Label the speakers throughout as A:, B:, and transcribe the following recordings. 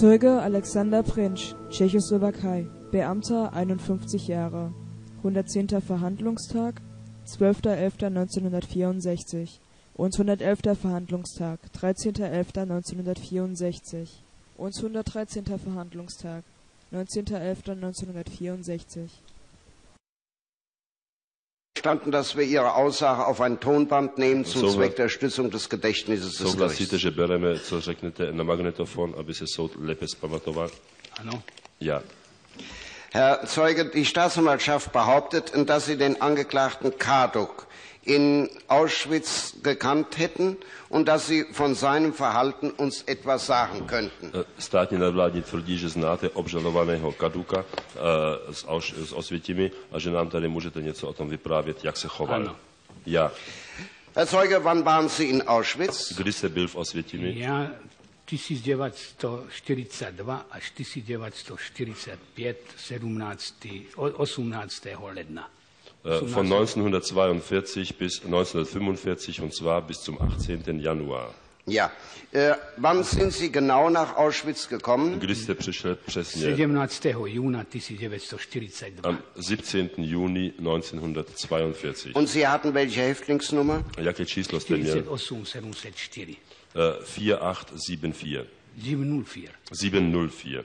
A: Zeuge Alexander Prinsch, Tschechoslowakei, Beamter, 51 Jahre 110. Verhandlungstag 12.11.1964 und 111. Verhandlungstag 13.11.1964 und 113. Verhandlungstag 19.11.1964
B: Verstanden, dass wir Ihre Aussage auf ein Tonband nehmen zum
C: Souhlas-
B: Zweck der Stützung des Gedächtnisses des Gerichts.
C: že bereme, co řeknete na magnetofon, aby se soud lépe zpamatoval?
D: Ano.
C: Ja.
B: Herr Zeuge, die Staatsanwaltschaft behauptet, dass Sie den Angeklagten Karduk in Auschwitz gekannt hätten und dass Sie von seinem Verhalten uns etwas sagen könnten.
C: E, Státní nadvládní tvrdí, že znáte obžalovaného Kaduka z, Auš- z Osvětimi a že nám tady můžete něco o tom vyprávět, jak se choval.
D: Ano.
C: Ja.
B: Herr Zeuge, wann waren Sie in Auschwitz?
C: Kdy jste byl v Osvětimi?
D: Ja 1942 až 1945, 17, o- 18. ledna.
C: Äh, von 1942 bis 1945 und zwar bis zum 18. Januar.
B: Ja. Äh, wann sind Sie genau nach Auschwitz gekommen?
C: Kdy jste přišel přesně?
D: 17. júna 1942.
C: Am 17. Juni 1942.
B: Und Sie hatten welche Häftlingsnummer?
C: Jaké číslo jste měl?
D: 48 704.
C: Äh, 4874.
D: 704.
C: 704.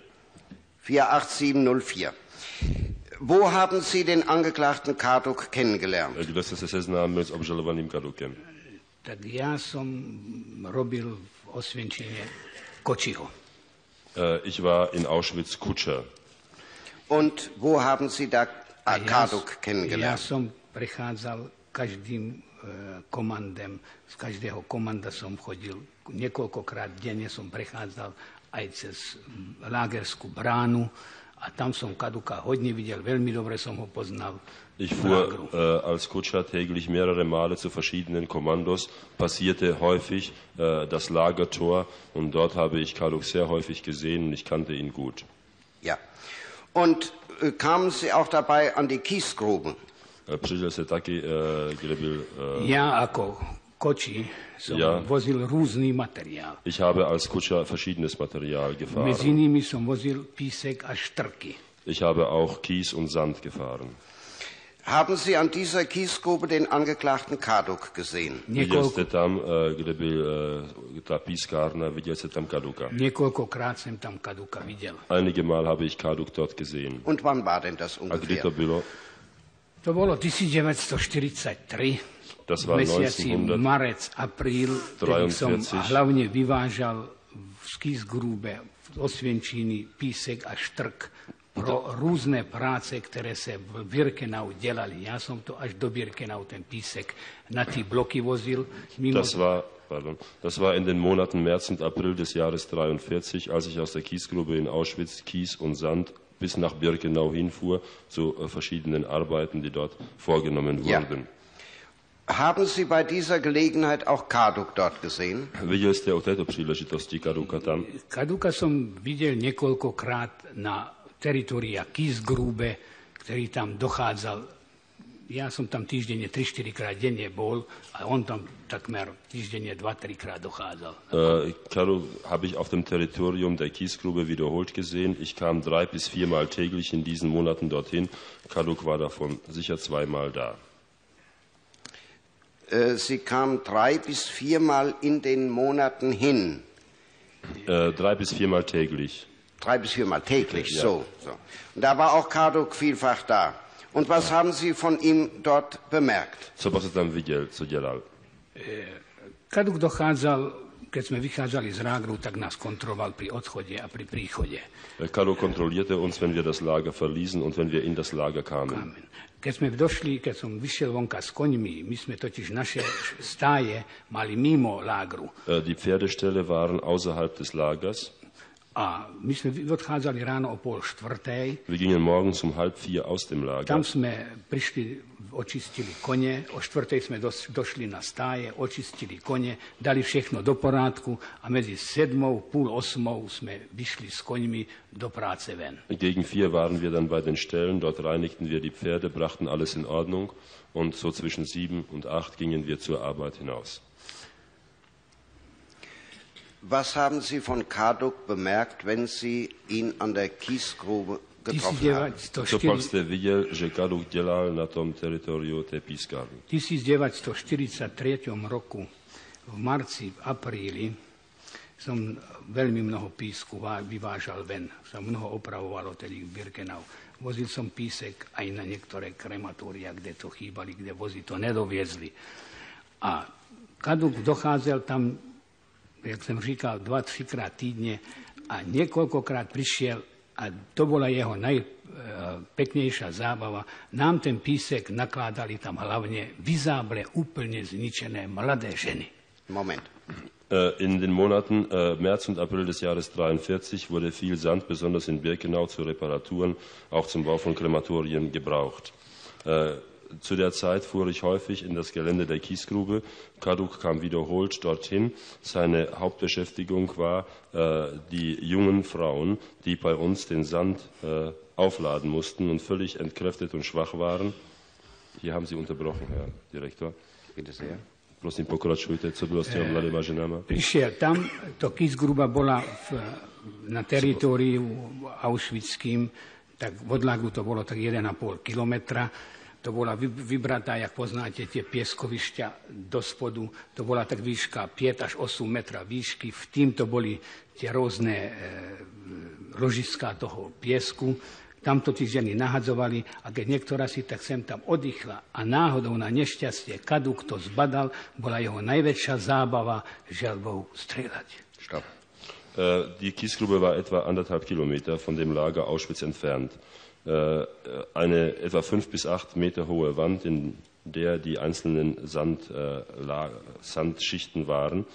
B: 48704. Wo haben Sie den Angeklagten Karduk kennengelernt?
C: Kde jste se seznámil s obžalovaným Kadukem?
D: Tak ja som robil v Osvienčine Kočiho.
C: Äh, ich war in Auschwitz Kutscher.
B: Und wo haben Sie da
D: A
B: Karduk
D: ja
B: kennengelernt?
D: som prechádzal každým e, komandem, z každého komanda som chodil, niekoľkokrát denne som prechádzal aj cez lágerskú bránu a tam som Kaduka hodne videl, veľmi dobre som ho poznal.
C: Ich fuhr äh, als Kutscher täglich mehrere Male zu verschiedenen Kommandos, passierte häufig äh, das Lagertor und dort habe ich Kaduk sehr häufig gesehen und ich kannte ihn gut.
B: Ja. Und äh, kamen Sie auch dabei an die Kiesgruben?
C: Äh, äh, kde byl, äh,
D: Ja ako koči som
C: Ja.
D: vozil různý materiál.
C: ich habe als Kutscher verschiedenes Material gefahren.
D: nimi som vozil písek a štrky.
C: Ich habe auch Kies und Sand gefahren.
B: Haben Sie an dieser Kiesgrube den Angeklagten Karduk gesehen?
C: Viděl jste tam, äh, kde byl äh, ta pískárna, viděl jste tam Kaduka.
D: niekoľkokrát som tam Kaduka videl.
C: Einige Mal habe ich Kaduk dort gesehen.
B: Und wann war denn das
C: A kdy
B: ungefähr?
C: to bylo?
D: To bolo 1943,
C: Das
D: v
C: war
D: mesiaci
C: 1900.
D: marec, apríl, kedy som
C: 43.
D: hlavne vyvážal v Skisgrube, v Osvienčíny, písek a štrk pro různé práce, které se v Birkenau dělali. Já jsem to až do Birkenau ten písek na ty bloky vozil. Mimo,
C: Das war, pardon, das war in den Monaten März und April des Jahres 43, als ich aus der Kiesgrube in Auschwitz Kies und Sand bis nach Birkenau hinfuhr zu äh, verschiedenen Arbeiten, die dort vorgenommen
B: Ja. Haben Sie bei dieser Gelegenheit auch Karduk dort gesehen?
C: Viděl jste o této příležitosti Kaduka tam?
D: Kaduka som videl niekoľkokrát na teritoria Kisgrube, ktorý tam dochádzal. Ja som tam týždenne 3-4 krát denne bol a on tam takmer týždenne 2-3 krát dochádzal.
C: Äh, Kadu habe ich auf dem Territorium der Kiesgrube wiederholt gesehen. Ich kam drei bis viermal täglich in diesen Monaten dorthin. Kaduk war davon sicher zweimal da.
B: Äh, Sie kamen drei bis viermal in den Monaten hin.
C: Äh, drei bis viermal täglich.
B: Drei bis viermal täglich,
C: Ja.
B: so, so. Und da war auch Karduk vielfach da. Und was haben Sie von ihm dort bemerkt?
C: Co se tam viděl, co dělal?
D: Kaduk dochádzal, keď sme vychádzali z Rágru, tak nás kontroloval pri odchode a pri príchode.
C: Carlo kontrollierte uns, wenn wir das Lager verließen und wenn wir in das Lager kamen.
D: Amen. Keď sme došli, keď som vyšiel vonka s koňmi, my sme totiž naše stáje mali mimo lágru.
C: Äh, Die Pferdeställe waren außerhalb des Lagers.
D: A my sme odchádzali ráno o pol štvrtej.
C: Wir gingen morgens um halb vier aus dem Lager.
D: Tam sme prišli, očistili kone, o štvrtej sme dos, došli na stáje, očistili kone, dali všechno do porádku a medzi sedmou, půl osmou sme vyšli s koňmi do práce ven.
C: Gegen vier waren wir dann bei den Ställen. Dort reinigten wir die Pferde, brachten alles in Ordnung. Und so zwischen sieben und acht gingen wir zur Arbeit hinaus.
B: Was haben Sie von Karduk bemerkt, wenn Sie ihn an der Kiesgrube getroffen
C: pak jste viděl, že Kaduk dělal na tom teritoriu té pískárny?
D: 1943 roku v marci, v apríli som veľmi mnoho písku vá- vyvážal ven. Sa mnoho opravovalo tedy v Birkenau. Vozil som písek aj na niektoré krematória, kde to chýbali, kde vozy to nedoviezli. A Kaduk docházel tam, jak som říkal, dva, třikrát týdne a niekoľkokrát prišiel a to bola jeho najpeknejšia zábava. Nám ten písek nakládali tam hlavne vyzáble úplne zničené mladé ženy.
B: Moment.
C: Äh, In den Monaten äh, März und April des Jahres 43 wurde viel Sand, besonders in Birkenau, zu Reparaturen, auch zum Bau von Krematorien gebraucht. Zu der Zeit fuhr ich häufig in das Gelände der Kiesgrube. Kaduk kam wiederholt dorthin. Seine Hauptbeschäftigung war, äh, die jungen Frauen, die bei uns den Sand äh, aufladen mussten und völlig entkräftet und schwach waren. Hier haben Sie unterbrochen, Herr Direktor.
B: Bitte sehr.
C: Prosím, pokračujte, co bylo s těmi mladýma ženama.
D: Prišiel tam, to Kisgruba bola v, na teritóriu auschwitzkým, tak v odlagu to bolo tak 1,5 kilometra. To bola vy- vybratá, jak poznáte, tie pieskovišťa do spodu. To bola tak výška 5 až 8 metra výšky. V týmto boli tie rôzne e, ložiská toho piesku. Tamto tí ženy nahadzovali a keď niektorá si tak sem tam oddychla a náhodou na nešťastie kaduk to zbadal, bola jeho najväčšia zábava želbou strieľať.
B: Stopp.
C: Äh, Die Kiesgrube war etwa anderthalb Kilometer von dem Lager Auschwitz entfernt. Äh, Eine etwa fünf bis acht Meter hohe Wand, in der die einzelnen Sand, äh, Sandschichten waren.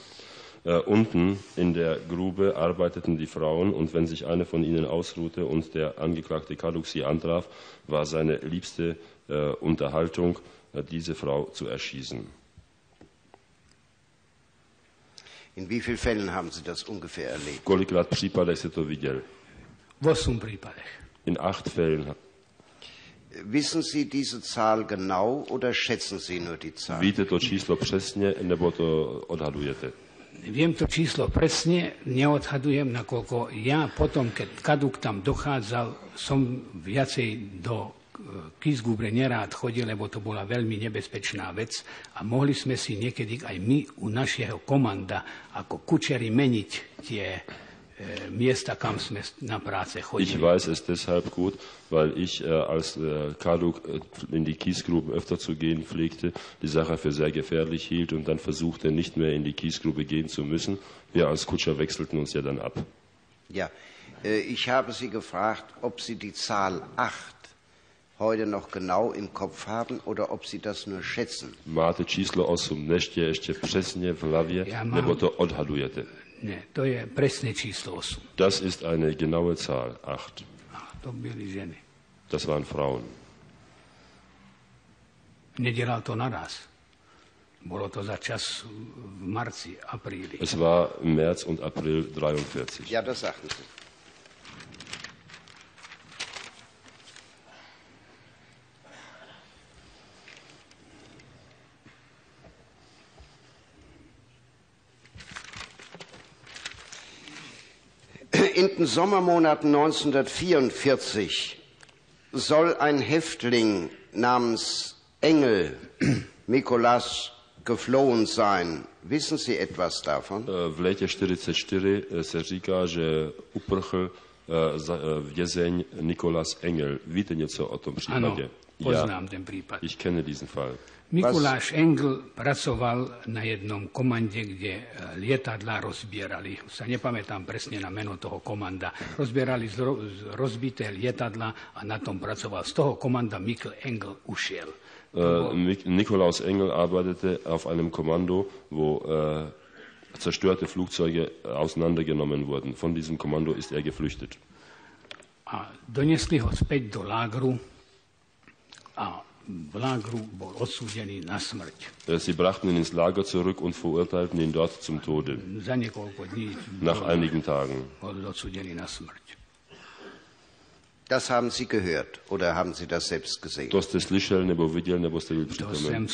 C: Äh, Unten in der Grube arbeiteten die Frauen und wenn sich eine von ihnen ausruhte und der Angeklagte Kaduk sie antraf, war seine liebste äh, Unterhaltung, äh, diese Frau zu erschießen.
B: In wie vielen Fällen haben Sie das ungefähr erlebt?
C: V kolikrát případech se to
D: prípadech.
C: In acht Fällen
B: Wissen Sie diese Zahl genau oder schätzen Sie nur die Zahl?
C: Víte to číslo přesně, nebo to odhadujete?
D: Viem to číslo presne, neodhadujem, nakoľko ja potom, keď Kaduk tam dochádzal, som viacej do e, Kisgubre nerád chodil, lebo to bola veľmi nebezpečná vec a mohli sme si niekedy aj my u našeho komanda ako kučeri meniť tie práce
C: Ich weiß es deshalb gut, weil ich äh, als äh, Kaduk äh, in die Kiesgruben öfter zu gehen pflegte, die Sache für sehr gefährlich hielt und dann versuchte, nicht mehr in die Kiesgrube gehen zu müssen. Wir als Kutscher wechselten uns ja dann ab.
B: Ja, äh, ich habe Sie gefragt, ob Sie die Zahl 8 heute noch genau im Kopf haben oder ob Sie das nur schätzen.
C: Máte číslo 8 ještě, přesně v hlavě, nebo to odhadujete?
D: Ne, to je presné číslo 8.
C: Das ist eine genaue Zahl, 8.
D: A to byli ženy.
C: Das waren Frauen.
D: Nedelal to naraz. Bolo to za čas v marci, apríli.
C: Es war März und April 43.
B: Ja, das sagten Sie. In den Sommermonaten 1944 soll ein Häftling namens Engel Mikolas geflohen sein. Wissen Sie etwas davon?
C: V létě 44 eh, se říká, že uprchl za- eh, vězeň Nikolas Engel. Víte něco o tom případě?
D: poznám ten prípad.
C: Ich kenne diesen Fall.
D: Mikuláš Engel pracoval na jednom komande, kde e, lietadla rozbierali. Sa nepamätám presne na meno toho komanda. Rozbierali zro, rozbité lietadla a na tom pracoval. Z toho komanda Mikl Engel ušiel.
C: Mik- Nikolaus Engel arbeitete auf einem Kommando, wo äh, zerstörte Flugzeuge auseinandergenommen wurden. Von diesem Kommando ist er geflüchtet.
D: A donesli ho späť do lágru a v lágru bol odsúdený na smrť.
C: Äh, Sie brachten ihn ins Lager zurück und verurteilten ihn dort zum Tode.
D: Za niekoľko dní
C: Nach einigen Tagen.
D: bol odsúdený na smrť.
B: Das haben Sie gehört oder haben Sie das selbst gesehen?
C: To ste slyšeli nebo viděli, nebo jste byli
D: To
C: přítomen?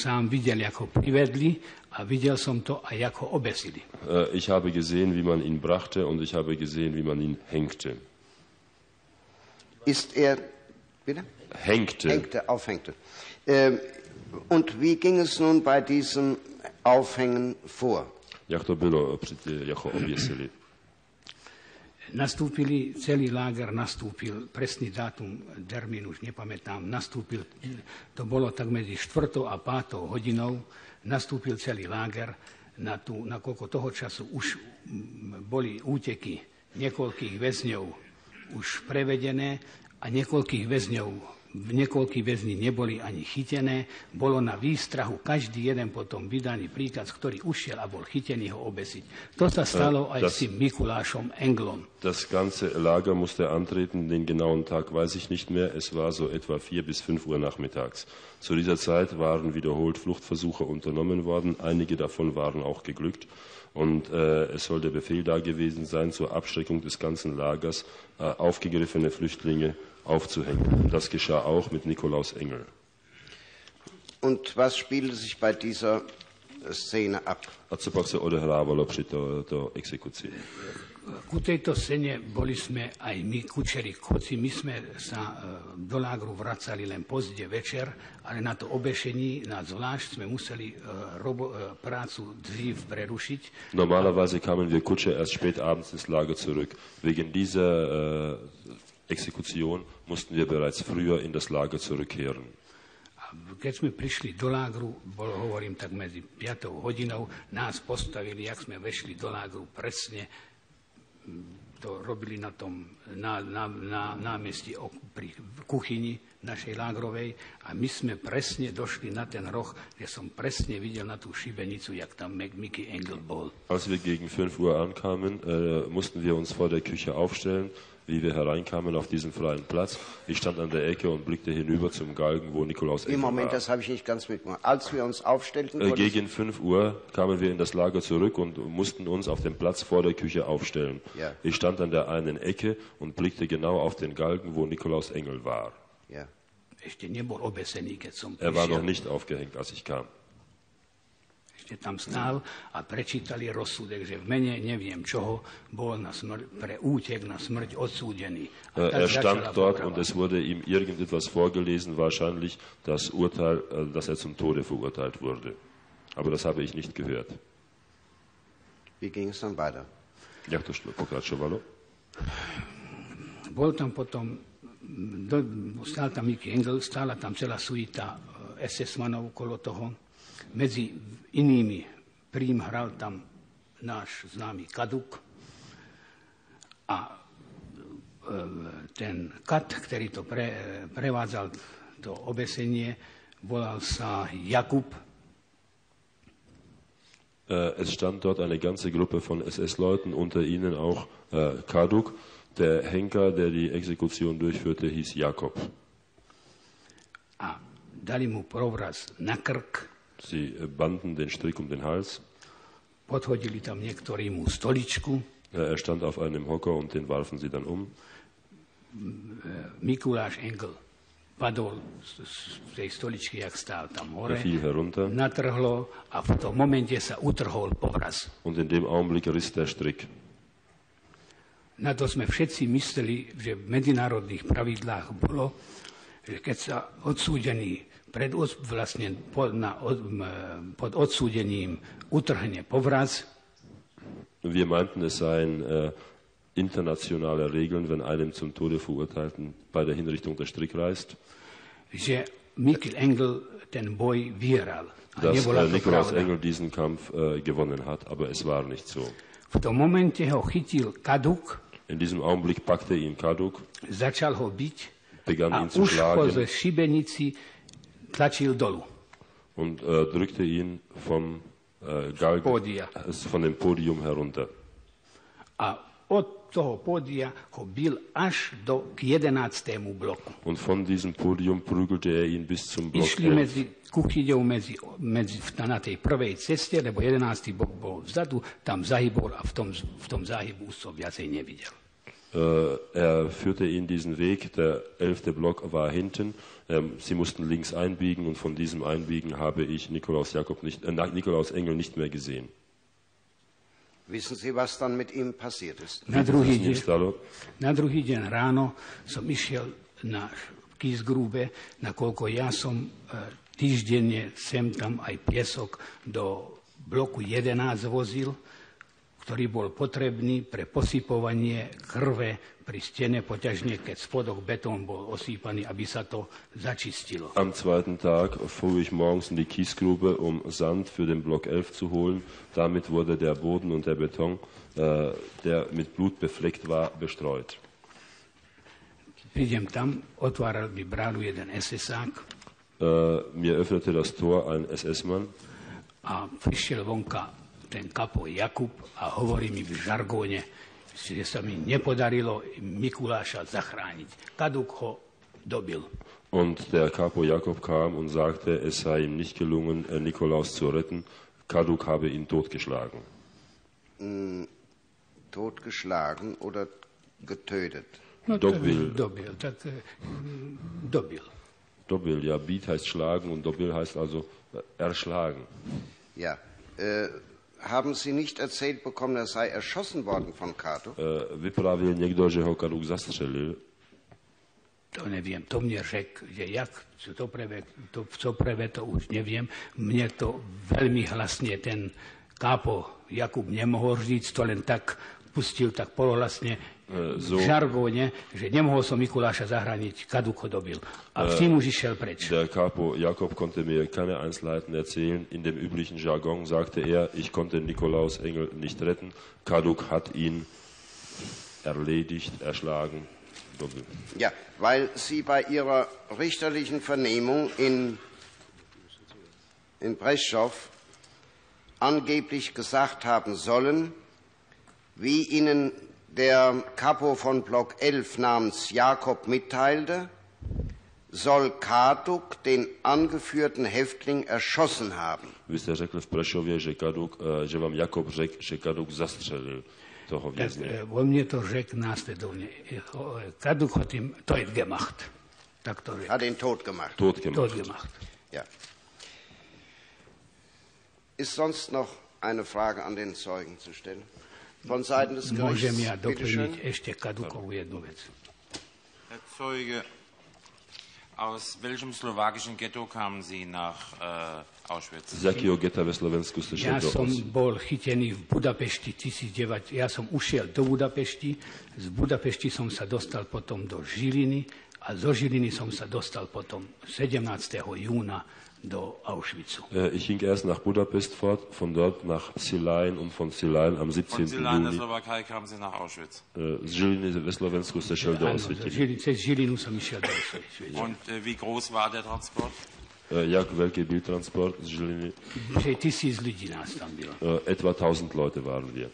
C: Ich habe gesehen, wie man ihn brachte und ich habe gesehen, wie man ihn hängte.
B: Ist er, bitte?
C: Hängte.
B: Hängte, aufhängte. Ähm, und wie ging es nun bei diesem Aufhängen vor?
C: Jak to bylo při jako oběsili?
D: Nastúpili, celý láger nastúpil, presný dátum, termín už nepamätám, nastúpil, to bolo tak medzi 4. a 5. hodinou, nastúpil celý láger, na tú, nakoľko toho času už boli úteky niekoľkých väzňov už prevedené a niekoľkých väzňov niekoľkí väzni neboli ani chytené, bolo na výstrahu každý jeden potom vydaný príkaz, ktorý ušiel a bol chytený ho obesiť. To sa stalo aj
C: das-
D: s Mikulášom Englom.
C: Das ganze Lager musste antreten, den genauen Tag weiß ich nicht mehr. Es war so etwa 4 bis 5 Uhr nachmittags. Zu dieser Zeit waren wiederholt Fluchtversuche unternommen worden. Einige davon waren auch geglückt. Und äh, es soll der Befehl da gewesen sein, zur Abschreckung des ganzen Lagers äh, aufgegriffene Flüchtlinge aufzuhängen. Das geschah auch mit Nikolaus Engel.
B: Und was spielte sich bei dieser Szene ab?
C: A co pak se odehrávalo při to, to exekuci?
D: Ku tejto scéne boli sme aj my, kučeri, hoci my sme sa e, do lágru vracali len pozde večer, ale na to obešení, na zvlášť sme museli e, robo, e, prácu dřív prerušiť.
C: Normalerweise kamen wir Kutsche erst spät abends ins Lager zurück. Wegen dieser äh, Exekution mussten wir bereits früher in das Lager zurückkehren.
D: Keď sme prišli do lágru, bolo, hovorím tak medzi 5 hodinou, nás postavili, jak sme vešli do lágru presne, mm, to robili na tom na, na, na námestí pri kuchyni našej lágrovej a my sme presne došli na ten roh, kde som presne videl na tú šibenicu, jak tam Mickey Engel bol.
C: Als wir gegen 5 Uhr ankamen, äh, mussten wir uns vor der Küche aufstellen, wie wir hereinkamen auf diesen freien Platz. Ich stand an der Ecke und blickte hinüber zum Galgen, wo Nikolaus
B: Im
C: Engel
B: Moment,
C: war.
B: das habe ich nicht ganz mitgemacht. Als wir uns aufstellten,
C: Äh, Gegen 5 Uhr kamen wir in das Lager zurück und mussten uns auf dem Platz vor der Küche aufstellen.
B: Ja.
C: Ich stand an der einen Ecke und blickte genau auf den Galgen, wo Nikolaus Engel war.
B: ja.
C: Er war noch nicht aufgehängt, als ich kam.
D: Ešte tam stál a prečítali rozsudek, že v mene neviem čoho bol na smr- pre útek na smrť odsúdený. A
C: Äh, Er stand dort
D: poprava.
C: und es wurde ihm irgendetwas vorgelesen, wahrscheinlich das Urteil, äh, dass er zum Tode verurteilt wurde. Aber das habe ich nicht gehört.
B: Wie ging es dann weiter?
C: Jak to šlo, pokračovalo?
D: Bol tam potom, do, stál tam Mickey Engel, stála tam celá suita eh, SS-manov okolo toho. Medzi inými prím hral tam náš známy Kaduk a e, ten Kat, ktorý to pre, prevádzal, to obesenie, volal sa Jakub
C: Äh, Es stand dort eine ganze Gruppe von SS-Leuten, unter ihnen auch äh, Kaduk. Der Henker, der die Exekution durchführte, hieß Jakob.
D: a dali mu provraz na krk,
C: Sie banden den Strick um den Hals.
D: podhodili tam niektorí mu stoličku,
C: Er stand auf einem Hocker und den warfen sie dann um.
D: Mikuláš Engel padol z, tej stoličky, jak stál tam hore,
C: Er
D: natrhlo a v tom momente sa utrhol povraz.
C: und in dem Augenblick riss der Strick.
D: Na to sme všetci mysleli, že v medzinárodných pravidlách bolo, že keď sa odsúdený pred, vlastne pod, na, pod odsúdením utrhne povraz,
C: Wir meinten, es seien äh, internationale Regeln, wenn einem zum Tode verurteilten bei der Hinrichtung der Strick reißt,
D: že Mikl Engel ten boj vyhral.
C: Dass äh,
D: to
C: Nikolaus. Engel diesen Kampf äh, gewonnen hat, aber es war nicht so.
D: V tom momente ho chytil Kaduk,
C: In diesem Augenblick packte ihn Kaduk,
D: začal ho byť
C: begann
D: a
C: ihn zu
D: už po šibenici tlačil dolu.
C: und äh, drückte ihn vom äh, Galgen,
D: Podia.
C: von dem Podium herunter.
D: A od toho pódia ho bil až do k 11. bloku.
C: Und von diesem Podium prügelte er ihn bis zum Block
D: Išli
C: 11.
D: medzi kuchyňou medzi, medzi, na tej prvej ceste, lebo 11. blok bol vzadu, tam zahybol a v tom, v tom zahybu som viacej nevidel.
C: Äh, er führte ihn diesen Weg, der elfte Block war hinten. Ähm, sie mussten links einbiegen und von diesem Einbiegen habe ich Nikolaus, Jakob nicht, äh, Nikolaus Engel nicht mehr gesehen.
B: Wissen Sie, was dann mit ihm passiert ist?
D: Na druhý, deň, na druhý deň ráno som išiel na Kisgrube, nakoľko ja som e, týždenne sem tam aj piesok do bloku 11 vozil, ktorý bol potrebný pre posypovanie krve pri stene, poťažne keď spodok betón bol osýpaný, aby sa to začistilo.
C: Am zweiten Tag fuhr ich morgens in die Kiesgrube, um Sand für den Block 11 zu holen. Damit wurde der Boden und der Beton, äh, der mit Blut befleckt war, bestreut.
D: Prídem tam, otváral mi bránu jeden SS-ák
C: Äh, mir öffnete das Tor ein SS-Mann
D: a prišiel vonka ten kapo Jakub a hovorí mi v žargóne, že sa mi nepodarilo Mikuláša zachrániť. Kaduk ho dobil.
C: und der Capo Jakob kam und sagte, es sei ihm nicht gelungen, äh, Nikolaus zu retten. Kaduk habe ihn totgeschlagen.
B: Totgeschlagen oder getötet?
D: No,
C: Dobil.
D: Dobil, tak mm, dobil.
C: Dobil, ja, Beat heißt schlagen und Dobil heißt also äh, erschlagen.
B: Ja. Äh, haben Sie nicht erzählt bekommen, er sei erschossen worden von Kato?
C: Äh, vypravil někdo, že ho Kaduk zastřelil.
D: To neviem, to mne řek, že jak, to preve, to, co preve, to už neviem. Mne to veľmi hlasne ten kápo Jakub nemohol říct, to len tak pustil tak polohlasne
C: E,
D: v
C: zo-
D: žargóne, že nemohol som Mikuláša zahrániť, Kaduk ho dobil. A v tým už išiel preč.
C: Der Capo Jakob konnte mir keine Einzelheiten erzählen. In dem üblichen Jargon sagte er, ich konnte Nikolaus Engel nicht retten. Kaduk hat ihn erledigt, erschlagen.
B: Ja, weil Sie bei Ihrer richterlichen Vernehmung in, in Breschow angeblich gesagt haben sollen, wie Ihnen der Kapo von Block 11 namens Jakob mitteilte, soll Kaduk den angeführten Häftling erschossen haben.
C: Vy jste řekl v Prešově, že, Kaduk, eh, že vám Jakob řekl, že Kaduk zastřelil toho
D: Tak
C: vězně.
D: e, vo mne to řek následovne. E, ho- e, Kaduk hat ihm Teut gemacht. Tak to.
B: Hat ihn tot gemacht.
C: Tot gemacht.
D: Teut gemacht.
B: Ja. Ist sonst noch eine Frage an den Zeugen zu stellen? Von Seiten des
D: Môžem ja doplniť ešte Kadukovú jednu vec.
E: Herr Zeuge, aus welchem slowakischen Ghetto kamen Sie nach äh, Auschwitz?
C: Z jakého geta ve Slovensku jste šel
D: Ja
C: do
D: som bol chytený v Budapešti 1900, ja som ušiel do Budapešti, z Budapešti som sa dostal potom do Žiliny a zo Žiliny som sa dostal potom 17. júna do.
C: Äh, Ich ging erst nach Budapest fort, von dort nach Silein und von Silein am
E: Von
C: 17.
E: Silan der
C: Juli.
E: Slowakei kamen Sie nach Auschwitz.
C: Z Žiliny ve Slovensku jste šel do
D: Auschwitzu.
E: Und äh, wie groß war der Transport?
C: Äh, Jak velký byl transport z
D: bylo.
C: Äh, Etwa 1000 Leute waren wir.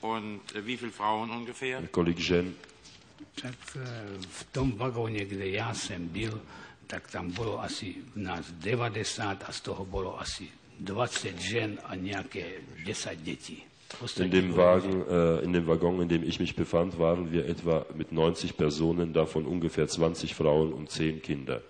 E: Und äh, wie viele Frauen ungefähr?
C: Kolik žen?
D: Tak e, v tom vagóne, kde ja som byl, tak tam bolo asi nás 90 a z toho bolo asi 20 žen a nejaké 10 detí.
C: In dem Wagen, äh, in dem Waggon, in dem ich mich befand, waren wir etwa mit 90 Personen, davon ungefähr 20 Frauen und 10 Kinder.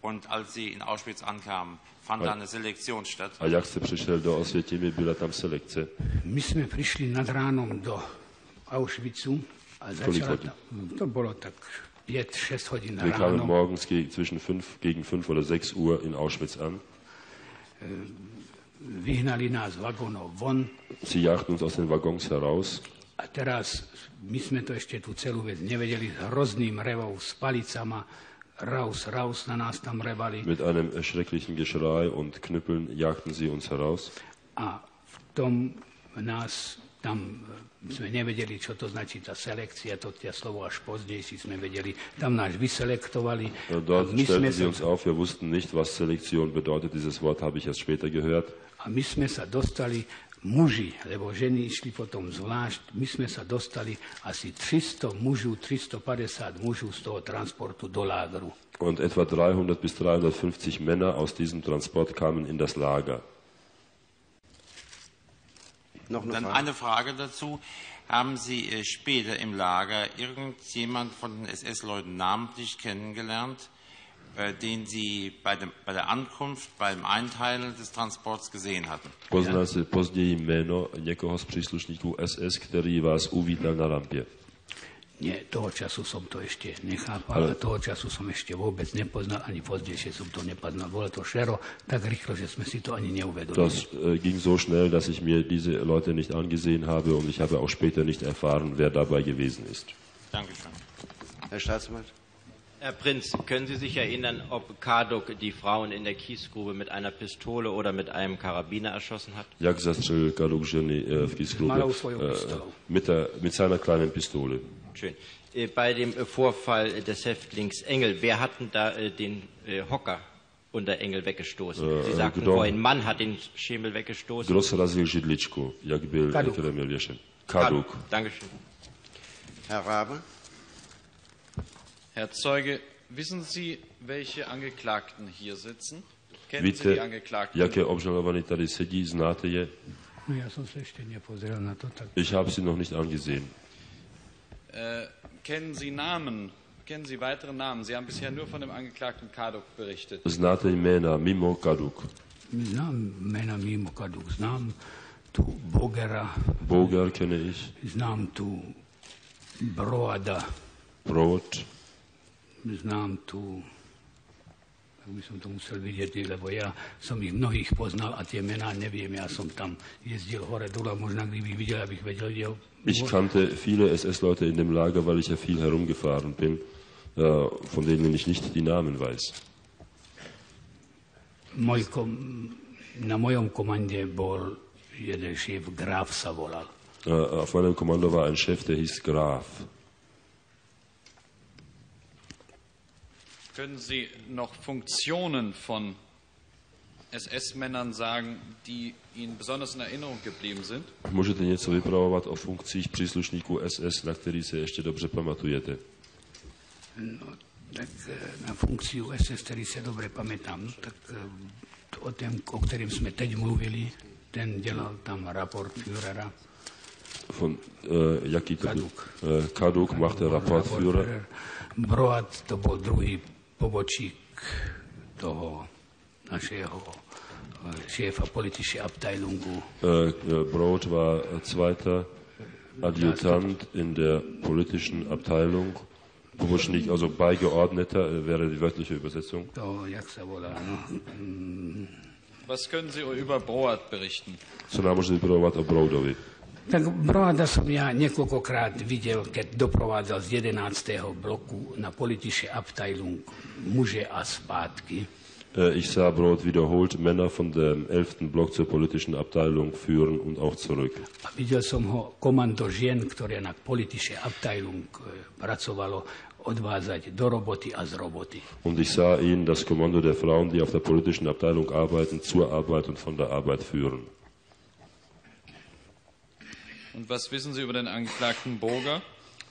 E: Und als Sie in Auschwitz ankamen, fand da eine Selektion statt?
C: A jak jste přišel do Osvětimi, byla tam selekce.
D: My sme prišli nad ránom do Auschwitzu a začala to bolo tak 5-6 hodín
C: Wir kamen morgens ge zwischen 5, gegen 5 oder 6 Uhr in Auschwitz an.
D: Von
C: Sie jagten uns aus den Waggons heraus.
D: a teraz my sme to ešte tú celú vec nevedeli s hrozným revou, s palicama, raus, raus na nás tam revali.
C: Mit einem schrecklichen Geschrei und Knüppeln jagten sie uns heraus.
D: A v tom nás tam sme nevedeli, čo to značí tá selekcia, to tie slovo až pozdejší sme vedeli. Tam nás vyselektovali.
C: Dort
D: my
C: stellten sie uns auf. Wir wussten nicht, was Selektion bedeutet. Dieses Wort habe ich erst später gehört.
D: a my sme sa dostali, muži, lebo ženy išli potom zvlášť, my sme sa dostali asi 300 mužov, 350 mužov z toho transportu do lágru.
C: Und etwa 300 bis 350 Männer aus diesem Transport kamen in das Lager.
B: Noch eine
E: Dann
B: Frage?
E: eine Frage dazu. Haben Sie äh, später im Lager irgendjemand von den SS-Leuten namentlich kennengelernt, äh, den Sie bei, dem, bei der Ankunft, beim Einteilen des Transports gesehen hatten?
C: Poznal jste později jméno někoho z příslušníků SS, který vás uvítal na rampě.
D: Nie, toho času som to ešte nechápal a toho času som ešte vôbec nepoznal, ani pozdejšie som to nepoznal. Bolo to šero tak rýchlo, že sme si to ani neuvedomili.
C: Das äh, ging so schnell, dass ich mir diese Leute nicht angesehen habe und ich habe auch später nicht erfahren, wer dabei gewesen ist.
E: Dankeschön.
B: Herr Staatsanwalt?
F: Herr Prinz, können Sie sich erinnern, ob Karduk die Frauen in der Kiesgrube mit einer Pistole oder mit einem Karabiner erschossen hat?
C: Jak äh, v Kiesgrube?
D: Malou svojou
C: Äh,
D: pistolou.
C: mit, der, mit seiner kleinen Pistole.
F: Schön. Äh, Bei dem äh, Vorfall des Häftlings Engel, wer hat denn da äh, den äh, Hocker unter Engel weggestoßen? Sie sagten
C: kdo?
F: vorhin, Mann hat den Schemel weggestoßen.
C: Kdo srazil židličku, jak byl
D: Kaduk.
C: Kaduk. věšen? Kaduk.
F: Dankeschön.
B: Herr Rabe?
G: Herr Zeuge, wissen Sie, welche Angeklagten hier sitzen? Kennen Sie die
C: Víte,
G: Angeklagten?
C: jaké obžalovaný tady sedí, znáte je?
D: No ja som sa ešte nepozrel na to, tak
C: Ich habe sie noch nicht angesehen.
G: Äh, kennen Sie Namen? Kennen Sie weitere Namen? Sie haben bisher nur von dem Angeklagten Karduk berichtet.
C: Znáte jména mimo Kaduk?
D: znám mena mimo Kaduk, znám tu Bogera,
C: Bogar kenne ich,
D: znám tu Broada,
C: Brot,
D: znám tu by som to musel vidieť, lebo ja som ich mnohých poznal a tie mená neviem, ja som tam jezdil hore dole, možno kdybych videl, abych kde
C: Ich kannte viele SS-Leute in dem Lager, weil ich ja viel herumgefahren bin, äh, von denen ich nicht die Namen weiß.
D: Na jeden Graf.
C: Äh, auf meinem Kommando war ein Chef, der hieß Graf.
G: Können Sie noch Funktionen von SS-Männern sagen, die Ihnen besonders in Erinnerung geblieben sind?
C: Můžete něco vypravovat o funkcích příslušníků SS, na který se ještě dobře pamatujete?
D: No, tak eh, na funkciu SS, ktorý sa dobre pamätám, no, tak eh, o tém, o ktorým sme teď mluvili, ten delal tam raport Führera.
C: Von, äh, jaký to byl?
D: Kaduk.
C: Kaduk machte Rapportführer.
D: Broad to bol druhý pobočík toho našeho eh, šéfa politische Abteilungu.
C: Äh, äh, Brot war äh, zweiter Adjutant in der politischen Abteilung. Pobočník, also Beigeordneter wäre die wörtliche Übersetzung.
D: No,
G: Was können Sie über Broat berichten?
C: Co nám môžete vypravovať o Broudovi?
D: Tak Broada som ja niekoľkokrát videl, keď doprovádzal z 11. bloku na politische Abteilung muže a spátky.
C: Äh, Ich sah Brot wiederholt Männer von dem 11. Block zur politischen Abteilung führen und auch zurück.
D: A videl som ho komando žien, ktoré na politische Abteilung e, pracovalo, odvádzať do roboty a z roboty.
C: Und ich sah ihn, das Kommando der Frauen, die auf der politischen Abteilung arbeiten, zur Arbeit und von der Arbeit führen.
G: Und was wissen Sie über den Angeklagten Boger?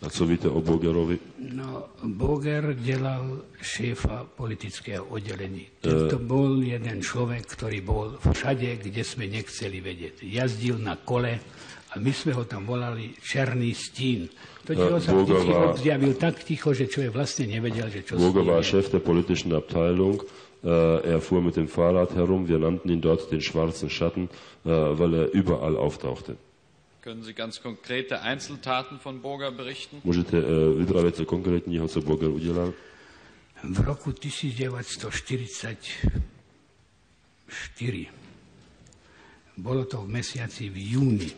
C: A co víte o Bogerovi?
D: No, Boger delal šéfa politického oddelení. Tento bol jeden človek, ktorý bol všade, kde sme nechceli vedieť. Jazdil na kole a my sme ho tam volali Černý stín. Totiž sa
C: Boger
D: vždy
C: war-
D: objavil tak ticho, že človek vlastne nevedel, že čo ním
C: war. Chef der politischen Abteilung. Äh, er fuhr mit dem Fahrrad herum. Wir nannten ihn dort den schwarzen Schatten, äh, weil er überall auftauchte.
G: Können Sie ganz konkrete Einzeltaten von Boger berichten?
C: Můžete äh, vyprávět co konkrétního, co Boger udělal?
D: V roku 1944 bolo to v mesiaci v júni.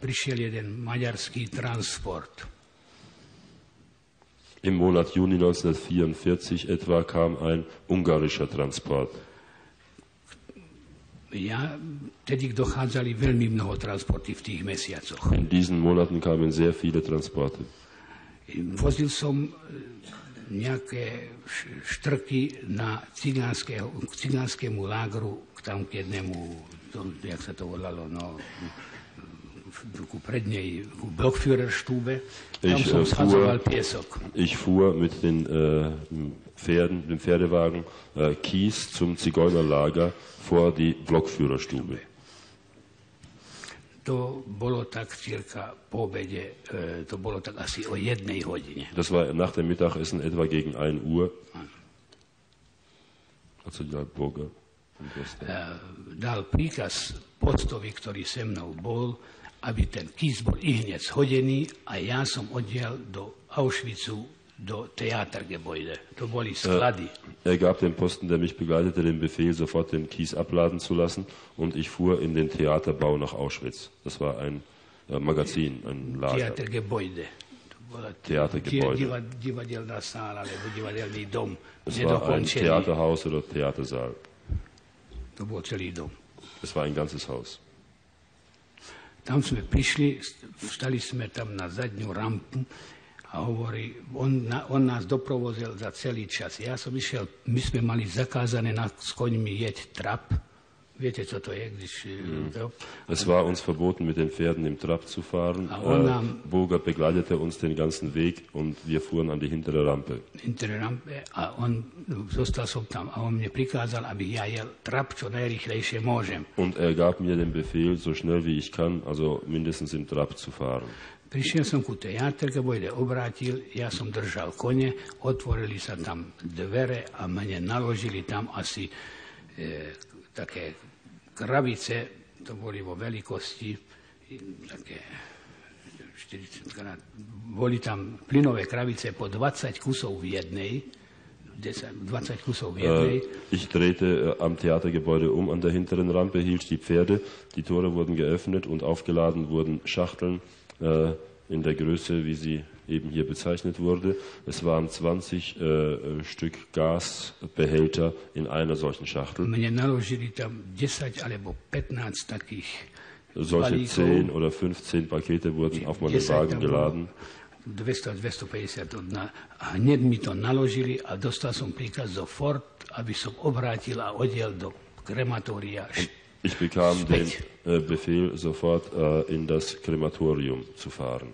D: Prišiel jeden maďarský transport.
C: Im Monat Juni 1944 etwa kam ein ungarischer Transport.
D: Ja, tedy dochádzali veľmi mnoho transporty v tých mesiacoch.
C: In diesen Monaten kamen sehr viele Transporte.
D: Vozil som e, nejaké štrky na k cigánskému lágru, tam k jednému, to, jak sa to volalo, no, ku prednej, ku Blockführerstube. Tam
C: Ich,
D: som schadzoval
C: fuhr-
D: piesok.
C: Ich fuhr mit den äh, Pferden, dem Pferdewagen äh, Kies zum Zigeunerlager vor die Blockführerstube.
D: to bolo tak cirka po obede, e, to bolo tak asi o jednej hodine.
C: Das war nach dem Mittagessen etwa gegen 1 Uhr. Die Burger.
D: E, dal príkaz podstovi, ktorý se mnou bol, aby ten kýs bol i hneď shodený a ja som oddiel do Auschwitzu Theatergebäude. Sklady.
C: Er gab dem Posten, der mich begleitete, den Befehl, sofort den Kies abladen zu lassen und ich fuhr in den Theaterbau nach Auschwitz. Das war ein äh, Magazin, ein Lager.
D: Theatergebäude.
C: Theatergebäude. Es war ein Theaterhaus oder Theatersaal. Es war ein ganzes Haus.
D: Tam sme prišli, stali sme tam na zadnú rampu a hovorí, on, na, on nás doprovozil za celý čas. Ja som išiel, my sme mali zakázané na, s koňmi jeť trap. Viete, co to je? Když,
C: mm. to, es war uns verboten, mit den Pferden im Trab zu fahren. Äh, Boga begleitete uns den ganzen Weg und wir fuhren an die hintere Rampe.
D: Hintere Rampe a on, zostal som tam a on mne prikázal, aby ja jel trap čo najrychlejšie môžem.
C: Und er gab mir den Befehl, so schnell wie ich kann, also mindestens im Trab zu fahren.
D: Prišiel som ku tej jaterke, Bojde obrátil, ja som držal kone, otvorili sa tam dvere a mne naložili tam asi e, také krabice, to boli vo veľkosti, také 40 krát, boli tam plynové krabice po 20 kusov v jednej, 20 kusov jednej.
C: Ich drehte am Theatergebäude um an der hinteren Rampe, hielt die Pferde, die Tore wurden geöffnet und aufgeladen wurden Schachteln äh, in der Größe, wie sie eben hier bezeichnet wurde. Es waren 20 äh, Stück Gasbehälter in einer solchen Schachtel. Solche 10 oder 15 Pakete wurden auf meinen Wagen geladen.
D: 200, 250 odna. A hneď mi to naložili a dostal som príkaz zo Ford, aby som obrátil a odiel do krematória.
C: Ich bekam den äh, Befehl, sofort äh, in das Krematorium zu fahren.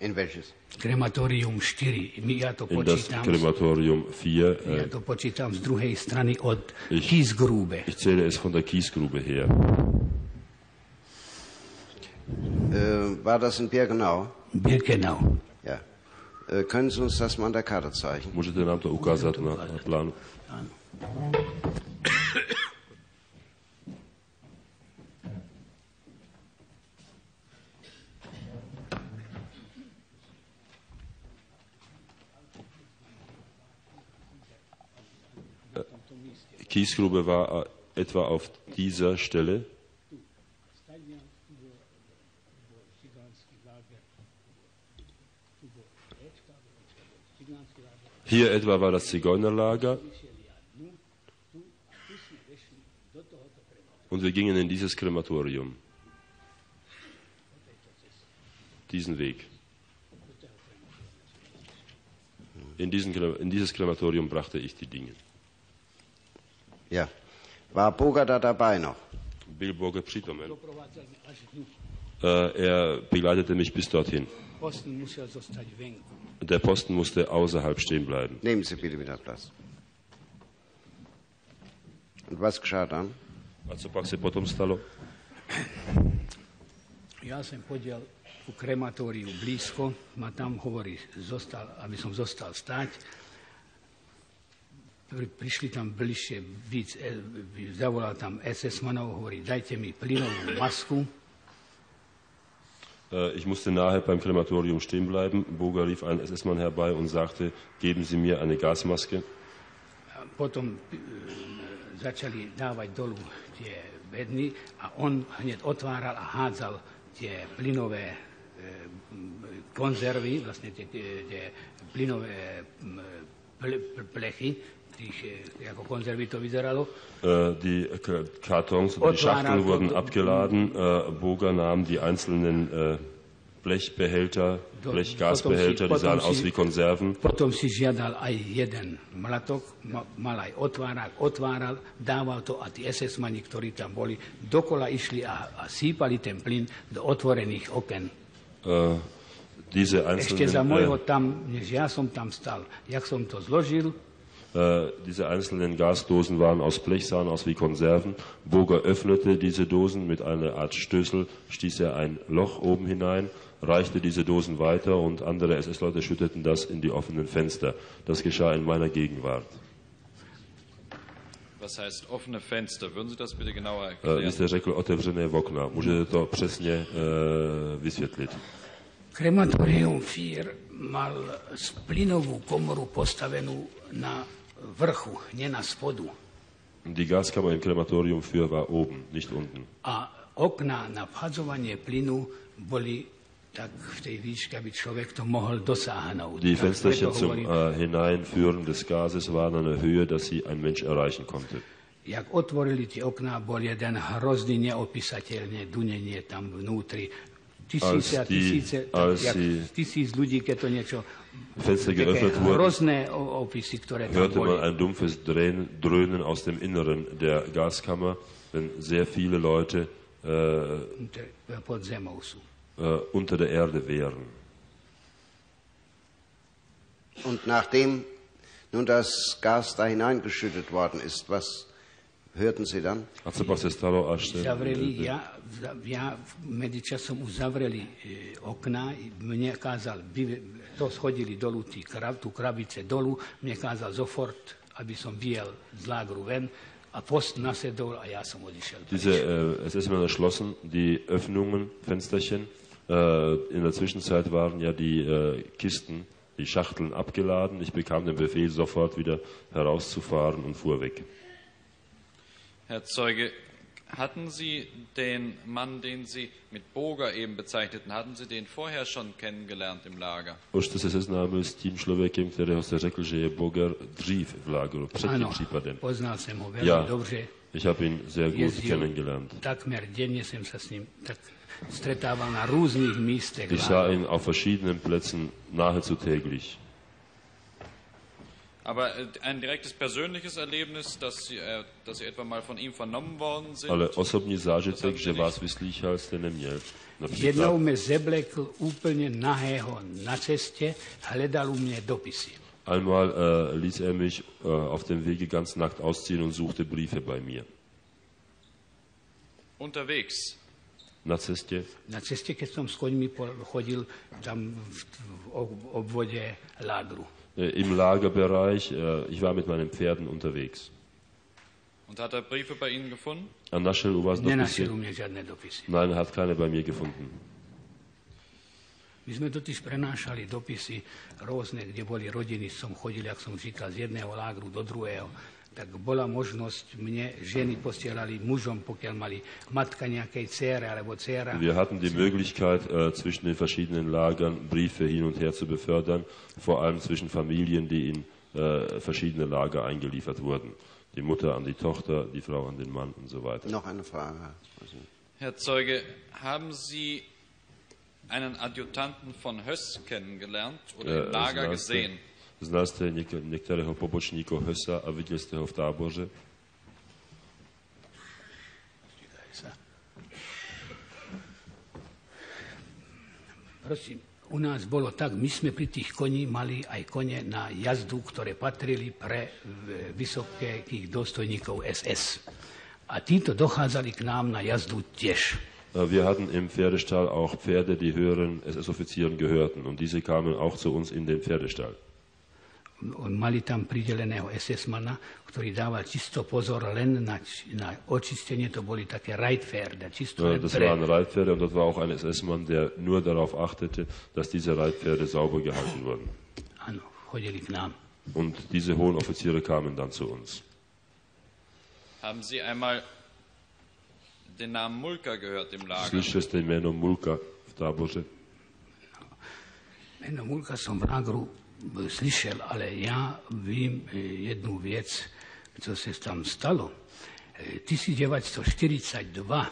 B: In welches?
D: Krematorium 4. Ja to
C: in das Krematorium 4.
D: Äh, ja to počítam z druhej strany od ich, Kiesgrube.
C: Ich zähle es von der Kiesgrube her.
B: Äh, war das in Birkenau?
D: Birkenau.
B: Ja. Äh, können Sie uns das mal an der Karte zeichnen?
C: Можете нам то указать на плану? Kiesgrube war äh, etwa auf dieser Stelle. Hier etwa war das Zigeunerlager. Und wir gingen in dieses Krematorium. Diesen Weg. In, diesen, in dieses Krematorium brachte ich die Dinge.
B: Ja. War Boga da dabei noch?
C: Byl Boga přítomen. Äh, er begleitete mich bis dorthin. Der Posten musste außerhalb stehen bleiben.
B: Nehmen Sie bitte wieder Platz. Und was geschah dann?
C: A co pak se potom stalo?
D: Ja som podiel u krematóriu blízko, ma tam hovorí, zostal, aby som zostal stať prišli tam bližšie víc, e, zavolal tam SS-manov, hovorí, dajte mi plynovú masku.
C: Äh, ich musste nahe beim Krematorium stehen bleiben. Boga rief einen SS-Mann herbei und sagte, geben Sie mir eine Gasmaske.
D: Potom e, začali dávať dolu tie bedny a on hneď otváral a hádzal tie plynové e, konzervy, vlastne tie, tie plynové plechy,
C: Äh, die Kartons und die Schachteln wurden abgeladen. Äh, Boga nahm die einzelnen äh, Blechbehälter, Blechgasbehälter, die sahen aus wie Konserven.
D: Potom si žiadal aj jeden mlatok, mal aj otvárak, otváral, dával to a tí SS-mani, ktorí tam boli, dokola išli a, a sípali ten plyn do otvorených oken.
C: Uh, diese einzelnen,
D: Ešte za môjho tam, než ja som tam stal, jak som to zložil,
C: Äh, diese einzelnen Gasdosen waren aus Blech, sahen aus wie Konserven. Boger öffnete diese Dosen mit einer Art Stößel, stieß er ein Loch oben hinein, reichte diese Dosen weiter und andere SS-Leute schütteten das in die offenen Fenster. Das geschah in meiner Gegenwart.
G: Was heißt offene Fenster? Würden Sie das bitte genauer
C: E,
G: erklären?
C: Vy jste řekl otevřené okna. Můžete to přesně e, vysvětlit?
D: Krematorium Fír mal splinovú komoru postavenú na vrchu, nie na spodu.
C: Die Gaskammer im Krematorium für war oben, nicht unten.
D: A okna na vhadzovanie plynu boli tak v tej výške, aby človek to mohol dosáhnuť.
C: Die Fensterchen zum äh, Hineinführen des Gases waren an einer Höhe, dass sie ein Mensch erreichen konnte.
D: Jak otvorili tie okná, bol jeden hrozný, neopísateľne dunenie tam vnútri. Tisíce a
C: Als die-
D: tisíce,
C: als
D: jak tisíc ľudí, keď to niečo...
C: Fenster geöffnet wurden,
D: opisy, ktoré tam
C: hörte man ein dumpfes Dröhnen, Dröhnen aus dem Inneren der Gaskammer, wenn sehr viele Leute äh,
D: sú.
C: äh, unter der Erde wären.
B: Und nachdem nun das Gas da hineingeschüttet worden ist, was hörten Sie dann?
C: A co pak se stalo, až se...
D: Zavreli, ja, za- ja medzičasom už zavreli e, kázal, vy, to schodili dolu, tí krav, tú krabice dolu, mne kázal zofort, aby som vyjel z lágru ven a post nasedol a ja som odišiel.
C: Diese äh, SS-Männer schlossen die Öffnungen, Fensterchen. Äh, in der Zwischenzeit waren ja die äh, Kisten, die Schachteln abgeladen. Ich bekam den Befehl, sofort wieder herauszufahren und fuhr weg.
G: Herr Zeuge, hatten Sie den Mann, den Sie mit Boger eben bezeichneten, hatten Sie den vorher schon kennengelernt im Lager?
C: Jste se seznámil s tím člověkem, kterého jste řekl, že je Boger dřív v lágru, před tím případem.
D: poznal som ho veľmi
C: Ja,
D: dobře.
C: ich habe ihn sehr gut
D: Jezdil
C: kennengelernt.
D: takmer denne som sa s ním tak stretával na rôznych místech.
C: Ich sah ihn auf verschiedenen Plätzen nahezu täglich.
G: Aber äh, ein direktes persönliches Erlebnis, dass Sie, äh, dass Sie etwa mal von ihm vernommen worden sind?
C: Ale osobní zážitek, že
G: jsem
C: vás vyslýchal, jste neměl.
D: Jednou
C: Například,
D: me zeblekl úplne nahého na ceste, hľadal u mne dopisy.
C: einmal äh, ließ er mich äh, auf dem Wege ganz nackt ausziehen und suchte Briefe bei mir.
G: Unterwegs.
C: Na cestě,
D: Na ceste, keď som s koňmi chodil tam v, v ob- obvode lágru.
C: Äh, im Lagerbereich, äh, ich war mit meinen Pferden unterwegs.
G: Und hat er Briefe bei Ihnen gefunden?
C: An našel u
D: Nenašiel u
C: dopisy? Nein, er hat keine bei mir gefunden.
D: My sme totiž prenášali dopisy rôzne, kde boli rodiny, som chodil, jak som říkal, z jedného lágru do druhého. Tak bola možnosť, mne ženy posielali mužom, pokiaľ mali matka nejakej cére alebo céra.
C: Wir hatten die Möglichkeit, äh, zwischen den verschiedenen Lagern Briefe hin und her zu befördern, vor allem zwischen Familien, die in äh, verschiedene Lager eingeliefert wurden. Die Mutter an die Tochter, die Frau an den Mann und so weiter.
B: Noch eine Frage.
G: Herr Zeuge, haben Sie einen Adjutanten von Höss kennengelernt oder im Lager
C: jste,
G: gesehen?
C: Znal jste něk- některého pobočníka Hössa a viděl jste ho v táboře?
D: Prosím, u nás bolo tak, my sme pri tých koní mali aj kone na jazdu, ktoré patrili pre vysokých dôstojníkov SS. A títo dochádzali k nám na jazdu tiež.
C: Wir hatten im Pferdestall auch Pferde, die höheren SS-Offizieren gehörten. Und diese kamen auch zu uns in den Pferdestall.
D: Mali tam prideleného SS-mana, ktorý dával čisto pozor len na, na očistenie, to boli také Reitpferde, čisto
C: Äh,
D: len
C: Das
D: pre,
C: waren Reitpferde und dort war auch ein SS-Mann, der nur darauf achtete, dass diese Reitpferde sauber gehalten wurden.
D: áno, chodili k nám.
C: Und diese hohen Offiziere kamen dann zu uns.
G: Haben Sie einmal den Namen Mulka gehört im Lager?
C: Slyšeli jste jméno Mulka v táboře?
D: Meno Mulka som v Lágru e, slyšel, ale ja vím e, jednu vec, co sa tam stalo. E, 1942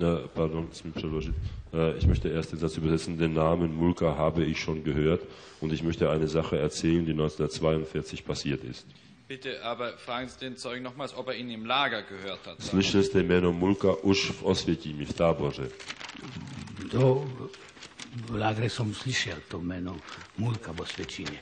C: Äh, pardon, das muss ich předložit. Äh, ich möchte erst den Satz übersetzen. Den Namen Mulka habe ich schon gehört und ich möchte eine Sache erzählen, die 1942 passiert ist.
G: Bitte, aber fragen Sie den Zeugen nochmals, ob er ihn im Lager gehört hat.
C: Slyšeli jste jméno Mulka už v Osvětimi, v táboře.
D: do, v lágre som slyšel to meno Mulka vo Svečine.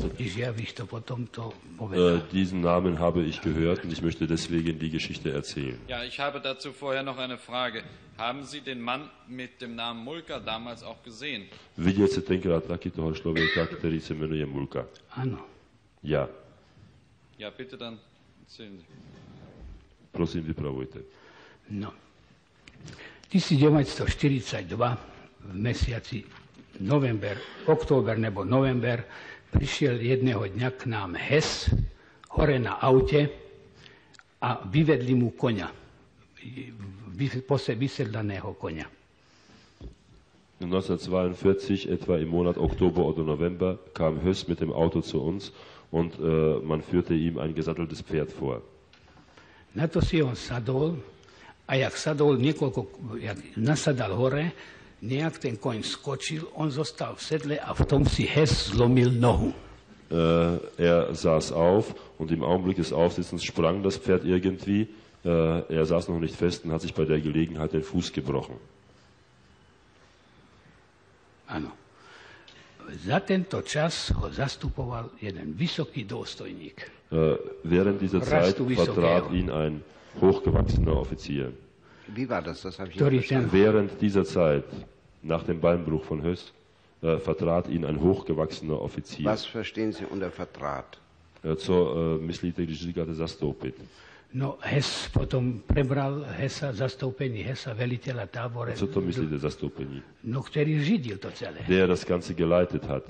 D: Totiž ja bych to potom to
C: Äh,
D: povedal.
C: diesen Namen habe ich gehört und ich möchte deswegen die Geschichte erzählen.
G: Ja, ich habe dazu vorher noch eine Frage. Haben Sie den Mann mit dem Namen Mulka damals auch gesehen?
C: Viděl jste tenkrát taky toho člověka, který se jmenuje Mulka?
D: Áno.
C: Ja.
G: Ja, bitte dann erzählen Sie.
C: Prosím, vypravujte.
D: No. 1942 v mesiaci november, október nebo november prišiel jedného dňa k nám Hes, hore na aute a vyvedli mu vy- pose vysedlaného koňa.
C: 1942, etwa im Monat Oktober oder November, kam Höss mit dem Auto zu uns und äh, man führte ihm ein gesatteltes Pferd vor.
D: Na to si on sadol a jak sadol niekoľko, jak nasadal hore, nejak ten koň skočil, on zostal v sedle a v tom si Hes zlomil nohu.
C: Äh, er saß auf und im Augenblick des Aufsitzens sprang das Pferd irgendwie. Äh, er saß noch nicht fest und hat sich bei der Gelegenheit den Fuß gebrochen.
D: Áno. Za tento čas ho zastupoval jeden vysoký dôstojník.
C: Äh, während dieser Zeit vertrat ihn ein hochgewachsener Offizier.
B: Wie war das? Das habe ich nicht.
C: Während dieser Zeit, nach dem Beinbruch von Höss, äh, vertrat ihn ein hochgewachsener Offizier.
B: Was verstehen Sie unter Vertrat?
C: Äh, co äh, myslíte, když říkáte zastoupit?
D: no Hes potom prebral Hesa, zastoupení Hesa, veliteľa tábore,
C: Co to myslíte zastoupení?
D: no, ktorý řídil to celé.
C: Der das Ganze geleitet hat.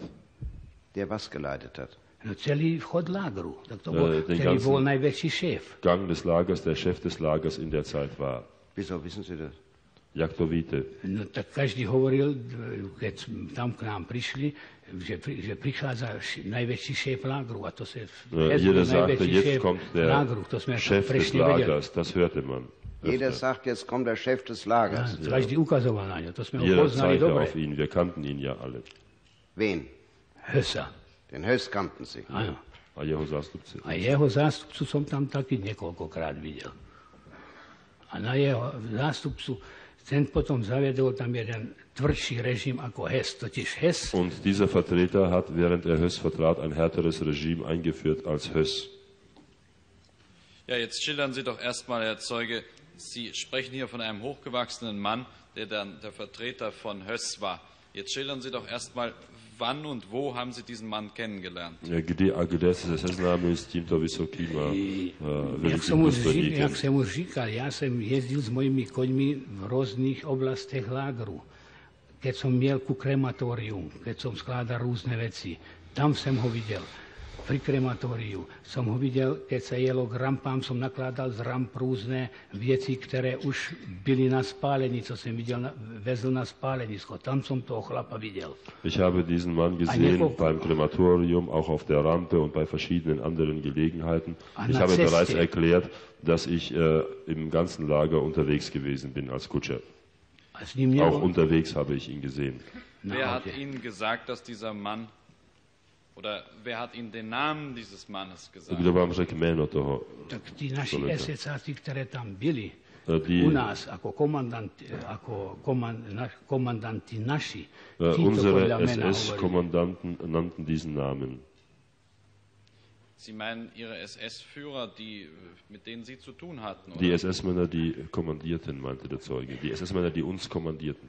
B: Der was geleitet hat?
D: No, celý vchod lágru, tak to bol,
C: ten
D: ktorý
C: ganzen-
D: bol najväčší šéf.
C: Gang des Lagers, der Chef des Lagers in der Zeit war.
B: Wieso wissen Sie das?
C: Jak to víte?
D: No tak každý hovoril, keď tam k nám prišli, že, pri- že prichádza najväčší šéf lágru a to sa bol
C: jeder sagte, jetzt
D: šéf
C: kommt der
D: lágru, to sme
C: Chef des. Lagers. Das hörte man.
B: Jeder
C: öfter.
B: sagt, jetzt kommt der Chef des Lagers.
D: Áno, Každý ukazoval na ňo, to sme ho
C: Jeder
D: poznali
C: zeigte
D: dobre.
C: auf ihn. Wir kannten ihn ja alle.
B: Wen?
D: Hesa.
B: Den Höss kannten Sie.
D: Áno.
C: A jeho zástupci.
D: A jeho zástupcu som tam taky niekoľkokrát videl. A na jeho zástupcu ten potom zaviedol tam jeden tvrdší režim ako Hes. Totiž Hes
C: Und dieser Vertreter hat, während er Höss vertrat, ein härteres Regime eingeführt als Höss.
G: Ja, jetzt schildern Sie doch erstmal, Herr Zeuge, Sie sprechen hier von einem hochgewachsenen Mann, der dann der Vertreter von Höss war. Jetzt schildern Sie doch erstmal, wann und wo haben Sie diesen Mann kennengelernt?
C: Kdy a kde se seznámil s tímto vysokým a
D: som,
C: velikým důstojníkem?
D: jak som už říkal, ja som jezdil s mojimi koňmi v rôznych oblastiach lágru. Keď som miel ku krematóriu, keď som skládal rôzne veci, tam som ho videl. Pri krematóriu som ho videl, keď sa jelo k rampám, som nakladal z ramp rôzne veci, ktoré už byli na spálení, co som videl, na, vezl na spálenisko. Tam som toho chlapa videl.
C: Ich habe diesen Mann gesehen
D: Eine-
C: beim Krematorium, auch auf der Rampe und bei verschiedenen anderen Gelegenheiten. Ich habe
D: Ceste.
C: bereits erklärt, dass ich äh, im ganzen Lager unterwegs gewesen bin als Kutscher. Auch unterwegs habe ich ihn gesehen.
G: Wer hat. Ihnen gesagt, dass dieser Mann, oder wer hat Ihnen den Namen dieses Mannes gesagt?
C: Kdo vám řekl jméno toho?
D: Tak tí naši
C: Človeka.
D: SSáci, ktoré tam byli,
C: Äh, Die,
D: u nás ako, komandant, ako komand, na, komandanti naši,
C: äh, unsere
D: podľa mena hovorili.
C: SS-Kommandanten nannten diesen Namen.
G: Sie meinen Ihre SS-Führer, die, mit denen Sie zu tun hatten? Oder?
C: Die SS-Männer, die kommandierten, meinte der Zeuge. Die SS-Männer, die uns kommandierten.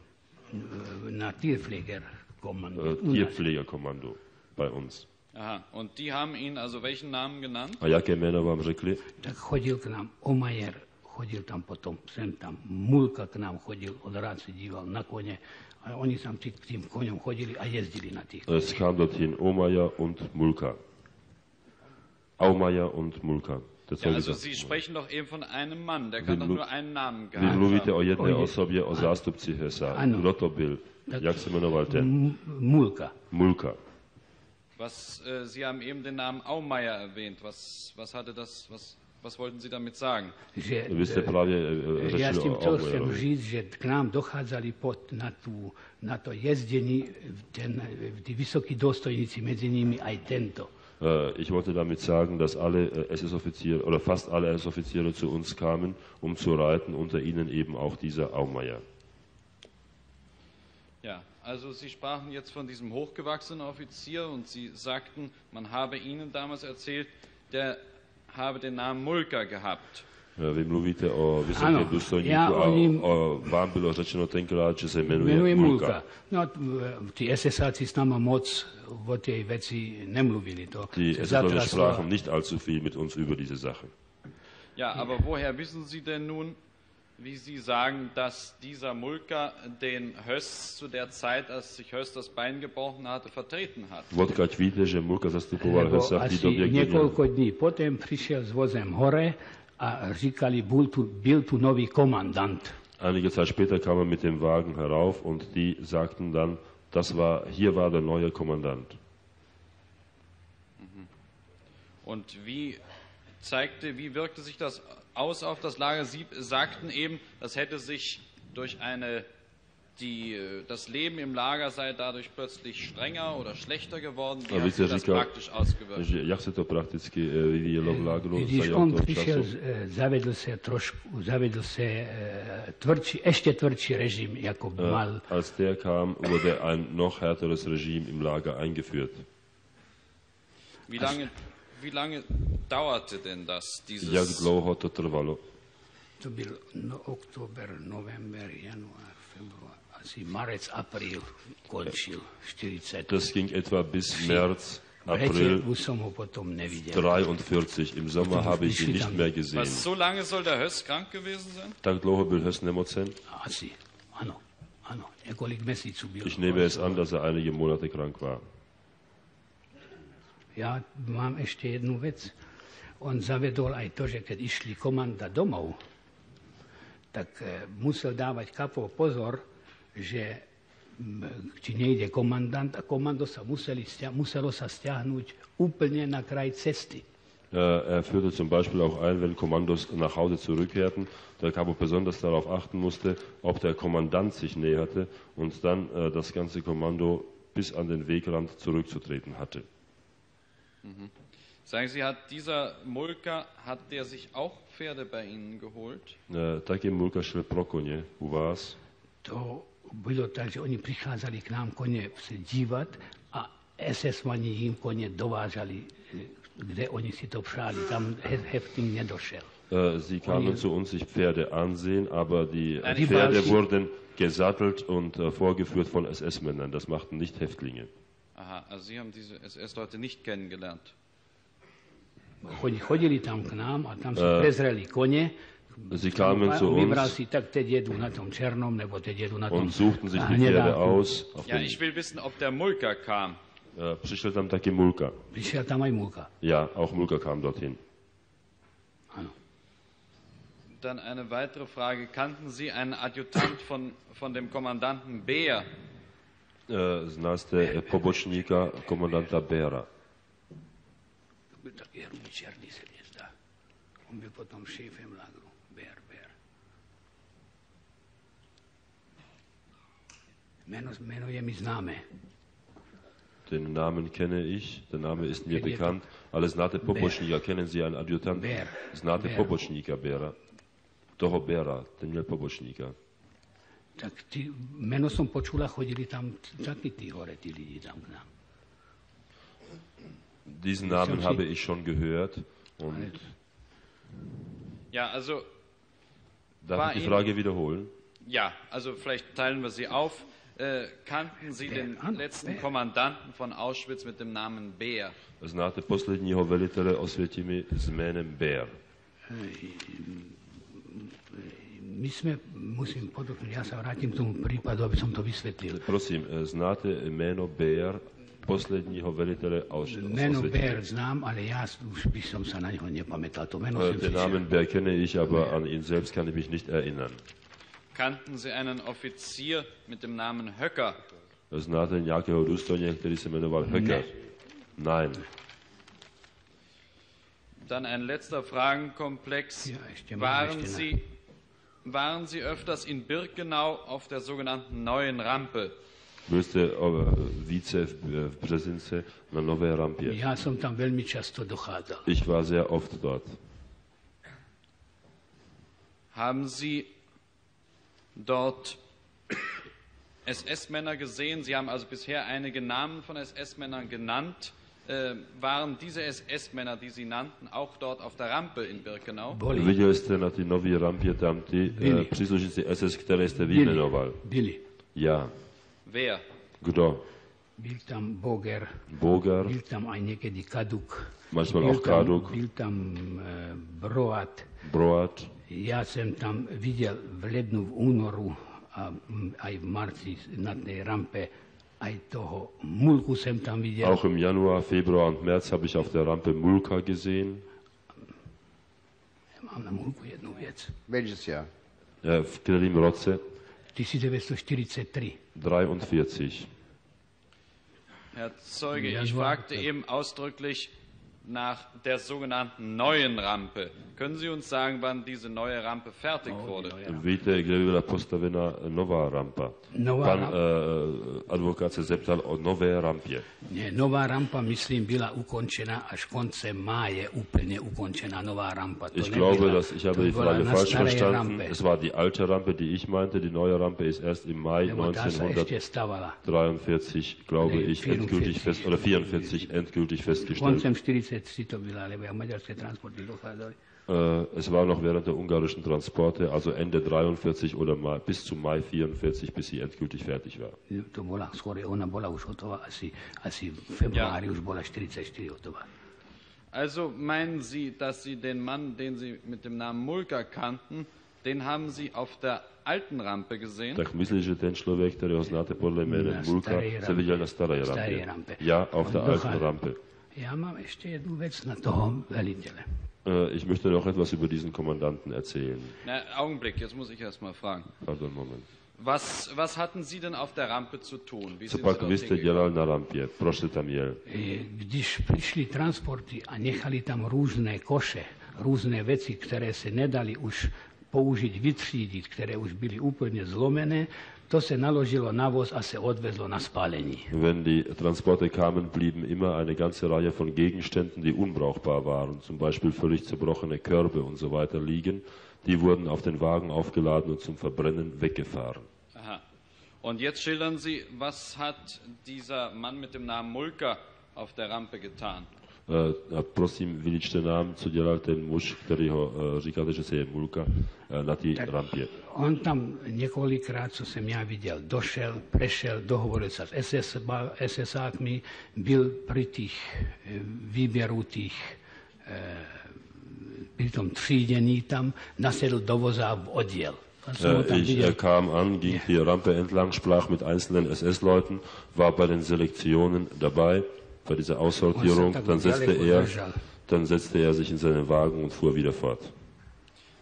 D: na Tierpfleger kommando.
C: Äh,
D: u nás.
C: Tierpflegerkommando bei uns.
G: Aha. Und die haben Ihnen also welchen Namen genannt?
C: A jaké jméno vám řekli?
D: Tak chodil k nám Omajer, chodil tam potom, sem tam, Mulka k nám chodil, od rád si díval na kone, a oni tam k tým koňom chodili a jezdili na tých.
C: Es kam dorthin Omayer und Mulka. Aumeier und Mulka.
G: Ja, also Sie sprechen doch eben von einem Mann, der
C: Vy
G: kann doch nur einen Namen
C: Vy
G: gehabt
C: mluvíte
G: haben.
C: o jedné osobě, o zástupci Hesa.
D: Ano.
C: Kdo to byl? Jak se jmenoval ten?
D: Mulka.
C: Mulka.
G: Was, äh, Sie haben eben den Namen Aumeier erwähnt. Was, was hatte das, was, was wollten Sie damit sagen?
D: Že,
C: Vy jste právě eh,
D: Ja s
C: řečili
D: tým
C: o
D: chcel chcem
C: Aumeyerovi.
D: žiť, že k nám dochádzali pod, na, tú, na to jezdení ten, tí vysokí dôstojníci, medzi nimi aj tento.
C: Ich wollte damit sagen, dass alle äh, SS-Offiziere oder fast alle SS-Offiziere zu uns kamen, um zu reiten, unter ihnen eben auch dieser Aumeier.
G: Ja. Also Sie sprachen jetzt von diesem hochgewachsenen Offizier und Sie sagten, man habe Ihnen damals erzählt, der habe den Namen Mulka gehabt.
C: Vy mluvíte o
D: Ano,
C: vysokém důstojníku
D: já
C: a
D: ním-
C: o, vám bylo řečeno tenkrát, že se jmenuje
D: Jmenuje
C: Mulka.
D: Mulka. No, t- ti SS-áci s náma moc o tej veci nemluvili. To
C: Die
D: zatraslo.
C: sprachen nicht allzu viel mit uns über diese Sache.
G: Ja, aber woher wissen Sie denn nun, wie Sie sagen, dass dieser Mulka den Höss zu der Zeit, als sich Höss das Bein gebrochen hatte, vertreten hat?
C: Odkaď víte, že Mulka zastupoval Hesa v té době, kdy
D: niekoľko dní potom prišiel s vozem hore a říkali, byl tu, byl tu nový komandant.
C: Einige Zeit später kam er mit dem Wagen herauf und die sagten dann, das war, hier war der neue Kommandant.
G: Und wie zeigte, wie wirkte sich das aus auf das Lager? Sie sagten eben, das hätte sich durch eine, die, äh, das Leben im Lager sei dadurch plötzlich strenger oder schlechter geworden. Wie
C: A
G: hat sich das praktisch ausgewirkt?
C: jak se to prakticky vyvíjelo v lágru
D: Vidíš, on e, zavedl sa trošku, zavedl sa e, tvrdší, ešte tvrdší režim, ako
C: Äh,
D: mal.
C: als der kam, wurde ein noch härteres Regime im Lager eingeführt.
G: Wie lange, wie lange dauerte denn das, dieses
C: Jak dlouho to trvalo?
D: To byl no, október, november, január, február, asi marec, apríl končil 40.
C: Das ging etwa bis März, April
D: už som ho potom nevidel.
C: 43. Im Sommer habe ich ihn nicht mehr gesehen.
G: Was, so lange soll der Höss krank gewesen sein?
C: Tak dlouho byl Höss nemocen? Ich nehme es an, dass er einige Monate krank war.
D: Ja mám ešte jednu vec. On zavedol aj to, že keď išli komanda domov, tak e, musel dávať kapov pozor, že či nejde komandant a komando sa museli, muselo sa stiahnuť úplne na kraj cesty.
C: Er führte zum Beispiel auch ein, wenn Kommandos nach Hause zurückkehrten, der Cabo besonders darauf achten musste, ob der Kommandant sich näherte und dann äh, das ganze Kommando bis an den Wegrand zurückzutreten hatte.
G: Sagen Sie, hat dieser Mulka, hat der sich auch Pferde bei Ihnen geholt?
C: Äh, Také Mulka šel pro u vás.
D: To bylo tak, že oni prichádzali k nám kone se dívať a SS-mani im kone dovážali, e, kde oni si to přáli. Tam Hefting nedošel.
C: Äh, Sie kamen zu uns sich Pferde ansehen, aber die Pferde wurden gesattelt und äh, vorgeführt von SS-Männern. Das machten nicht Häftlinge.
G: Aha, also Sie haben diese SS-Leute nicht kennengelernt.
D: Chodili, chodili tam k nám a tam si
C: Eh,
D: prezreli.
C: Sie kamen zu uns und suchten sich die Pferde aus. Auf
G: Ja, ich will wissen, ob der Mulka kam.
C: äh, přišel tam taky Mulka.
D: Tam.
C: Ja, auch Mulka kam dorthin.
G: Dann eine weitere Frage. Kannten Sie einen Adjutant von, von dem Kommandanten Beer?
C: Znal jste äh, pobočníka komandanta Bera.
D: To byl taký hrubý černý se mne zdá. On byl potom šéfem lágru. Ber, ber. Meno, meno je mi známe.
C: Den Namen kenne ich, der Name ist mir bekannt. Ale znáte pobočníka, kennen Sie einen Adjutant?
D: Ber.
C: Znáte
D: Ber.
C: pobočníka Bera? Toho Bera, ten měl pobočníka.
D: Tak ty, meno som počula, chodili tam taky tí hore, tí lidi tam k nám.
C: Diesen Namen habe ich schon gehört. Und
G: Ja, also,
C: darf ich die
G: Ihnen-
C: Frage wiederholen?
G: ja, also vielleicht teilen wir sie auf. Äh, kannten Sie den letzten. Kommandanten von Auschwitz mit dem Namen Beer?
C: Znáte posledního velitele Osvětimi s jménem Ber.
D: My sme, musím podotknúť, ja sa vrátim k tomu prípadu, aby som to vysvetlil.
C: Prosím, eh, znáte jméno Ber, posledního velitele Aus-
D: Meno? Ber znám, ale ja už by som sa na neho nepamätal. To meno
C: Äh,
D: som
C: Den
D: si
C: Namen Ber kenne ich, aber an ihn selbst kann ich mich nicht erinnern.
G: Kannten Sie einen Offizier mit dem Namen Höcker?
C: Znáte nějakého důstojně, který se jmenoval Höcker? Nein.
G: Dann ein letzter Fragenkomplex.
D: Ja, ich stimme
G: waren, Sie, waren Sie öfters in Birkenau auf der sogenannten Neuen Rampe?
C: O, více v, v Březince na Nové rampě.
D: Ja som tam veľmi často dochádzal.
C: Ich war sehr oft dort.
G: Haben Sie dort SS-Männer gesehen. Sie haben also bisher einige Namen von SS-Männern genannt. Äh, waren diese SS-Männer, die Sie nannten, auch dort auf der Rampe in Birkenau?
D: Boli,
C: Viděli jste na té nové rampě tam eh, příslušníci SS, které jste
D: byli,
C: vyjmenoval?
D: byli.
C: Ja.
G: Wer?
C: Kdo?
D: Byl tam Boger,
C: Bogar,
D: byl tam aj niekedy Kaduk,
C: manchmal
D: byl
C: auch Kaduk,
D: tam, byl tam e, Broat.
C: Broat.
D: Ja som tam videl v lednu, v únoru a aj v marci na tej rampe
C: Auch im Januar, Februar und März habe ich auf der Rampe Mulka gesehen.
B: Welches Jahr?
C: Äh, roce?
D: 1943.
C: 43.
G: Herr Zeuge, ich fragte eben ausdrücklich nach der sogenannten neuen Rampe. Können Sie uns sagen, wann diese neue Rampe fertig wurde?
C: Víte, kde byla postavena nová rampa?
D: Nová
C: Pan
D: rampa.
C: eh, advokát se zeptal o nové rampě.
D: Nie, nová rampa, myslím, byla ukončená až konce máje, úplne ukončená nová rampa. To
C: Ich glaube, dass ich habe die Frage falsch verstanden.
D: rampe,
C: Es war die alte Rampe, die ich meinte. Die neue Rampe ist erst im Mai
D: lebo tá sa ešte
C: 1943,
D: stavala.
C: glaube
D: Nee,
C: ich, endgültig
D: 44.
C: fest oder 44 endgültig festgestellt.
D: Koncem 43 ja
C: es war noch während der ungarischen Transporte, also Ende 43 oder Mai, bis zum Mai 44, bis sie endgültig fertig war.
D: To bola, skôr ona bola už hotová, asi, asi v februári už bola 44 hotová.
G: Also meinen Sie, dass Sie den Mann, den Sie mit dem Namen Mulka kannten, den haben Sie auf der alten Rampe gesehen?
C: Tak myslíš, že ten člověk, kterého znáte podle jména
D: Na
C: Mulka,
D: rampe.
C: viděl na staré
D: Starej
C: rampě?
D: rampe.
C: Ja, auf der alten Rampe.
D: Ja mám ešte jednu vec na toho veliteľa.
C: Äh, Ich möchte noch etwas über diesen Kommandanten erzählen.
G: Na, Augenblick, jetzt muss ich erst mal fragen.
C: Pardon, Moment.
G: Was, was hatten Sie denn auf der Rampe zu tun? Wie
C: Co
G: sind
C: pak
G: Sie
C: vy
G: gekommen?
C: dělal na rampě? Proč jste tam jel?
D: E, Když prišli transporty a nechali tam rôzne koše, rôzne veci, ktoré sa nedali už použiť, vytřídiť, ktoré už byli úplne zlomené, to sa naložilo na voz a sa odvezlo na spálení.
C: Wenn die Transporte kamen, blieben immer eine ganze Reihe von Gegenständen, die unbrauchbar waren, zum Beispiel völlig zerbrochene Körbe und so weiter liegen. Die wurden auf den Wagen aufgeladen und zum Verbrennen weggefahren.
G: Aha. Und jetzt schildern Sie, was hat dieser Mann mit dem Namen Mulka auf der Rampe getan?
C: Eh, A prosím, vyličte nám, co dělal ten muž, který ho eh, říkáte, že se je Mulka, eh, na té rampě.
D: On tam niekoľkokrát, co som ja videl, došel, prešiel, dohovoril sa s SS, SS-ákmi, byl pri tých výberu tých pri tom třídení tam, nasedl do voza a odjel.
C: Ich äh, kam an, ging die Rampe entlang, sprach mit einzelnen SS-Leuten, war bei den Selektionen dabei, bei dieser Aussortierung. Dann setzte er, dann setzte er sich in seinen Wagen und fuhr wieder fort.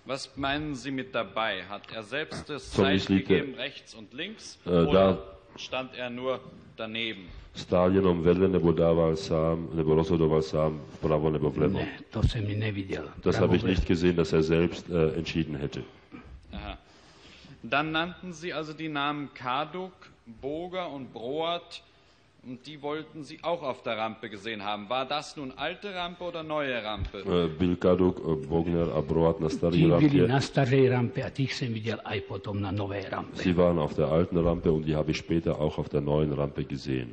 G: Was meinen Sie mit dabei? Hat er selbst das Zeichen gegeben, rechts und links?
C: Äh,
G: oder
C: da-
G: stand er nur daneben?
C: Stalinem vedle nebo dával sám, nebo rozhodoval sám vpravo nebo vlevo.
D: Ne, to som mi nevidel.
C: Das habe ich nicht gesehen, dass er selbst äh, entschieden hätte.
G: Aha. Dann nannten Sie also die Namen Karduk, Boger und Broat und die wollten Sie auch auf der Rampe gesehen haben. War das nun alte Rampe oder neue Rampe?
C: Bill Kaduk, Bogner a Broat na starý
D: Tí byli
C: rampě.
D: na starej rampe a tých som videl aj potom na novej rampe.
C: Sie waren auf der alten Rampe und die habe ich später auch auf der neuen Rampe gesehen.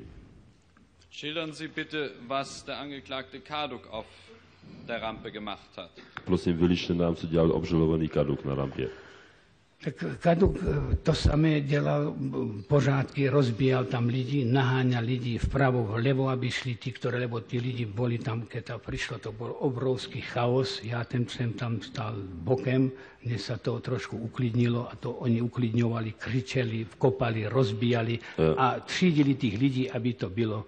G: Schildern Sie bitte, was der Angeklagte Karduk auf der Rampe gemacht hat.
C: Prosím, vyličte nám, co dělal obžalovaný Kaduk na rampě.
D: Tak Kaduk e, to samé delal m, pořádky, rozbíjal tam lidi, naháňal lidi vpravo, vlevo, aby šli tí, ktoré, lebo tí lidi boli tam, keď to prišlo, to bol obrovský chaos. Ja ten sem tam stal bokem, mne sa to trošku uklidnilo a to oni uklidňovali, kričeli, kopali, rozbíjali a třídili tých lidí, aby to bylo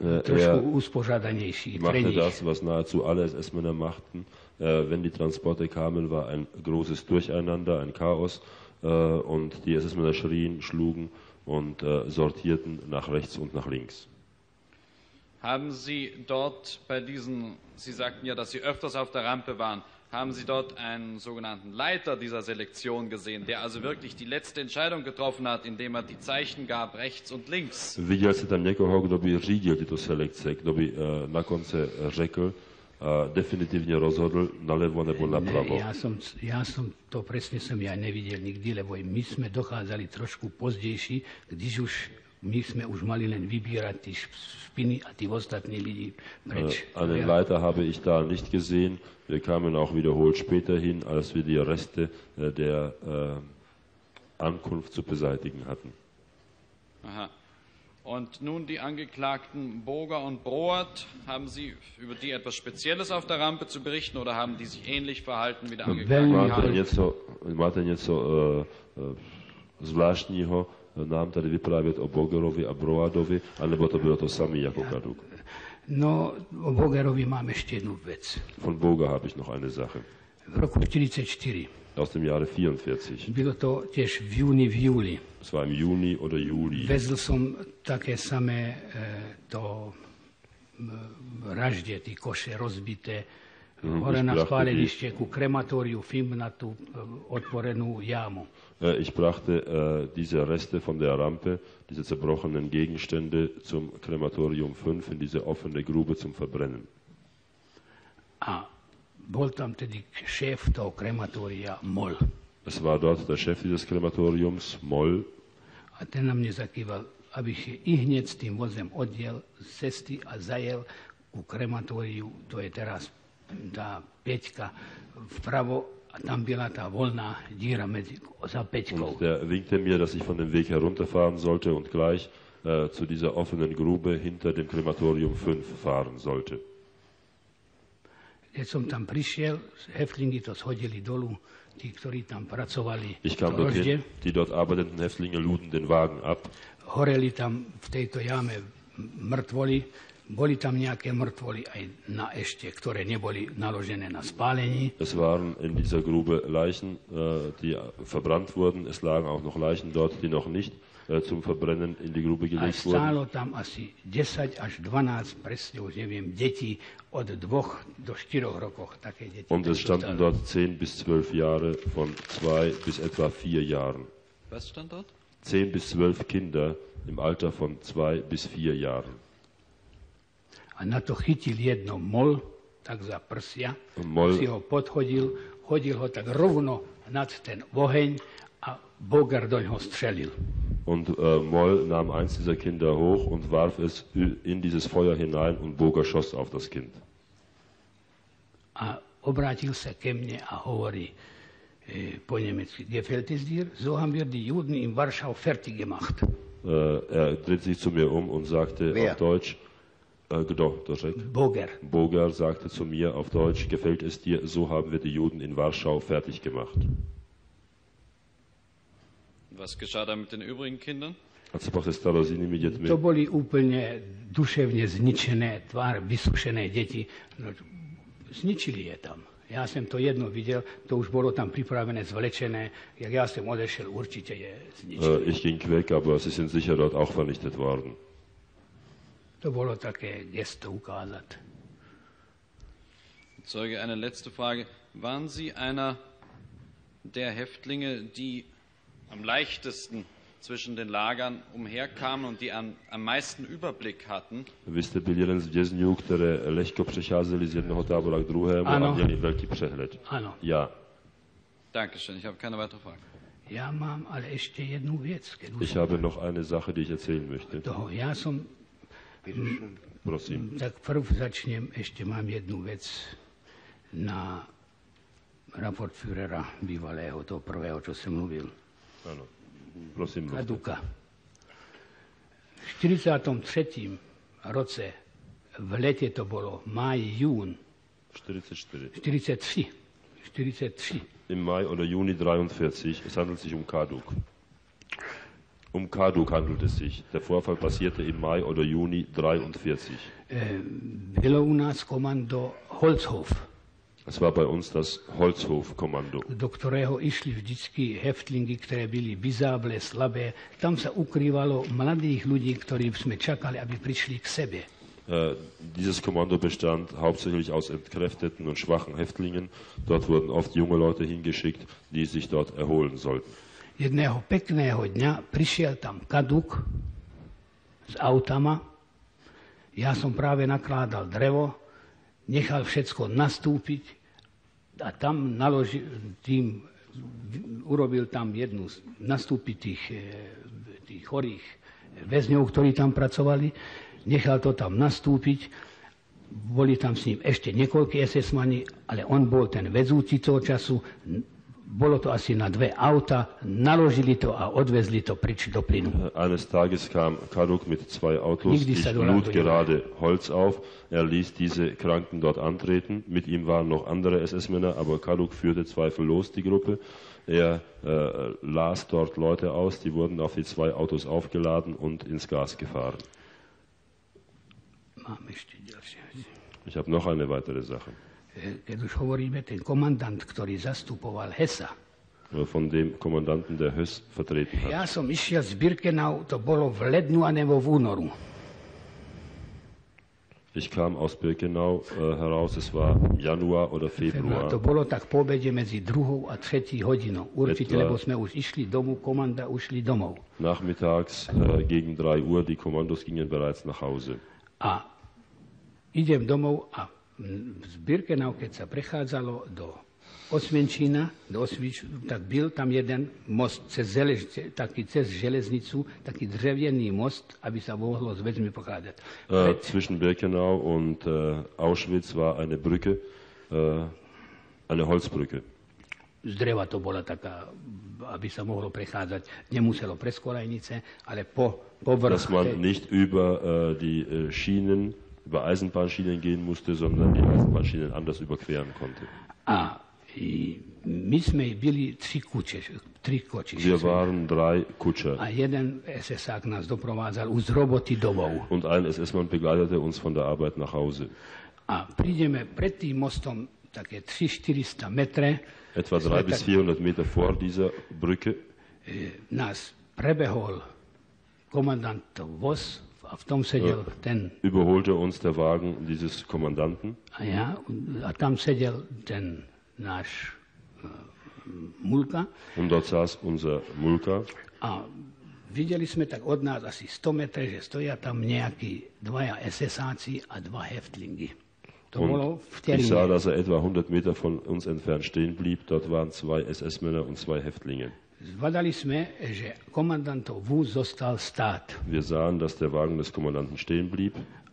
C: Äh,
D: trošku
C: er
D: uspořádanější pre
C: machte das, was nahezu alle SS-Männer machten. Äh, wenn die Transporte kamen, war ein großes Durcheinander, ein Chaos. Äh, und die SS-Männer schrien, schlugen und äh, sortierten nach rechts und nach links.
G: Haben Sie dort bei diesen, Sie sagten ja, dass Sie öfters auf der Rampe waren, haben Sie dort einen sogenannten Leiter dieser Selektion gesehen, der also wirklich die letzte Entscheidung getroffen hat, indem er die Zeichen gab, rechts und links?
C: Viděl jste tam někoho, kdo by řídil tyto selekce, kdo by na konce řekl, a definitivně rozhodl nalevo nebo napravo.
D: Ne, ja, som, ja som to presne som ja nevidel nikdy, lebo my sme dochádzali trošku pozdejší, když už my sme už mali len vybírať tie špiny a tí ostatní lidi preč.
C: Einen Leiter habe ich da nicht gesehen. Wir kamen auch wiederholt später hin, als wir die Reste äh, der äh, Ankunft zu beseitigen hatten.
G: Aha. Und nun die Angeklagten Boger und Broert. Haben Sie über die etwas Spezielles auf der Rampe zu berichten oder haben die sich ähnlich verhalten wie der Angeklagte?
C: Máte něco, máte něco uh, uh, zvláštního nám tady vyprávět o Bogerovi a Broadovi, anebo to bylo to samé jako Kaduk?
D: No, o Bogerovi mám ešte jednu vec.
C: Von Boger habe ich noch eine Sache.
D: V roku 1944
C: Aus dem Jahre 44.
D: bylo to tiež v júni, v júli.
C: Es war im Juni oder Juli.
D: Vezl som také samé e, to m, raždie, tí koše rozbité,
C: Mhm,
D: hore
C: ich
D: na
C: brachte
D: spálenište ku krematóriu FIM na tú e, otvorenú jamu.
C: Äh, Ich brachte äh, diese Reste von der Rampe, diese zerbrochenen Gegenstände zum Krematorium 5 in diese offene Grube zum Verbrennen.
D: A
C: Es war dort der Chef dieses Krematoriums, Moll,
D: A ten na mne zakýval, abych i hneď s tým vozem oddiel z cesty a zajel ku krematóriu, to je teraz tá Peťka vpravo
C: und der winkte mir, dass ich von dem Weg herunterfahren sollte und gleich äh, zu dieser offenen Grube hinter dem Krematorium 5 fahren sollte.
D: Keď som tam prišiel, heftlingy to shodili dolu, tí, ktorí tam pracovali
C: Ich kam
D: to
C: dorthin,
D: rožde.
C: die dort arbeitenden Häftlinge luden den Wagen ab.
D: Horeli tam v tejto jame mŕtvoli, boli tam nejaké mŕtvoly aj na ešte, ktoré neboli naložené na spálení.
C: Es waren in dieser Grube Leichen, äh, die verbrannt wurden. Es lagen auch noch Leichen dort, die noch nicht zum Verbrennen in die Grube gelegt wurden.
D: stálo tam asi 10 až 12, presne už neviem, detí od 2 do 4 rokov. Také deti.
C: Und es standen dort 10 bis 12 Jahre von 2 bis etwa 4 Jahren.
G: Was stand dort?
C: 10 bis 12 Kinder im Alter von 2 bis 4 Jahren.
D: A na to chytil jedno mol, tak za prsia,
C: Mol.
D: si ho podhodil, hodil ho tak rovno nad ten oheň a Bogar doň ho strelil.
C: Und äh, Moll nahm eins dieser Kinder hoch und warf es in dieses Feuer hinein und Boger schoss auf das Kind.
D: A obrátil sa ke mne a hovorí e, po nemecky, gefällt es dir? So haben wir die Juden in Warschau fertig gemacht.
C: Äh, er drehte sich zu mir um und sagte
B: Wer?
C: auf Deutsch, äh, doch.
D: Boger.
C: Boger sagte zu mir auf Deutsch, gefällt es dir, so haben wir die Juden in Warschau fertig gemacht.
G: Was geschah da mit den übrigen Kindern?
C: A co pak se stalo s jinými dětmi?
D: To boli úplne duševne zničené tvár, vysušené deti. No, zničili je tam. Ja som to jedno videl, to už bolo tam pripravené, zvlečené. Jak ja som odešel, určite je
C: Äh,
D: zničili.
C: ich ging weg, aber sie sind sicher dort auch vernichtet worden.
D: To bolo také gesto ukázať.
G: Zeuge, eine letzte Frage. Waren Sie einer der Häftlinge, die am leichtesten zwischen den Lagern umherkamen und die am, am meisten Überblick hatten?
C: Vy jste byl jeden z vězňů, které lehko přecházeli z jednoho tábora k druhému
D: Ano.
C: a měli velký přehled.
D: Áno.
C: Ja,
G: Dankeschön, ich habe keine weitere Frage.
D: Ja mám ale vec. Keď už
C: ich habe noch eine Sache, die ich erzählen möchte.
D: toho, ja som,
C: Prosím.
D: tak prv začnem, ešte mám jednu vec na raport Führera bývalého, toho prvého, čo som mluvil.
C: Ano. Prosím, mluvte.
D: Kaduka. V 43. roce, v lete to bolo, maj, jún,
C: 44.
D: 43. 43.
C: Im Mai oder Juni 43. Es handelt sich um Kaduk. Um Kaduk handelt es sich. Der Vorfall passierte im Mai oder Juni 43.
D: Bylo u nás komando Holzhof,
C: Es war bei uns das Holzhof-Kommando.
D: do ktorého išli vždycky heftlingy, ktoré byli bizáble, slabé. Tam sa ukrývalo mladých ľudí, ktorí sme čakali, aby prišli k sebe.
C: Äh, dieses Kommando bestand hauptsächlich aus entkräfteten und schwachen Häftlingen. Dort wurden oft junge Leute hingeschickt, die sich dort erholen sollten.
D: Jedného pekného dňa prišiel tam kaduk s autama. Ja som práve nakládal drevo. nechal všetko nastúpiť a tam naloži, tým urobil tam jednu z tých, tých chorých väzňov, ktorí tam pracovali, nechal to tam nastúpiť, boli tam s ním ešte niekoľko SS-mani, ale on bol ten vedúci toho času, bolo to asi na dve auta, naložili to a odvezli to preč do plynu.
C: Eines Tages kam Kaduk mit zwei Autos dicht blutgerade Holz auf. Er ließ diese Kranken dort antreten. Mit ihm waren noch andere SS-Männer, aber Kaduk führte zweifellos die Gruppe. Er äh, las dort Leute aus, die wurden auf die zwei Autos aufgeladen und ins Gas gefahren. Ich habe noch eine weitere Sache.
D: Keď už hovoríme, ten komandant, ktorý zastupoval Hesa,
C: von dem Kommandanten der Höss vertreten hat.
D: Ja som išiel z Birkenau, to bolo v lednu a nebo v únoru.
C: Ich kam aus Birkenau äh, heraus, es war Januar oder Februar.
D: To bolo tak po obede medzi druhou a tretí hodinou. Určite, Etwa lebo sme už išli domov, komanda ušli domov.
C: Nachmittags äh, gegen 3 Uhr, die Kommandos gingen bereits nach Hause.
D: A idem domov a z Birkenau, keď sa prechádzalo do Osmenčína, do Osvič, tak byl tam jeden most cez, želež, taký cez železnicu, taký drevený most, aby sa mohlo s väzmi pochádzať.
C: Äh, zwischen Birkenau und äh, Auschwitz war eine Brücke, äh, eine Holzbrücke.
D: Z dreva to bola taká, aby sa mohlo prechádzať, nemuselo prez kolajnice, ale po, po vrch.
C: Dass man nicht über äh, die äh, Schienen über Eisenbahnschienen gehen musste, sondern die Eisenbahnschienen anders überqueren konnte.
D: A my sme byli tri, kuče, tri koči.
C: Wir waren drei Kutscher. Und ein SS-Mann begleitete uns von der Arbeit nach Hause.
D: A prídeme pred tým mostom také 3-400 metre.
C: Etwa 3 bis 400 Meter vor dieser Brücke.
D: Nás prebehol komandant Voss v tom sedel ten...
C: Überholte uns der Wagen dieses Kommandanten.
D: A, ja, a tam sedel ten náš uh, Mulka.
C: Und dort saß unser Mulka.
D: A videli sme tak od nás asi 100 metre, že stoja tam nejakí dvaja SS-áci a dva heftlingy.
C: Und ich sah, dass er etwa 100 Meter von uns entfernt stehen blieb. Dort waren zwei SS-Männer und zwei Häftlinge.
D: Zbadali sme, že komandantov vůz zostal stát.
C: Wir sahen, dass der Wagen des Kommandanten stehen blieb.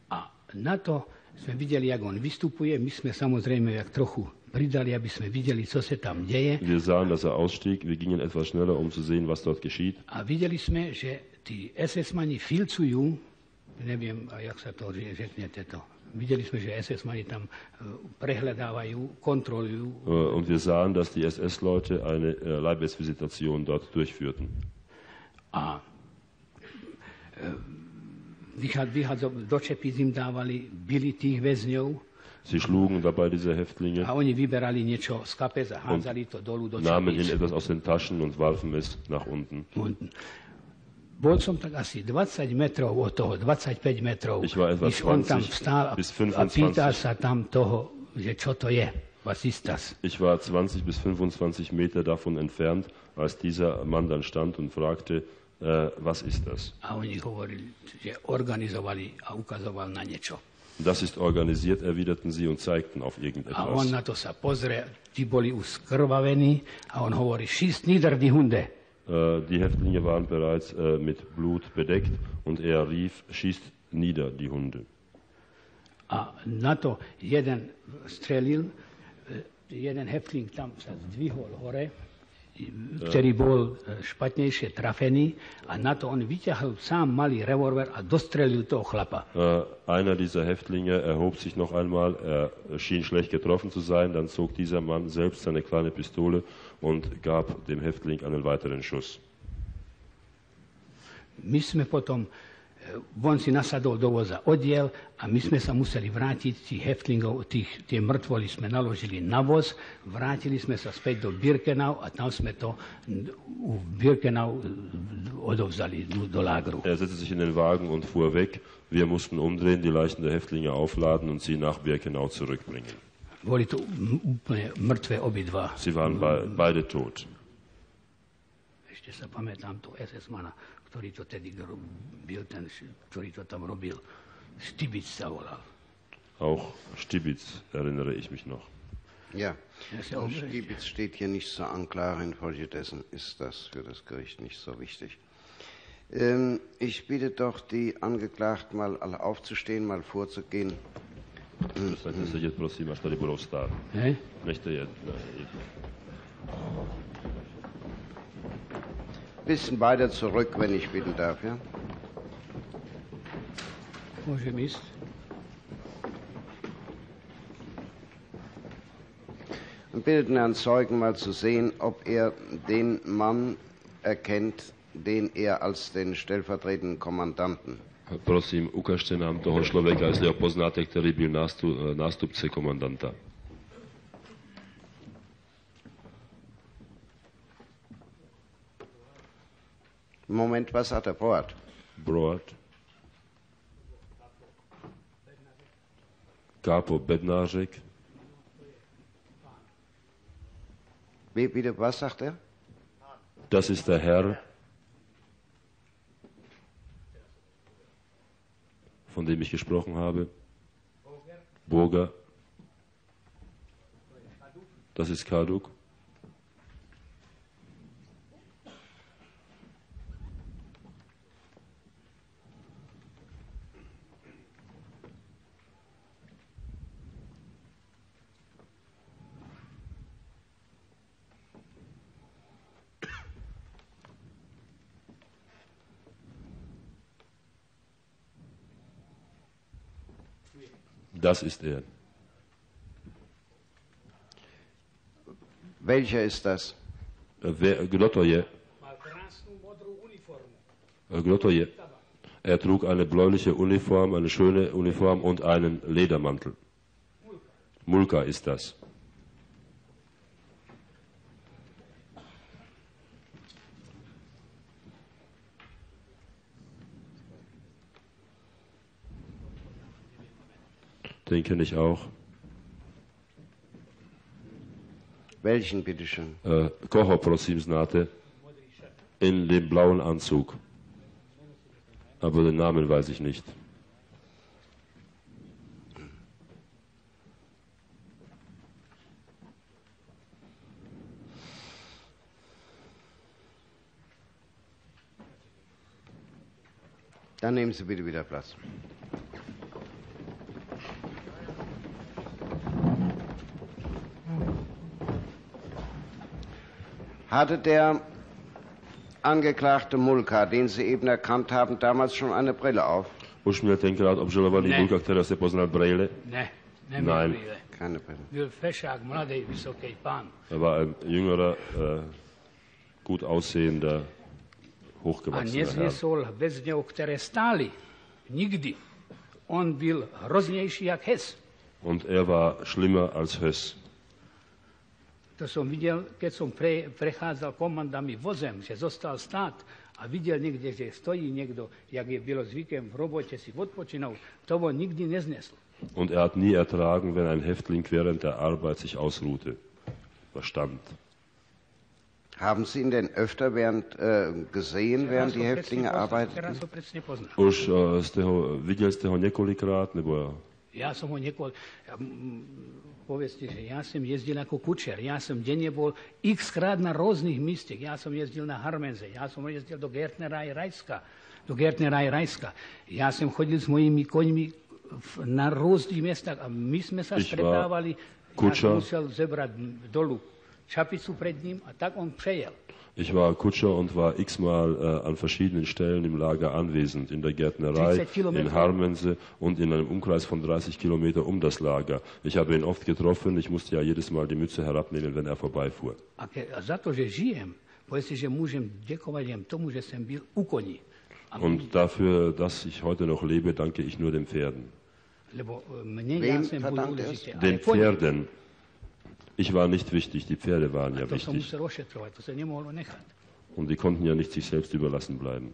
D: A na to sme videli, jak on vystupuje. My sme samozrejme jak trochu pridali, aby sme videli, co sa tam deje.
C: Wir sahen, dass er ausstieg. Wir gingen etwas schneller, um zu sehen, was dort geschieht.
D: A videli sme, že tí SS-mani filcujú, neviem, jak sa to řeknete to, Videli sme, že SS-mani tam prehľadávajú, kontrolujú.
C: Und wir sahen, dass die SS-Leute eine Leibesvisitation dort durchführten.
D: A do čepic im dávali, byli tých väzňov.
C: Sie schlugen dabei diese Häftlinge
D: a oni vyberali niečo z kapes a hádzali to dolu do
C: nahmen ihnen etwas aus den Taschen und warfen es nach unten.
D: unten. Bol som tak asi 20 metrov od toho, 25 metrov,
C: když
D: on tam vstál a, pýtal sa tam toho, že čo to je. Was ist das?
C: Ich war 20 bis 25 Meter davon entfernt, als dieser Mann dann stand und fragte, äh, was ist das?
D: A oni hovorili, že organizovali a ukazoval na niečo.
C: Das ist organisiert, erwiderten sie und zeigten auf irgendetwas.
D: A on na to sa pozrie, tí boli už skrvavení a on hovorí, schießt nieder die Hunde.
C: Äh, die Häftlinge waren bereits äh, mit Blut bedeckt und er rief, schießt nieder die Hunde.
D: A na to jeden strelil, äh, jeden Häftling tam sa zdvihol hore, ktorý bol špatnejšie trafený a na to on vyťahol sám malý revolver a dostrelil toho chlapa.
C: Einer dieser Häftlinge erhob sich noch einmal, er schien schlecht getroffen zu sein, dann zog dieser Mann selbst seine kleine Pistole und gab dem Häftling einen weiteren Schuss.
D: My sme potom, on si nasadol do voza oddiel a my sme sa museli vrátiť, tých heftlingov, tých, tie mŕtvoly sme naložili na voz, vrátili sme sa späť do Birkenau a tam sme to v Birkenau odovzali do, do lágru.
C: Er setzte sich in den Wagen und fuhr weg. Wir mussten umdrehen, die Leichen der Häftlinge aufladen und sie nach Birkenau zurückbringen.
D: Boli to úplne mŕtve obidva.
C: Sie waren be beide tot.
D: Ešte sa pamätám to SS-mana, ktorý to tedy robil, ten, ktorý to tam robil. Stibic sa volal.
C: Auch Stibitz erinnere ich mich noch.
B: Ja,
D: Ja, ist ja auch
B: Stibitz steht hier nicht zur Anklage, infolgedessen ist das für das Gericht nicht so wichtig. Ähm, ich bitte doch die Angeklagten mal alle aufzustehen, mal vorzugehen.
C: Přestaňte sedět, prosím, až tady budou stát.
D: Hej?
C: Nechte je. ne,
B: Bisschen weiter zurück, wenn ich bitten darf, ja?
D: Môžem ísť?
B: Und bitte den Herrn Zeugen mal zu sehen, ob er den Mann erkennt, den er als den stellvertretenden Kommandanten.
C: Prosím, ukažte nám toho člověka, jestli ho poznáte, který byl nástup, nástupce komandanta.
B: Moment, was hat er Broad?
C: Broad. Kápo Bednářek.
B: Wie, bitte, was sagt er?
C: Das ist der Herr, von dem ich gesprochen habe. Burger. Das ist Kaduk. Das ist er.
B: Welcher ist das?
C: Wer, kdo to je? Äh, Kdo to je? Er trug eine bläuliche Uniform, eine schöne Uniform und einen Ledermantel. Mulka ist das. Den kenne ich auch.
B: Welchen, bitteschön?
C: Äh, Koho, prosím, znáte? In dem blauen Anzug. Aber den Namen weiß ich nicht.
B: Dann nehmen Sie bitte wieder Platz. Hatte der Angeklagte Mulka, den Sie eben erkannt haben, damals schon eine Brille auf?
C: Už měl tenkrát obžalovaný
D: Ne.
C: Bulka, která se poznal Braille.
D: Ne,
C: Nein.
D: nemám brýle.
B: Keine Brille.
D: Byl fešák, mladý, vysoký pán.
C: Er war ein jüngerer, äh, gut aussehender,
D: A
C: hochgewachsener Herr.
D: nezniesol väzňov, ktoré stáli. Nikdy. On byl hroznejší jak Hes.
C: Und er war schlimmer als Höss.
D: To som videl, keď som pre, prechádzal komandami vozem, že zostal stát a videl niekde, že stojí niekto, jak je bylo zvykem v robote si odpočinul, to on nikdy neznesl.
C: Und er hat nie ertragen, wenn ein Häftling während der Arbeit sich ausruhte. Verstand.
B: Haben Sie ihn denn öfter während, äh, gesehen, während die Häftlinge arbeiteten?
C: Už uh, jste ho, viděl jste ho několikrát, nebo
D: Ja som ho niekoľ... ja, Povedzte, že ja som jezdil ako kučer. Ja som denne bol x krát na rôznych místech. Ja som jezdil na Harmenze. Ja som jezdil do Gertnera aj Rajska. Do Gertnera aj Rajska. Ja som chodil s mojimi koňmi na rôznych miestach a my sme sa stretávali. Ja som musel zebrať dolu čapicu pred ním a tak on prejel.
C: Ich war Kutscher und war x-mal äh, an verschiedenen Stellen im Lager anwesend, in der Gärtnerei,
D: 30 Kilometer.
C: in Harmense und in einem Umkreis von 30 Kilometer um das Lager. Ich habe ihn oft getroffen, ich musste ja jedes Mal die Mütze herabnehmen, wenn er vorbeifuhr. Und dafür, dass ich heute noch lebe, danke ich nur den Pferden.
D: E.
C: Den Pferden. Ich war nicht wichtig, die Pferde waren ja wichtig.
D: nechať.
C: Und die konnten ja nicht sich selbst überlassen bleiben.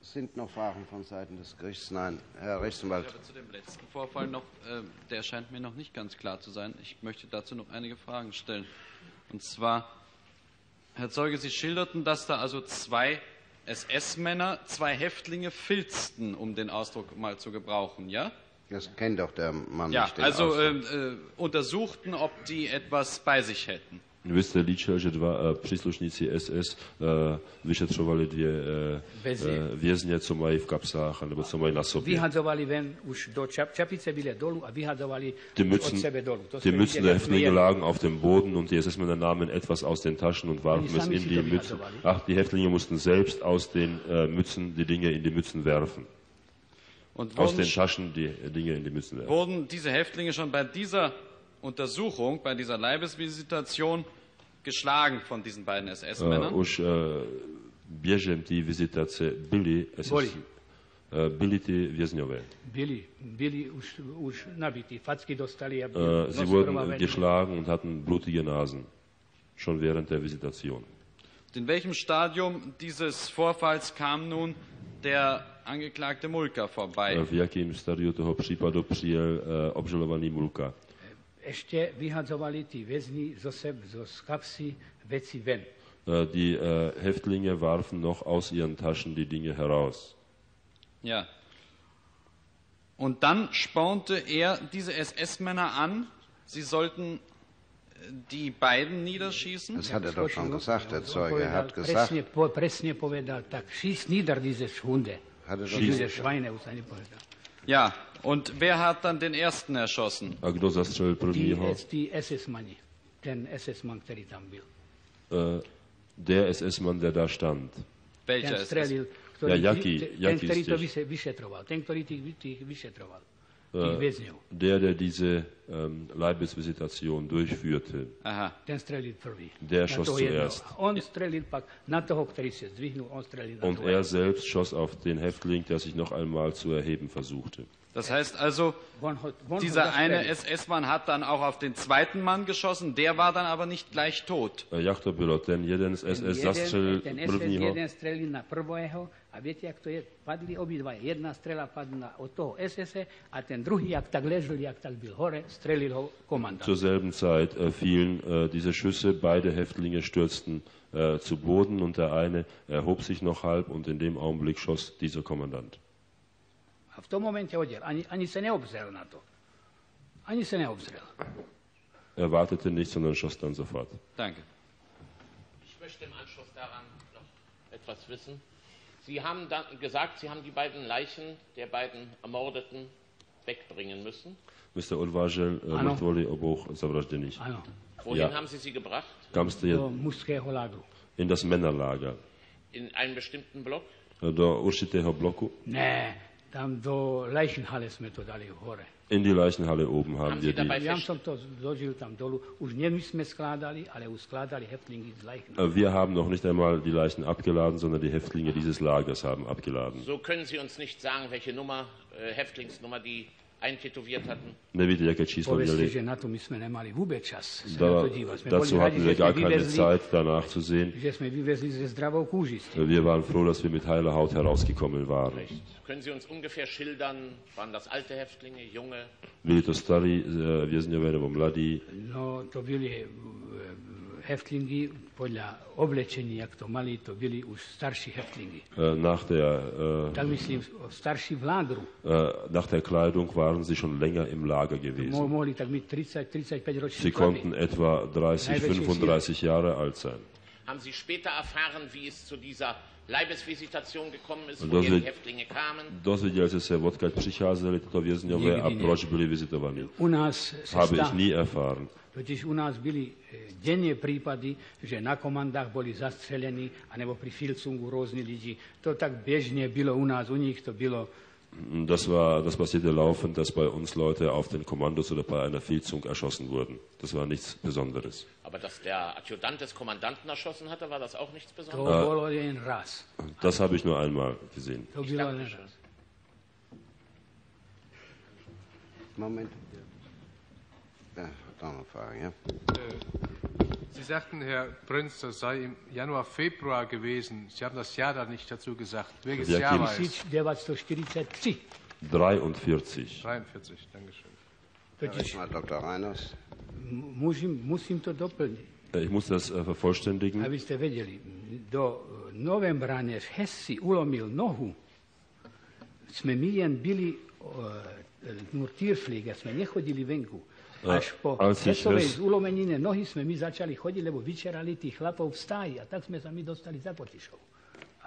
B: Sind noch Fragen von Seiten des Gerichts? Nein. Herr
G: Ich
B: Rechtsanwalt.
G: habe zu dem letzten Vorfall noch, äh, der scheint mir noch nicht ganz klar zu sein. Ich möchte dazu noch einige Fragen stellen. Und zwar, Herr Zeuge, Sie schilderten, dass da also zwei SS-Männer zwei Häftlinge filzten, um den Ausdruck mal zu gebrauchen, ja?
B: Das kennt doch der Mann
G: Ja,
B: nicht. den
G: also
B: Ausdruck.
G: äh, äh, untersuchten, ob die etwas bei sich hätten.
C: Vy jste líčil, že dva eh, příslušníci SS eh, vyšetřovali dvě eh,
D: Vězni.
C: vězně, co mají v kapsách, nebo co mají na sobě.
D: Vyhadzovali ven už do čap, čapice byli dolu a vyhadzovali
C: Die
D: od
C: Mützen,
D: sebe dolu. To
C: die Mützen der Häftlinge lagen auf dem Boden und die SS-Männer nahmen etwas aus den Taschen und warfen es in die Mützen. Ach, die Häftlinge mussten selbst aus den äh, Mützen die Dinge in die Mützen werfen.
G: Und
C: Aus
G: wurden,
C: den Taschen die Dinge in die Mützen werfen.
G: wurden diese Häftlinge schon bei dieser Untersuchung, bei dieser Leibesvisitation geschlagen von diesen beiden SS-Männern?
C: už uh, běžem té vizitace byli, SS, uh, byli ty vězňové.
D: Byli, byli už, už nabití, facky dostali a byli
C: Uh, sie wurden geschlagen und hatten blutige Nasen. Schon während der Visitation.
G: In welchem Stadium dieses Vorfalls kam nun der Angeklagte Mulka vorbei?
C: Uh, v jakém stadiu toho případu přijel uh, obžalovaný Mulka?
D: Ešte vyhadzovali tí väzni zo, seb, zo kapsy veci ven.
C: Uh, die uh, Häftlinge warfen noch aus ihren Taschen die Dinge heraus.
G: Ja. Und dann spornte er diese SS-Männer an, sie sollten äh, die beiden niederschießen.
B: Das hat er doch schon gesagt, der Zeuge. Er hat gesagt,
D: presne, po, presne povedal, tak schieß nieder dieses Hunde.
B: hat er doch
D: Diese Schweine.
G: Ja, und wer hat dann den ersten erschossen?
C: A kdo zastřelil prvního?
D: tí SS-mani, ten SS-man, ktorý tam byl.
C: Uh, der SS-Mann, der da stand.
G: Welcher
D: Ten
G: SS?
D: strelil, ktorý,
C: Ja, jaký-
D: ten,
C: jaký
D: ktorý to vyšetroval, ten, ktorý tých, tých vyšetroval, väzňov.
C: Der, der diese ähm, Leibesvisitation durchführte.
D: Aha.
C: Der schoss zuerst. Und er selbst schoss auf den Häftling, der sich noch einmal zu erheben versuchte.
G: Das heißt also, dieser eine. SS-Mann hat dann auch auf den zweiten Mann geschossen, der war dann aber nicht gleich tot.
C: A Jak to bylo? Ten jeden z SS zastřelil
D: ten SS
C: prvního,
D: jeden strelil na prvého a viete, jak to je? Padli obidva. Jedna strela padla od toho SS a ten druhý, jak tak ležel, jak tak byl hore, strelil ho komandant.
C: zur selben Zeit äh, fielen äh, diese Schüsse, beide Häftlinge stürzten äh, zu Boden und der eine erhob sich noch halb und in dem Augenblick schoss dieser Kommandant.
D: A v tom momente odiel. Ani, ani sa neobzrel na to. Ani sa neobzrel.
C: Er wartete nicht, sondern schoss dann sofort.
G: Danke.
H: Ich möchte im Anschluss daran noch etwas wissen. Sie haben dann gesagt, Sie haben die beiden Leichen der beiden Ermordeten wegbringen müssen.
C: Jste odvážel äh,
D: Ano.
C: mrtvoly obou zavražděných.
D: Áno.
H: Wohin
C: Ja.
H: haben Sie sie gebracht?
C: In das Männerlager?
H: In einen bestimmten Block?
C: Do určitého bloku?
D: Ne,
C: In die Leichenhalle oben haben wir die. Äh, Wir haben noch nicht einmal die Leichen abgeladen, sondern die Häftlinge dieses Lagers haben abgeladen.
H: so können Sie uns nicht sagen, welche Nummer, äh, Häftlingsnummer die eintätowiert hatten?
C: Nevíte, jaké číslo měli?
D: že na to my sme nemali vôbec čas sa na
C: Da,
D: to dívať. Sme
C: dazu hatten wir gar keine Zeit, danach zu sehen.
D: že sme vyvezli ze zdravou kúžistou.
C: Wir waren froh, dass wir mit heiler Haut herausgekommen waren.
H: Können Sie uns ungefähr schildern, waren das alte Häftlinge, junge?
C: Byli to starí eh, vězňové nebo mladí.
D: No, to byli Häftlingi, podľa oblečení, jak to mali, to byli už starší Häftlingi.
C: Äh, Nach der, äh,
D: Tak myslím, starší v lágru.
C: äh, nach der Kleidung waren sie schon länger im Lager gewesen.
D: Mohli tak byť 30-35 roční
C: Sie konnten etwa 30, 35 Jahre alt sein.
H: Haben Sie später erfahren, wie es zu dieser
C: Dozvěděl jste se, odkud přicházeli tyto vězňové a proč byli vizitovaní.
D: U nás sa
C: Habe ich nie erfahren.
D: totiž u nás byli e, denne prípady, že na komandách boli zastrelení, anebo pri Filcungu rôzni ľudí. To tak bežne bylo u nás, u nich to bylo
C: Das, war, das passierte laufend, dass bei uns Leute auf den Kommandos oder bei einer Fehlzug erschossen wurden. Das war nichts Besonderes.
H: Aber dass der Adjutant des Kommandanten erschossen hatte, war das auch nichts Besonderes?
D: raz.
C: Das habe ich nur einmal gesehen.
B: Moment. Ja, noch Fragen, ja?
I: Sie sagten, Herr Prinz, das sei im Januar, Februar gewesen. Sie haben das Jahr da nicht dazu gesagt. Welches
C: Ja,
I: Jahr war es?
D: 1943.
C: 43.
I: 43, Dankeschön.
D: Totiž
B: Mal Dr. Reiners.
D: musím, musím to doplniť,
C: Äh, Ich muss das äh, vervollständigen.
D: aby ste vedeli. Do novembra než Hess si ulomil nohu, sme my jen byli uh, nur Tierpfleger, sme nechodili venku. Až po
C: Hess-
D: ulomenine nohy sme my začali chodiť, lebo vyčerali tých chlapov v stáji a tak sme sa my dostali za Potišov.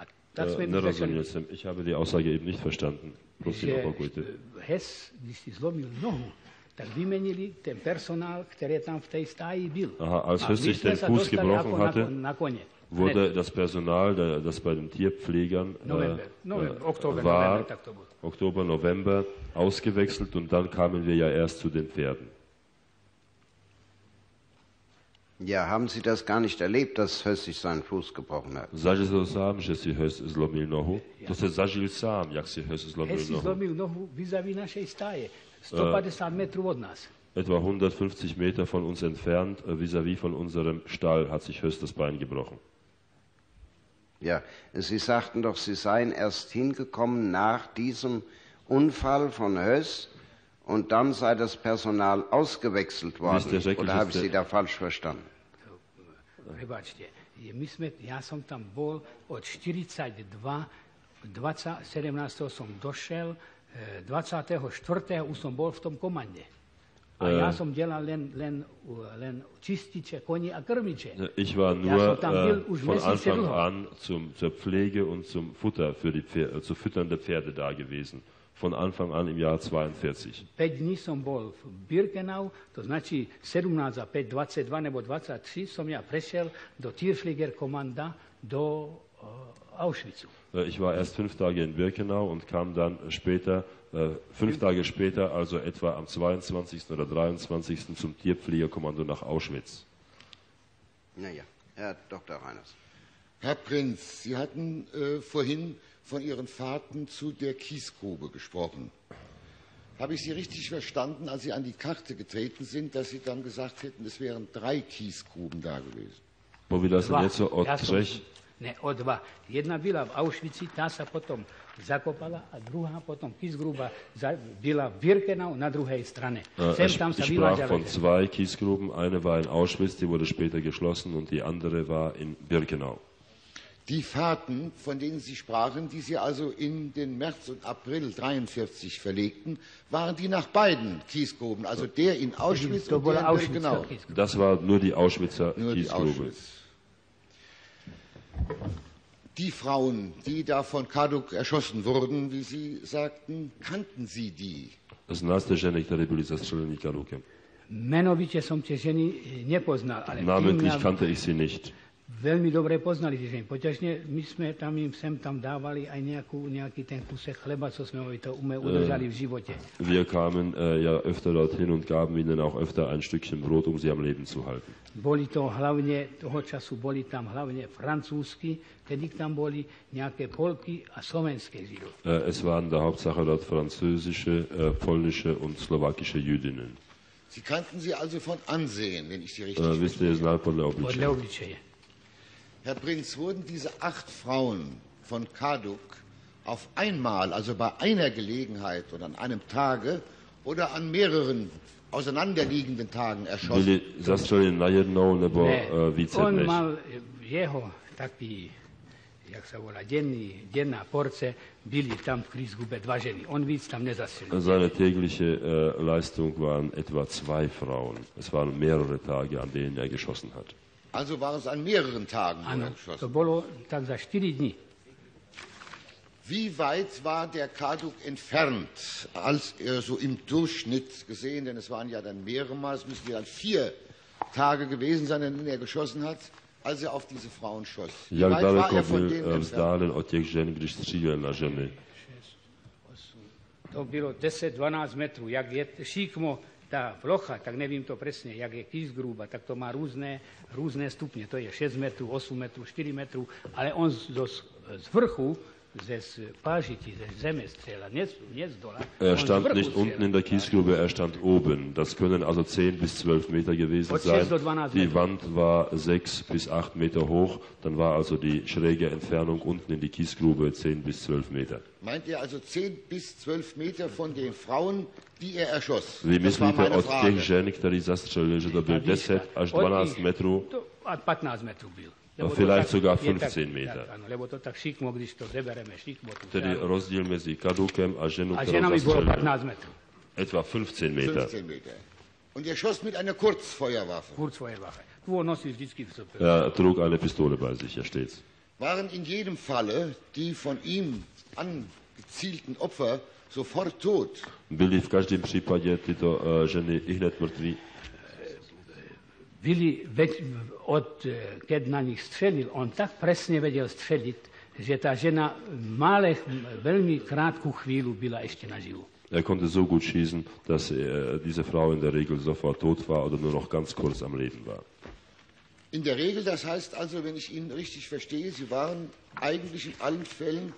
D: A tak sme my začali,
C: jsem. Ich habe die Aussage eben nicht verstanden. Prosím, opakujte.
D: Hess, když si zlomil nohu, tak vymenili ten personál, ktorý tam v tej stáji byl.
C: Aha, als Hess sich den Fuß gebrochen
D: na,
C: hatte,
D: na kone.
C: wurde das Personal, das bei den Tierpflegern äh,
D: November, November,
C: äh,
D: Oktober,
C: war,
D: November.
C: Oktober, November, ausgewechselt und dann kamen wir ja erst zu den Pferden.
B: Ja, haben Sie das gar nicht erlebt, dass Höss sich seinen Fuß gebrochen hat?
C: Zažil sám, že si Höss zlomil nohu. To se zažil sám, jak si Höss zlomil
D: Hess si
C: nohu.
D: zlomil nohu vis-a-vis našej stáje. 150 metrov od nás.
C: Etwa 150 Meter von uns entfernt, äh, vis-à-vis von unserem Stall, hat sich Höss das Bein gebrochen.
B: Ja, Sie sagten doch, Sie seien erst hingekommen nach diesem Unfall von Höss und dann sei das Personal ausgewechselt worden.
C: der Schrecklichste-
B: Oder habe ich Sie da falsch verstanden?
D: Prebačte, my sme, ja som tam bol od 42, 20, 17. som došel, eh, 24. už som bol v tom komande. A
C: Eh.
D: ja som delal len, len, len čističe, koni a krmiče.
C: Ich war
D: Ja
C: nur
D: byl
C: äh,
D: už
C: von Anfang an zum, zur Pflege und zum Futter für die Pferde, zu Füttern der Pferde da gewesen. Von Anfang an im Jahr 42.
D: 5 dní som bol v Birkenau, to znači 17 a 5, 22 nebo 23 som ja prešiel do Tierflieger komanda do uh, Auschwitzu.
C: Äh, Ich war erst fünf Tage in Birkenau und kam dann später, äh, fünf Tage später, also etwa am 22. oder 23. zum Tierpflegerkommando nach Auschwitz.
B: Naja, Herr Dr. Reiners.
J: Herr Prinz, Sie hatten äh, vorhin von Ihren Fahrten zu der Kiesgrube gesprochen. Habe ich Sie richtig verstanden, als Sie an die Karte getreten sind, dass Sie dann gesagt hätten, es wären drei Kiesgruben da gewesen?
C: Som
D: Dva.
C: niečo o třech,
D: Ne, o dva. Jedna byla v Auschwitzi, tá sa potom zakopala a druhá potom Kisgruba za- byla v Birkenau na druhej strane.
C: Äh,
D: Sem
C: ich,
D: tam sa
C: ich sprach von zwei Kiesgruben. Eine war in Auschwitz, die wurde später geschlossen, und die andere war in Birkenau.
J: Die Fahrten, von denen Sie sprachen, die Sie also in den März und April 43 verlegten, waren die nach beiden Kiesgruben, also der in Auschwitz und der in
D: Auschwitz.
J: Birkenau.
C: Das war nur die Auschwitzer
J: Nur die
C: Kiesgrube.
J: Auschwitz. Die Frauen, die da von Kaduk erschossen wurden, wie Sie sagten, kannten Sie die?
C: Znáte ženy, které byly zastřeleny Karukem?
D: Menovite som tie ženy eh, nepoznal, ale
C: Namentlich kannte ich sie nicht.
D: Veľmi dobre poznali tie ženy. Poťažne my sme tam im sem tam dávali aj nejakú, nejaký ten kusek chleba, co sme to ume udržali v živote.
C: Wir kamen äh, ja öfter dorthin und gaben ihnen auch öfter ein Stückchen Brot, um sie am Leben zu halten.
D: Boli to hlavne, toho času boli tam hlavne francúzsky, tedy tam boli nejaké polky a slovenské židov.
C: Äh, es waren der Hauptsache dort französische, äh, polnische und slowakische Jüdinnen.
J: Sie kannten sie also von Ansehen, wenn ich Sie richtig
C: Äh, wisst ihr, znal podle
D: obličeje.
J: Herr Prinz, wurden diese acht Frauen von Kaduk auf einmal, also bei einer Gelegenheit oder an einem Tage oder an mehreren auseinanderliegenden Tagen erschossen?
C: Byli zastřeleni najednou nebo
D: Ne,
C: äh, více
D: on
C: než?
D: mal jeho taký, jak sa volá, denný, denná porce, byli tam v Krisgube dva ženy. On víc tam nezastrelil.
C: Seine tägliche äh, Leistung waren etwa zwei Frauen. Es waren mehrere Tage, an denen er geschossen hat.
J: Also war es an mehreren Tagen, er
D: to
J: geschossen
D: bolo tak za 4 dní.
J: Wie weit war der Kaduk entfernt, als er so im Durchschnitt gesehen, denn es waren ja dann mehrere Mal, es müssen ja dann vier Tage gewesen sein, in denen er geschossen hat, als er auf diese Frauen schoss. Wie
C: Jak
J: weit war
C: daleko
J: er von denen entfernt?
C: vzdálen od těch žen, když střílel na ženy?
D: To bylo 10-12 metrů. Jak je šíkmo, tá plocha, tak nevím to presne, jak je Kisgruba, tak to má rôzne, rôzne stupne. To je 6 metrů, 8 metrů, 4 metrů, ale on z, z, z vrchu, z dola.
C: Er stand nicht unten in der Kiesgrube, er stand oben. Das können also 10 bis 12 Meter gewesen sein.
D: 6 do 12
C: Die. Wand war 6 bis 8 Meter hoch. Dann war also die schräge Entfernung unten in die Kiesgrube 10 bis 12 Meter.
J: Meint er also 10 bis 12 Meter von den Frauen, die er erschoss? Das meine
C: od
J: Frage.
C: těch žen, který zastřelil, že to byl 10 až 12 metrů?
D: To, a 15 metrů byl.
C: Vielleicht sogar
D: je tak-
C: 15 Meter. Tedy rozdíl mezi kadukem a ženu, kterou zastřelil,
D: 15 metrov.
C: etwa 15 Meter.
J: 15 Meter. Und er schoss mit einer Kurzfeuerwaffe.
D: Sope.
C: Er trug eine Pistole bei sich, hier steht's.
J: Waren in jedem Falle die von ihm angezielten Opfer sofort tot.
C: Byli v každém případě tyto eh, ženy i hned mrtví.
D: Bili već, od, eh, na nich strelil, on tak presne vedel streliť, že tá žena malé, veľmi krátku chvíľu byla ešte naživu.
C: Er konnte so gut schießen, dass äh, diese Frau in der Regel sofort tot war oder nur noch ganz kurz am Leben war.
J: In der Regel, das heißt also, wenn ich ihn richtig verstehe, Sie waren eigentlich in allen Fällen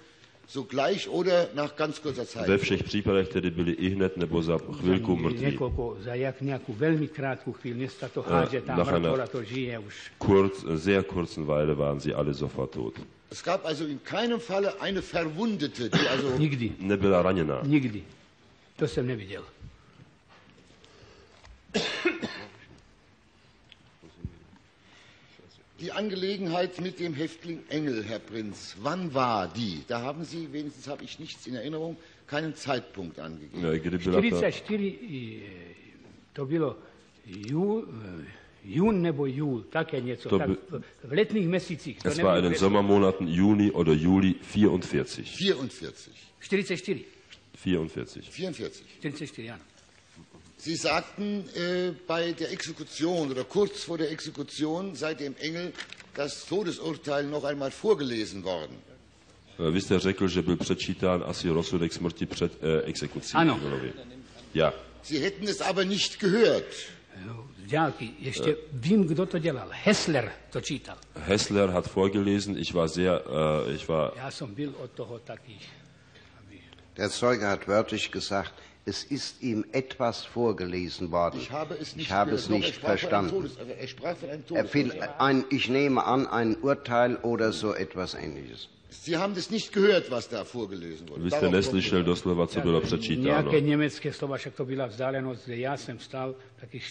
J: sogleich oder nach ganz kurzer Zeit.
C: Ve všech případech tedy byli i hned nebo za chvilku mrtví.
D: Niekoľko, za jak, nejakú veľmi krátku chvíľu, dnes sa to
C: Eh,
D: hádže, tá
C: nach einer-
D: to žije už.
C: Kurz, sehr kurzen Weile waren sie alle sofort tot.
J: Es gab also in keinem Falle eine Verwundete, die also
D: Nikdy,
C: Nebyla raněná.
D: nikdy. To som nevidel.
J: Die Angelegenheit mit dem Häftling Engel, Herr Prinz, wann war die? Da haben Sie, wenigstens habe ich nichts in Erinnerung, keinen Zeitpunkt angegeben.
C: Kdy byla ta,
D: 44, i, to bylo júl, jún nebo júl, také niečo.
C: To
D: tak
C: by-
D: v, v letných mesících. To
C: es war in den Sommermonaten Juni oder Juli 44.
J: 44.
D: 44.
C: 44.
J: 44.
D: 44, áno.
J: Sie sagten äh, bei der Exekution oder kurz vor der Exekution sei dem Engel das Todesurteil noch einmal vorgelesen worden.
C: Eh, Vy jste řekl, že byl přečítán asi rozsudek smrti před eh, exekucí.
D: Ano.
C: Engelovi. Ja.
J: Sie hätten es aber nicht gehört.
D: Ďalky ešte vím, kto to delal. Hessler to čítal.
C: Hessler hat vorgelesen, ich war sehr, äh, ich war
D: Ja som byl od toho taký.
B: Der Zeuge hat wörtlich gesagt, es ist ihm etwas vorgelesen worden.
J: Ich habe es nicht,
B: Ich habe es nicht
J: er
B: verstanden.
J: Er sprach von einem
B: Er fiel
J: Todesurteil.
B: ein, ich nehme an, ein Urteil oder so etwas ähnliches.
J: Sie haben das nicht gehört, was da vorgelesen wurde.
C: Vy jste neslyšel
J: es.
C: doslova, co bylo přečítáno.
D: Nejaké nemecké slova, však to byla vzdálenosť, že ja som stal takých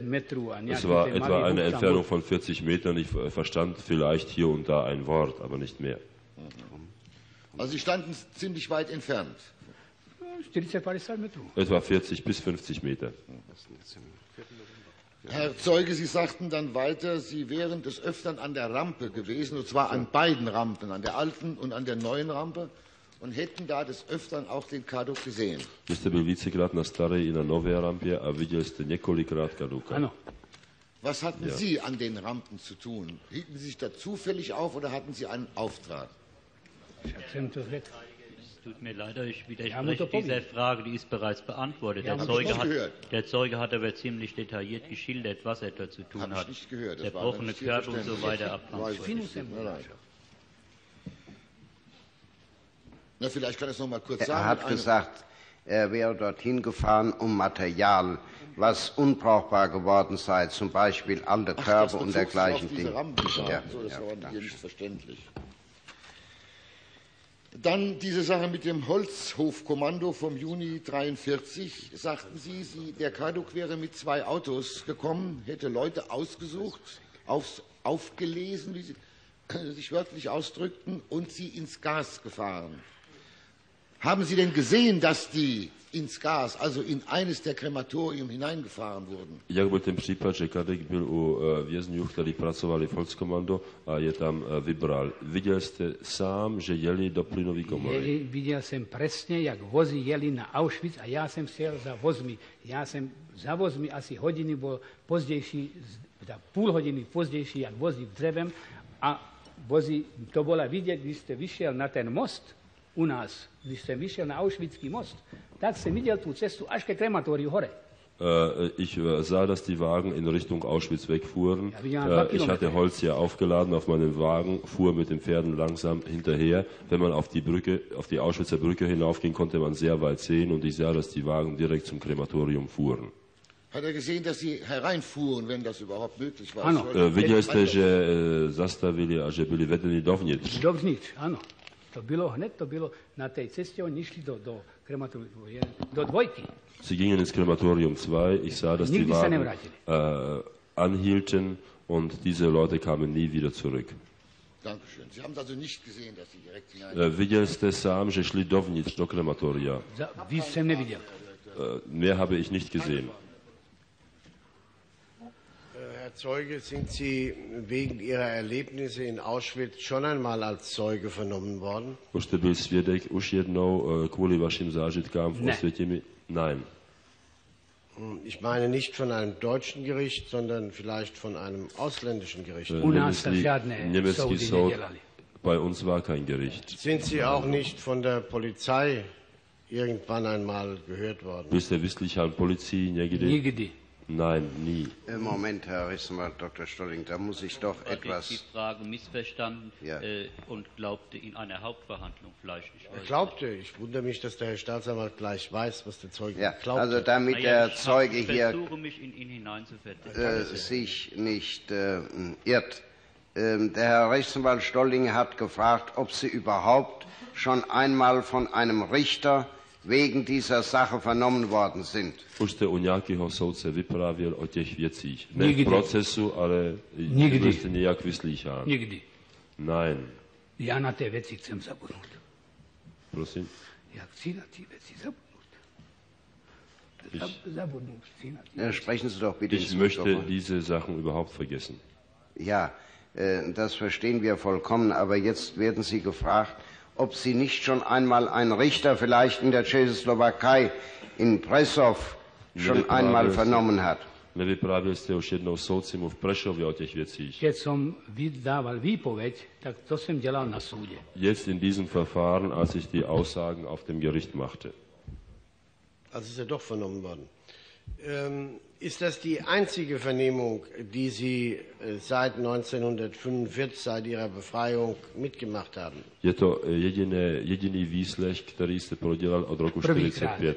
D: 40 metrů a
C: Es war etwa eine Entfernung von 40 Metern. Ich verstand vielleicht hier und da ein Wort, aber nicht mehr.
J: Also Sie standen ziemlich weit entfernt.
D: 40-50 metrů.
C: Etwa 40 bis 50 Meter.
J: Herr Zeuge, Sie sagten dann weiter, Sie wären des Öfteren an der Rampe gewesen, und zwar an beiden Rampen, an der alten und an der neuen Rampe, und hätten da des Öfteren auch den Kaduk gesehen.
C: Vy jste byl vícekrát na staré i na nové rampě a viděl jste několikrát kaduka.
D: Áno.
J: Was hatten
C: Ja.
J: Sie an den Rampen zu tun? Hielten Sie sich da zufällig auf oder hatten Sie einen Auftrag?
D: To řekl.
K: Tut mir leid, ich widerspreche dieser Frage, die ist bereits beantwortet.
J: Ja,
K: der,
J: ich
K: Zeuge
J: nicht
K: hat,
J: gehört.
K: der Zeuge hat aber ziemlich detailliert geschildert, was er da zu tun
J: Hab ich
K: hat.
J: nicht gehört. Das
K: Der
J: war
K: brochene
J: nicht viel
K: Körper und so weiter abfangen.
J: ich mir. Na, vielleicht kann ich es noch mal kurz sagen.
B: Er hat gesagt, er wäre dorthin gefahren, um Material, was unbrauchbar geworden sei, zum Beispiel alte
J: Ach, das
B: Körper
J: bezog
B: und dergleichen Dinge. Ja,
J: so, das
B: ja,
J: war hier
B: danke.
J: nicht verständlich. Dann diese Sache mit dem Holzhofkommando vom Juni 43. Sagten Sie, Sie, der Kaduk wäre mit zwei Autos gekommen, hätte Leute ausgesucht, aufs, aufgelesen, wie Sie sich wörtlich ausdrückten, und sie ins Gas gefahren. Haben Sie denn gesehen, dass die ins Gas, also in eines der Krematorien hineingefahren wurden?
C: Jak byl ten případ, že Kadek byl u eh, vězňů, kteří pracovali v a je tam eh, vybral. Viděl jste sám, že jeli do plynové komory?
D: Jeli, videl som presne, jak vozy jeli na Auschwitz a ja som šiel za vozmi. Ja som za vozmi asi hodiny bol pozdejší, teda půl hodiny pozdejší, jak vozy v dřevem a vozy, to bola vidieť, když ste vyšiel na ten most u nás, když som vyšiel na Auschwitzký most, tak som videl tú cestu až ke krematóriu hore.
C: Äh, ich äh, sah, dass die Wagen in Richtung Auschwitz wegfuhren. Äh, ich hatte Holz hier aufgeladen auf meinem Wagen, fuhr mit den Pferden langsam hinterher. Wenn man auf die Brücke, auf die Auschwitzer Brücke hinaufging, konnte man sehr weit sehen und ich sah, dass die Wagen direkt zum Krematorium fuhren.
J: Hat er gesehen, dass sie hereinfuhren, wenn das überhaupt möglich war?
D: Ano.
J: Es sollte-
C: Äh, Viděl jste, že eh, zastavili a že byli vedeni dovnitř.
D: To bylo hned, to bylo na tej ceste, oni išli do, do krematóriu, do dvojky.
C: Sie gingen ins Krematorium 2. Ich sah, dass die
D: Nikdy se
C: Wagen äh, anhielten und diese Leute kamen nie wieder zurück.
J: Dankeschön. Sie haben es also nicht gesehen, dass Sie direkt hinein.
C: E, jste sám, že šli dovnitř do krematoria.
D: Za, víc jsem neviděl.
C: E, Mehr habe ich nicht gesehen.
L: Herr Zeuge, sind Sie wegen Ihrer Erlebnisse in Auschwitz schon einmal als Zeuge vernommen worden?
C: Už jste byl svědek už jednou e, kvůli vašim zážitkám v
L: Ne.
C: Osvětimi? Nein.
L: Hm, Ich meine nicht von einem deutschen Gericht, sondern vielleicht von einem ausländischen Gericht.
C: E, Nemyslí německý soud. Bei uns war kein Gericht.
L: Sind Sie auch nicht von der Polizei irgendwann einmal gehört worden?
C: Byl jste vyslyšán policií někdy?
D: Nikdy.
C: Nein, nie.
B: Moment, Herr Rechtsanwalt Dr. Stolling, da muss ich doch
K: Hat
B: etwas.
K: die Frage missverstanden
B: Ja.
K: äh, und glaubte in einer Hauptverhandlung vielleicht nicht.
L: Er glaubte, ich wundere mich, dass der Herr Staatsanwalt gleich weiß, was der Zeuge
B: Ja,
L: glaubte.
B: also damit
K: Naja,
B: der
K: ich
B: Zeuge
K: ich
B: hier
K: versuche mich in ihn hineinzuversetzen.
B: äh, sich nicht äh, irrt. Ähm, der Herr Rechtsanwalt Stolling hat gefragt, ob Sie überhaupt schon einmal von einem Richter wegen dieser Sache vernommen worden sind.
C: Už jste u nějakého soudce vyprávěl o těch věcích. Ne
D: Nikdy.
C: v procesu, ale
D: Nikdy.
C: jste nějak vyslýchán.
D: Nikdy.
C: Nein.
D: Ja na te veci chcem zabudnúť.
C: Prosím.
D: Ja chci na tie veci zabudnúť.
C: Ich-
B: Ja, sprechen Sie doch bitte
C: Ich möchte diese Sachen überhaupt vergessen.
B: Ja, äh, das verstehen wir vollkommen, aber jetzt werden Sie gefragt, ob Sie nicht schon einmal einen Richter vielleicht in der Tschechoslowakei in Pressow schon einmal vernommen hat.
C: Nevyprávěl jste už jednou soudci mu v Prešově o těch věcích.
D: Keď som vydával výpoveď, tak to som delal na súde.
C: Jetzt in diesem Verfahren, als ich die Aussagen auf dem Gericht machte.
L: Also ist er doch vernommen worden. Ähm, ist das die einzige Vernehmung, die Sie äh, seit 1945, seit Ihrer Befreiung mitgemacht haben?
C: Je to eh, jediné, jediný výslech, který jste prodělal od roku
L: První
C: 45.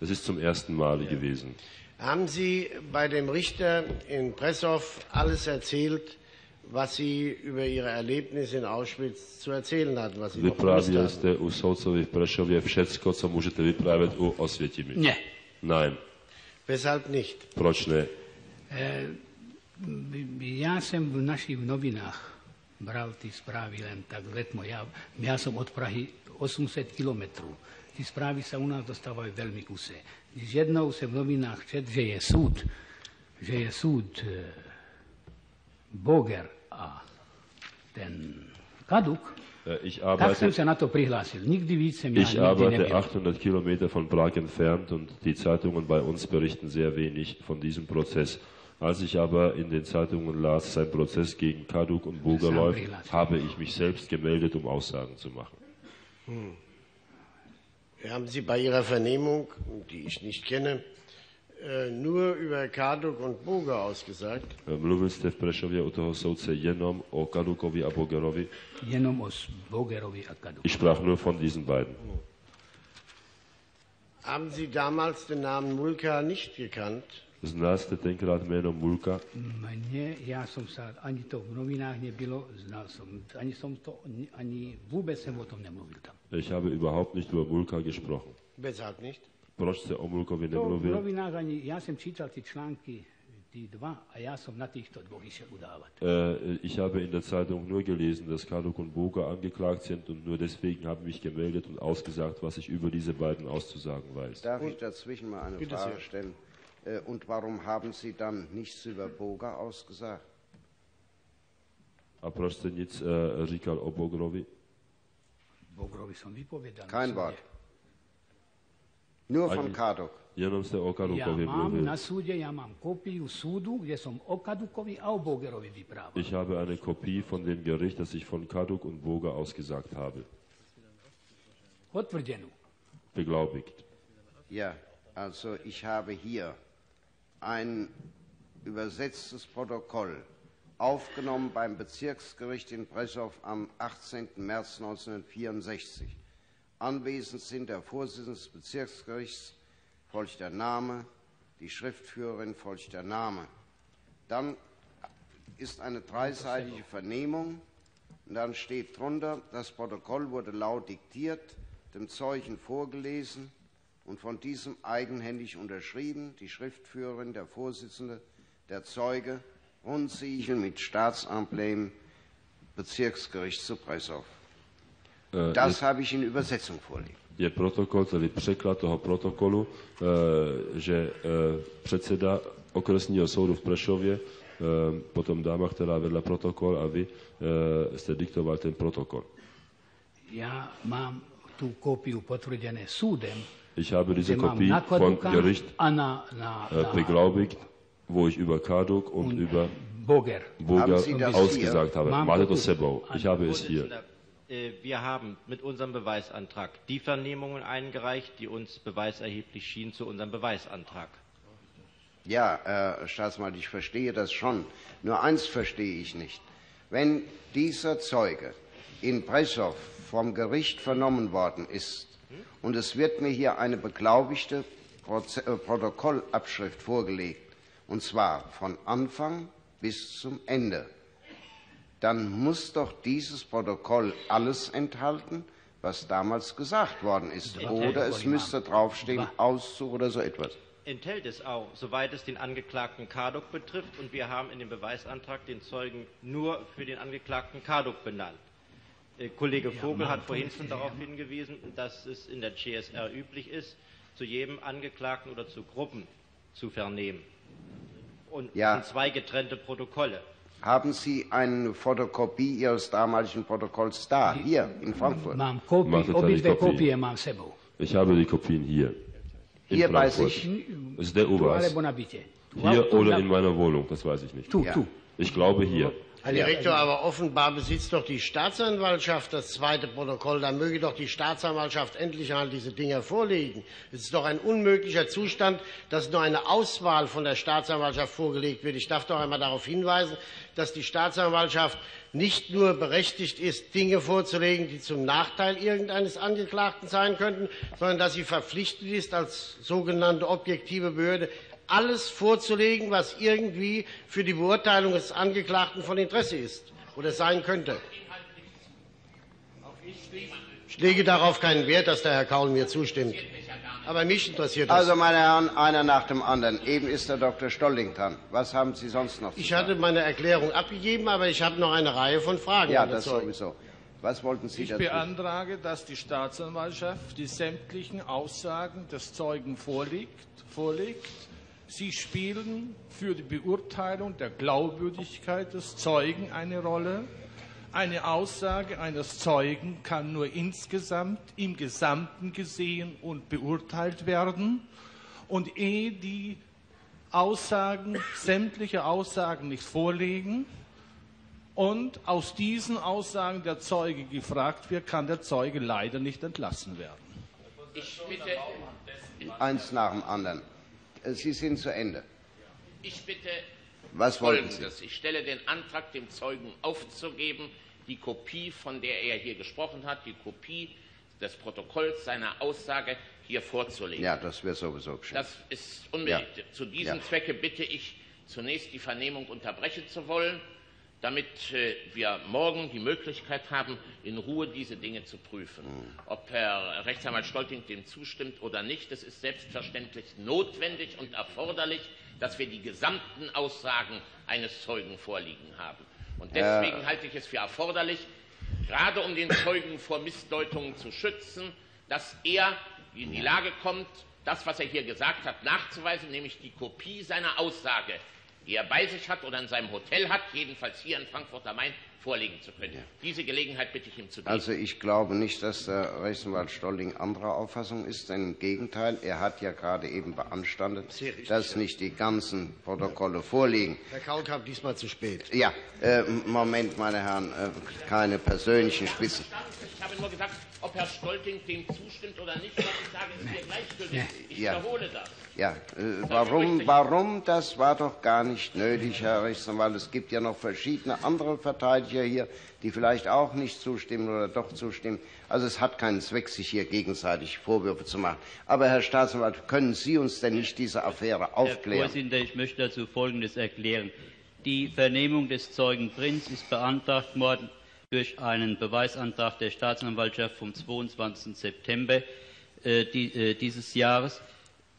C: Das ist zum ersten Mal gewesen.
L: Haben Sie bei dem Richter in Pressow alles erzählt, was Sie über Ihre Erlebnisse in Auschwitz zu erzählen hatten, was Sie
C: Vyprávěl jste u soudcovi v Prešově všecko, co můžete vyprávět u Osvětimi?
D: Ne.
C: Nein.
L: Weshalb nicht?
C: Proč ne?
D: E, ja som v našich novinách bral tie správy len tak letmo. Ja, ja som od Prahy 800 kilometrov. Tí správy sa u nás dostávajú veľmi kuse. Když jednou som v novinách čet, že je súd, že je súd e, Boger a ten Kaduk,
C: Ich
D: tak
C: arbeite, ich arbeite
D: nebyl.
C: 800 Kilometer von Prag entfernt und die Zeitungen bei uns berichten sehr wenig von diesem Prozess. Als ich aber in den Zeitungen las, sein Prozess gegen Kaduk und Boger
D: Sam
C: läuft, habe ich mich selbst gemeldet, um Aussagen zu machen.
L: Hm. Haben Sie bei Ihrer Vernehmung, die ich nicht kenne, äh, nur über Karduk und Boger ausgesagt?
C: Mluvil jste v Prešově u toho soudce jenom o Kadukovi a Bogerovi?
D: Jenom o Bogerovi a Kaduku.
C: Ich sprach nur von diesen beiden.
L: Haben Sie damals den Namen Mulka nicht gekannt?
C: Znal jste tenkrát jméno Mulka?
D: Mne, ja som sa, ani to v novinách nebylo, znal som, ani som to, ani, vôbec som o tom nemluvil tam.
C: Ich habe überhaupt nicht über Mulka gesprochen.
L: Weshalb nicht?
C: Proč jste o Mulkovi
D: To v
C: nemluvil?
D: novinách ani, ja som čítal tie články, tí dva, a ja som na týchto dvoch išiel udávať.
C: Äh, ich habe in der Zeitung nur gelesen, dass Kaduk und Boga angeklagt sind und nur deswegen habe ich mich gemeldet und ausgesagt, was ich über diese beiden auszusagen weiß.
B: Darf ich dazwischen mal eine
C: Bitte
B: Frage
C: sehr.
B: stellen? Äh, Und warum haben Sie dann nichts über Boga ausgesagt?
C: A proč jste nic äh, říkal o Bogrovi?
D: Bogerovi som vypovedal.
B: Kein. Wort. Nur von Kaduk.
C: Jenom jste o
D: Ja
C: Kadukovi
D: mám
C: mluvil.
D: na súde, ja mám kópiu súdu, kde som o Kadukovi a o Bogerovi vyprával.
C: Ich habe eine Kopie von dem Gericht, das ich von Kaduk und Boga ausgesagt habe.
D: Potvrdenú.
C: Beglaubigt.
B: Ja, also ich habe hier ein übersetztes Protokoll aufgenommen beim Bezirksgericht in Breslau am 18. März 1964. Anwesend sind der Vorsitzende des Bezirksgerichts, folgt der Name, die Schriftführerin folgt der Name. Dann ist eine dreiseitige Vernehmung und dann steht drunter, das Protokoll wurde laut diktiert, dem Zeugen vorgelesen und von diesem eigenhändig unterschrieben, die Schriftführerin, der Vorsitzende, der Zeuge, Rundsiegel mit Staatsemblem Bezirksgerichts zu Bresov.
C: Eh,
B: Das habe ich in Übersetzung vorliegen.
C: je protokol, tedy překlad toho protokolu, eh, že eh, předseda okresního soudu v Prešově, potom dáma, která vedla protokol a vy jste diktoval ten protokol.
D: Ja mám tú kópiu potvrdené súdem,
C: Ich habe diese Kopie vom Gericht äh, beglaubigt, wo ich über Karduk und über
D: Boger.
C: Boger ausgesagt
B: hier?
C: habe. Máte to
D: tu.
C: sebou. Ich habe es hier.
F: Äh, Wir haben mit unserem Beweisantrag die Vernehmungen eingereicht, die uns beweiserheblich schienen zu unserem Beweisantrag.
B: Ja, Herr Staatsanwalt, ich verstehe das schon. Nur eins verstehe ich nicht. Wenn dieser Zeuge in Bressow vom Gericht vernommen worden ist und es wird mir hier eine beglaubigte äh, Protokollabschrift vorgelegt, und zwar von Anfang bis zum Ende, dann muss doch dieses Protokoll alles enthalten, was damals gesagt worden ist. Oder es müsste draufstehen, Auszug oder so etwas.
F: Enthält es auch, soweit es den Angeklagten Karduk betrifft, und wir haben in dem Beweisantrag den Zeugen nur für den Angeklagten Karduk benannt. Äh, Kollege Vogel hat vorhin schon darauf hingewiesen, dass es in der GSR üblich ist, zu jedem Angeklagten oder zu Gruppen zu vernehmen. Und
B: Ja.
F: sind zwei getrennte Protokolle.
B: Haben Sie eine Fotokopie Ihres damaligen Protokolls da, hier in Frankfurt?
D: Sebou.
C: Ich habe die Kopien hier. In
B: Hier bei
C: Frankfurt. Ist der
D: Tu
C: Ubers?
D: alebo na byte. Tu,
C: Hier oder in meiner Wohnung, das weiß ich nicht.
D: Tu,
B: Ja.
D: tu.
C: Ich glaube hier.
L: Herr Direktor, aber offenbar besitzt doch die Staatsanwaltschaft das zweite Protokoll. Da möge doch die Staatsanwaltschaft endlich einmal diese Dinger vorlegen. Es ist doch ein unmöglicher Zustand, dass nur eine Auswahl von der Staatsanwaltschaft vorgelegt wird. Ich darf doch einmal darauf hinweisen, dass die Staatsanwaltschaft nicht nur berechtigt ist, Dinge vorzulegen, die zum Nachteil irgendeines Angeklagten sein könnten, sondern dass sie verpflichtet ist, als sogenannte objektive Behörde alles vorzulegen, was irgendwie für die Beurteilung des Angeklagten von Interesse ist oder sein könnte. Ich lege darauf keinen Wert, dass der Herr Kaul mir zustimmt. Aber mich interessiert das.
B: Also, meine Herren, einer nach dem anderen. Eben ist der Dr. Stolling dran. Was haben Sie sonst noch zu
L: ich
B: sagen?
L: hatte meine Erklärung abgegeben, aber ich habe noch eine Reihe von Fragen.
B: Ja, das
L: Zeugen.
B: sowieso. Was wollten Sie
M: Ich
B: dazu?
M: beantrage, dass die Staatsanwaltschaft die sämtlichen Aussagen des Zeugen vorlegt. vorlegt. Sie spielen für die Beurteilung der Glaubwürdigkeit des Zeugen eine Rolle. Eine Aussage eines Zeugen kann nur insgesamt im Gesamten gesehen und beurteilt werden. Und ehe die Aussagen, sämtliche Aussagen nicht vorliegen, und aus diesen Aussagen der Zeuge gefragt wird, kann der Zeuge leider nicht entlassen werden.
H: Ich bitte,
B: Eins nach dem anderen. Sie sind zu Ende.
H: ich bitte
B: Was?
H: Folgendes. Ich stelle den Antrag, dem Zeugen aufzugeben, die Kopie, von der er hier gesprochen hat, die Kopie des Protokolls seiner Aussage hier vorzulegen.
B: Ja, das wäre sowieso geschehen.
H: Das ist unbedingt.
B: Ja.
H: Zu diesem
B: Ja.
H: Zwecke bitte ich, zunächst die Vernehmung unterbrechen zu wollen, damit äh, wir morgen die Möglichkeit haben, in Ruhe diese Dinge zu prüfen.
B: Hm.
H: Ob Herr Rechtsanwalt Stolting dem zustimmt oder nicht, es ist selbstverständlich notwendig und erforderlich, dass wir die gesamten Aussagen eines Zeugen vorliegen haben. Und
B: Ja.
H: deswegen halte ich es für erforderlich, gerade um den Zeugen vor Missdeutungen zu schützen, dass er in die Lage kommt, das, was er hier gesagt hat, nachzuweisen, nämlich die Kopie seiner Aussage, die er bei sich hat oder in seinem Hotel hat, jedenfalls hier in Frankfurt am Main, vorlegen zu können. Diese Gelegenheit bitte ich ihm zu geben.
B: Also ich glaube nicht, dass der Rechtsanwalt Stolling anderer Auffassung ist, denn im Gegenteil, er hat ja gerade eben beanstandet,
L: richtig,
B: dass nicht die ganzen Protokolle vorliegen.
L: Herr Kaul kam diesmal zu spät.
B: Ja, äh, Moment, meine Herren, äh, keine persönlichen Spitzen.
H: Ich habe nur gesagt, ob Herr Stolting dem zustimmt oder nicht, was ich sage, ist mir gleichgültig. Ich
B: Ja.
H: wiederhole das.
B: Ja, äh, warum, warum, das war doch gar nicht nötig, Herr Rechtsanwalt. Es gibt ja noch verschiedene andere Verteidiger hier, die vielleicht auch nicht zustimmen oder doch zustimmen. Also es hat keinen Zweck, sich hier gegenseitig Vorwürfe zu machen. Aber Herr Staatsanwalt, können Sie uns denn nicht diese Affäre
K: Herr
B: aufklären?
K: Vorsitzender, ich möchte dazu Folgendes erklären. Die Vernehmung des Zeugen Prinz ist beantragt worden durch einen Beweisantrag der Staatsanwaltschaft vom 22. September äh, die, äh, dieses Jahres.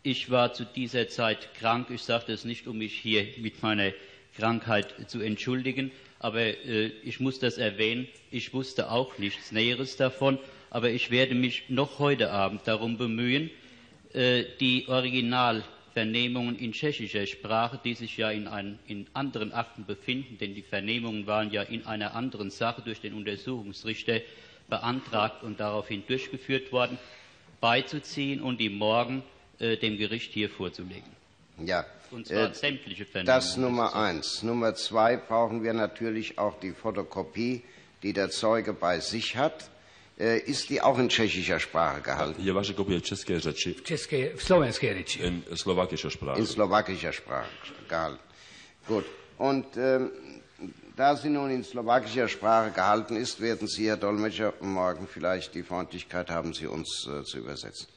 K: Ich war zu dieser Zeit krank. Ich sage das nicht, um mich hier mit meiner Krankheit zu entschuldigen. Aber äh, ich muss das erwähnen, ich wusste auch nichts Näheres davon, aber ich werde mich noch heute Abend darum bemühen, äh, die Originalvernehmungen in tschechischer Sprache, die sich ja in, ein, in anderen Akten befinden, denn die Vernehmungen waren ja in einer anderen Sache durch den Untersuchungsrichter beantragt und daraufhin durchgeführt worden, beizuziehen und die morgen äh, dem Gericht hier vorzulegen.
B: Ja.
K: Und zwar
B: Äh,
K: sämtliche Vernehmungen.
B: Das Nummer eins. Nummer zwei brauchen wir natürlich auch die Fotokopie, die der Zeuge bei sich hat. Äh, Ist die auch in tschechischer Sprache gehalten?
C: Je vaše kopie české řeči,
D: V, české, v slovenské reči.
C: in slowakischer Sprache.
B: In slowakischer Sprache gehalten. Gut. Und ähm, da sie nun in slowakischer Sprache gehalten ist, werden Sie, Herr Dolmetscher, morgen vielleicht die Freundlichkeit haben, sie uns äh, zu übersetzen.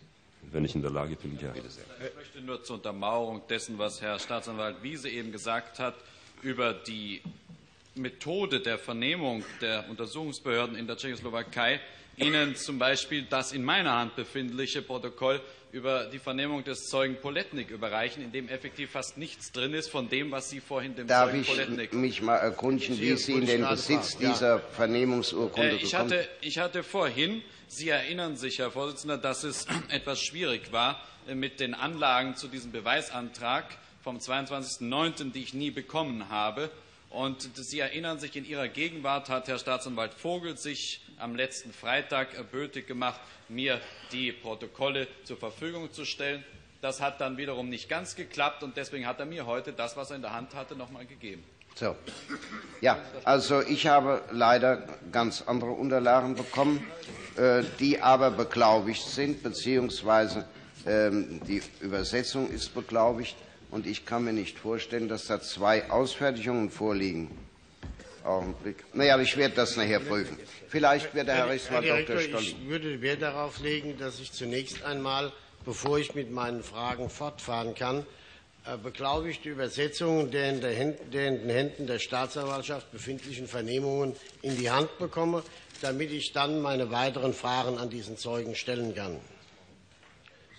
C: Wenn ich in der Lage bin, ja.
G: Ich möchte nur zur Untermauerung dessen, was Herr Staatsanwalt Wiese eben gesagt hat, über die Methode der Vernehmung der Untersuchungsbehörden in der Tschechoslowakei. Ihnen zum Beispiel das in meiner Hand befindliche Protokoll über die Vernehmung des Zeugen Poletnik überreichen, in dem effektiv fast nichts drin ist von dem, was Sie vorhin dem
B: Darf
G: Zeugen
B: ich
G: Poletnik
B: mich mal erkundigen, wie Sie in den Besitz dieser Vernehmungsurkunde
G: Äh, ich,
B: gekommen
G: hatte, ich hatte vorhin, Sie erinnern sich, Herr Vorsitzender, dass es etwas schwierig war äh, mit den Anlagen zu diesem Beweisantrag vom 22.09., die ich nie bekommen habe. Und Sie erinnern sich, in Ihrer Gegenwart hat Herr Staatsanwalt Vogel sich am letzten Freitag erbötig gemacht, mir die Protokolle zur Verfügung zu stellen. Das hat dann wiederum nicht ganz geklappt und deswegen hat er mir heute das, was er in der Hand hatte, nochmal gegeben.
B: So. Ja, also ich habe leider ganz andere Unterlagen bekommen, äh, die aber beglaubigt sind, beziehungsweise ähm, die Übersetzung ist beglaubigt und ich kann mir nicht vorstellen, dass da zwei Ausfertigungen vorliegen. Augenblick. Naja, ich werde das nachher prüfen. Vielleicht wird der Herr
L: Direktor,
B: Dr. Stolli.
L: ich würde Wert darauf legen, dass ich zunächst einmal, bevor ich mit meinen Fragen fortfahren kann, beglaubigte Übersetzungen der in, der Händen, der in den Händen der Staatsanwaltschaft befindlichen Vernehmungen in die Hand bekomme, damit ich dann meine weiteren Fragen an diesen Zeugen stellen kann.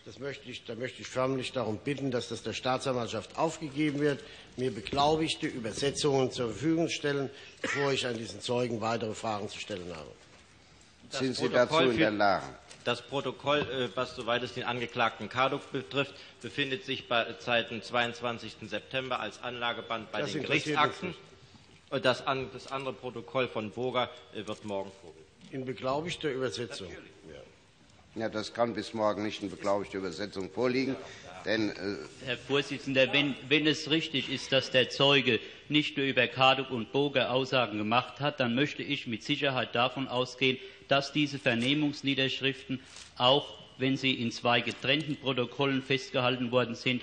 L: Das möchte ich, da möchte ich förmlich darum bitten, dass das der Staatsanwaltschaft aufgegeben wird, mir beglaubigte Übersetzungen zur Verfügung zu stellen, bevor ich an diesen Zeugen weitere Fragen zu stellen habe.
F: Das
B: Sind Sie
F: Protokoll
B: dazu in der
F: für-
B: Lage?
F: Das Protokoll, äh, was soweit es den Angeklagten Karduk betrifft, befindet sich bei Zeiten 22. September als Anlageband bei
L: Das
F: den Gerichtsakten. Und das, an, das andere Protokoll von Burger äh, wird morgen vorgelegt.
L: In beglaubigter Übersetzung.
B: Ja, das kann bis morgen nicht in beglaubigter Übersetzung vorliegen, denn äh,
K: Herr Vorsitzender, wenn, wenn es richtig ist, dass der Zeuge nicht nur über Karduk und Boger Aussagen gemacht hat, dann möchte ich mit Sicherheit davon ausgehen, dass diese Vernehmungsniederschriften, auch wenn sie in zwei getrennten Protokollen festgehalten worden sind,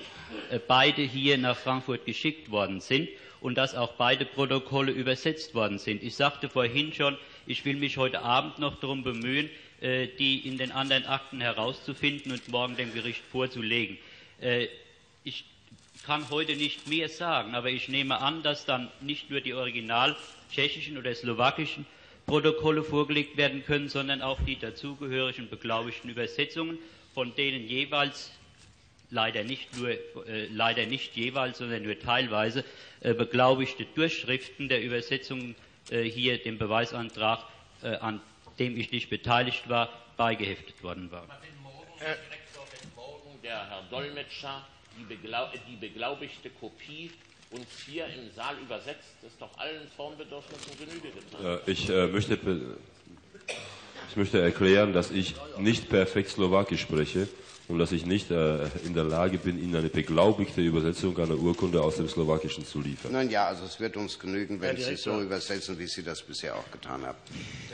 K: äh, beide hier nach Frankfurt geschickt worden sind und dass auch beide Protokolle übersetzt worden sind. Ich sagte vorhin schon, ich will mich heute Abend noch darum bemühen, äh, die in den anderen Akten herauszufinden und morgen dem Gericht vorzulegen. Äh, Ich kann heute nicht mehr sagen, aber ich nehme an, dass dann nicht nur die original tschechischen oder slowakischen Protokolle vorgelegt werden können, sondern auch die dazugehörigen beglaubigten Übersetzungen, von denen jeweils leider nicht nur äh, leider nicht jeweils, sondern nur teilweise äh, beglaubigte Durchschriften der Übersetzungen äh, hier dem Beweisantrag, äh, an dem ich nicht beteiligt war, beigeheftet worden waren.
H: Der Herr Dolmetscher die, beglau die beglaubigte Kopie uns hier im Saal übersetzt, ist doch allen Formbedürfnissen Genüge getan.
C: Äh, Ich, äh, möchte, ich möchte erklären, dass ich nicht perfekt Slowakisch spreche und dass ich nicht äh, in der Lage bin, Ihnen eine beglaubigte Übersetzung einer Urkunde aus dem Slowakischen zu liefern.
B: Nun ja, also es wird uns genügen, wenn Sie so übersetzen, wie Sie das bisher auch getan haben.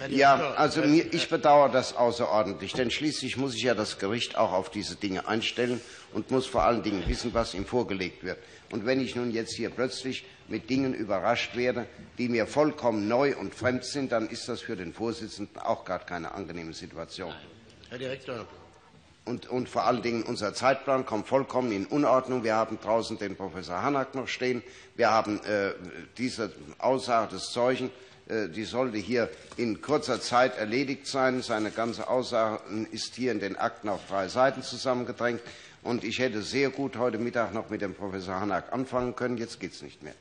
B: Ja, also mir, ich bedauere das außerordentlich, denn schließlich muss ich ja das Gericht auch auf diese Dinge einstellen und muss vor allen Dingen wissen, was ihm vorgelegt wird. Und wenn ich nun jetzt hier plötzlich mit Dingen überrascht werde, die mir vollkommen neu und fremd sind, dann ist das für den Vorsitzenden auch gerade keine angenehme Situation.
L: Herr Direktor,
B: Und, und vor allen Dingen unser Zeitplan kommt vollkommen in Unordnung. Wir haben draußen den Professor Hanak noch stehen. Wir haben äh, diese Aussage des Zeugen, äh, die sollte hier in kurzer Zeit erledigt sein. Seine ganze Aussage ist hier in den Akten auf drei Seiten zusammengedrängt. Und ich hätte sehr gut heute Mittag noch mit dem Professor Hanak anfangen können. Jetzt geht es nicht mehr.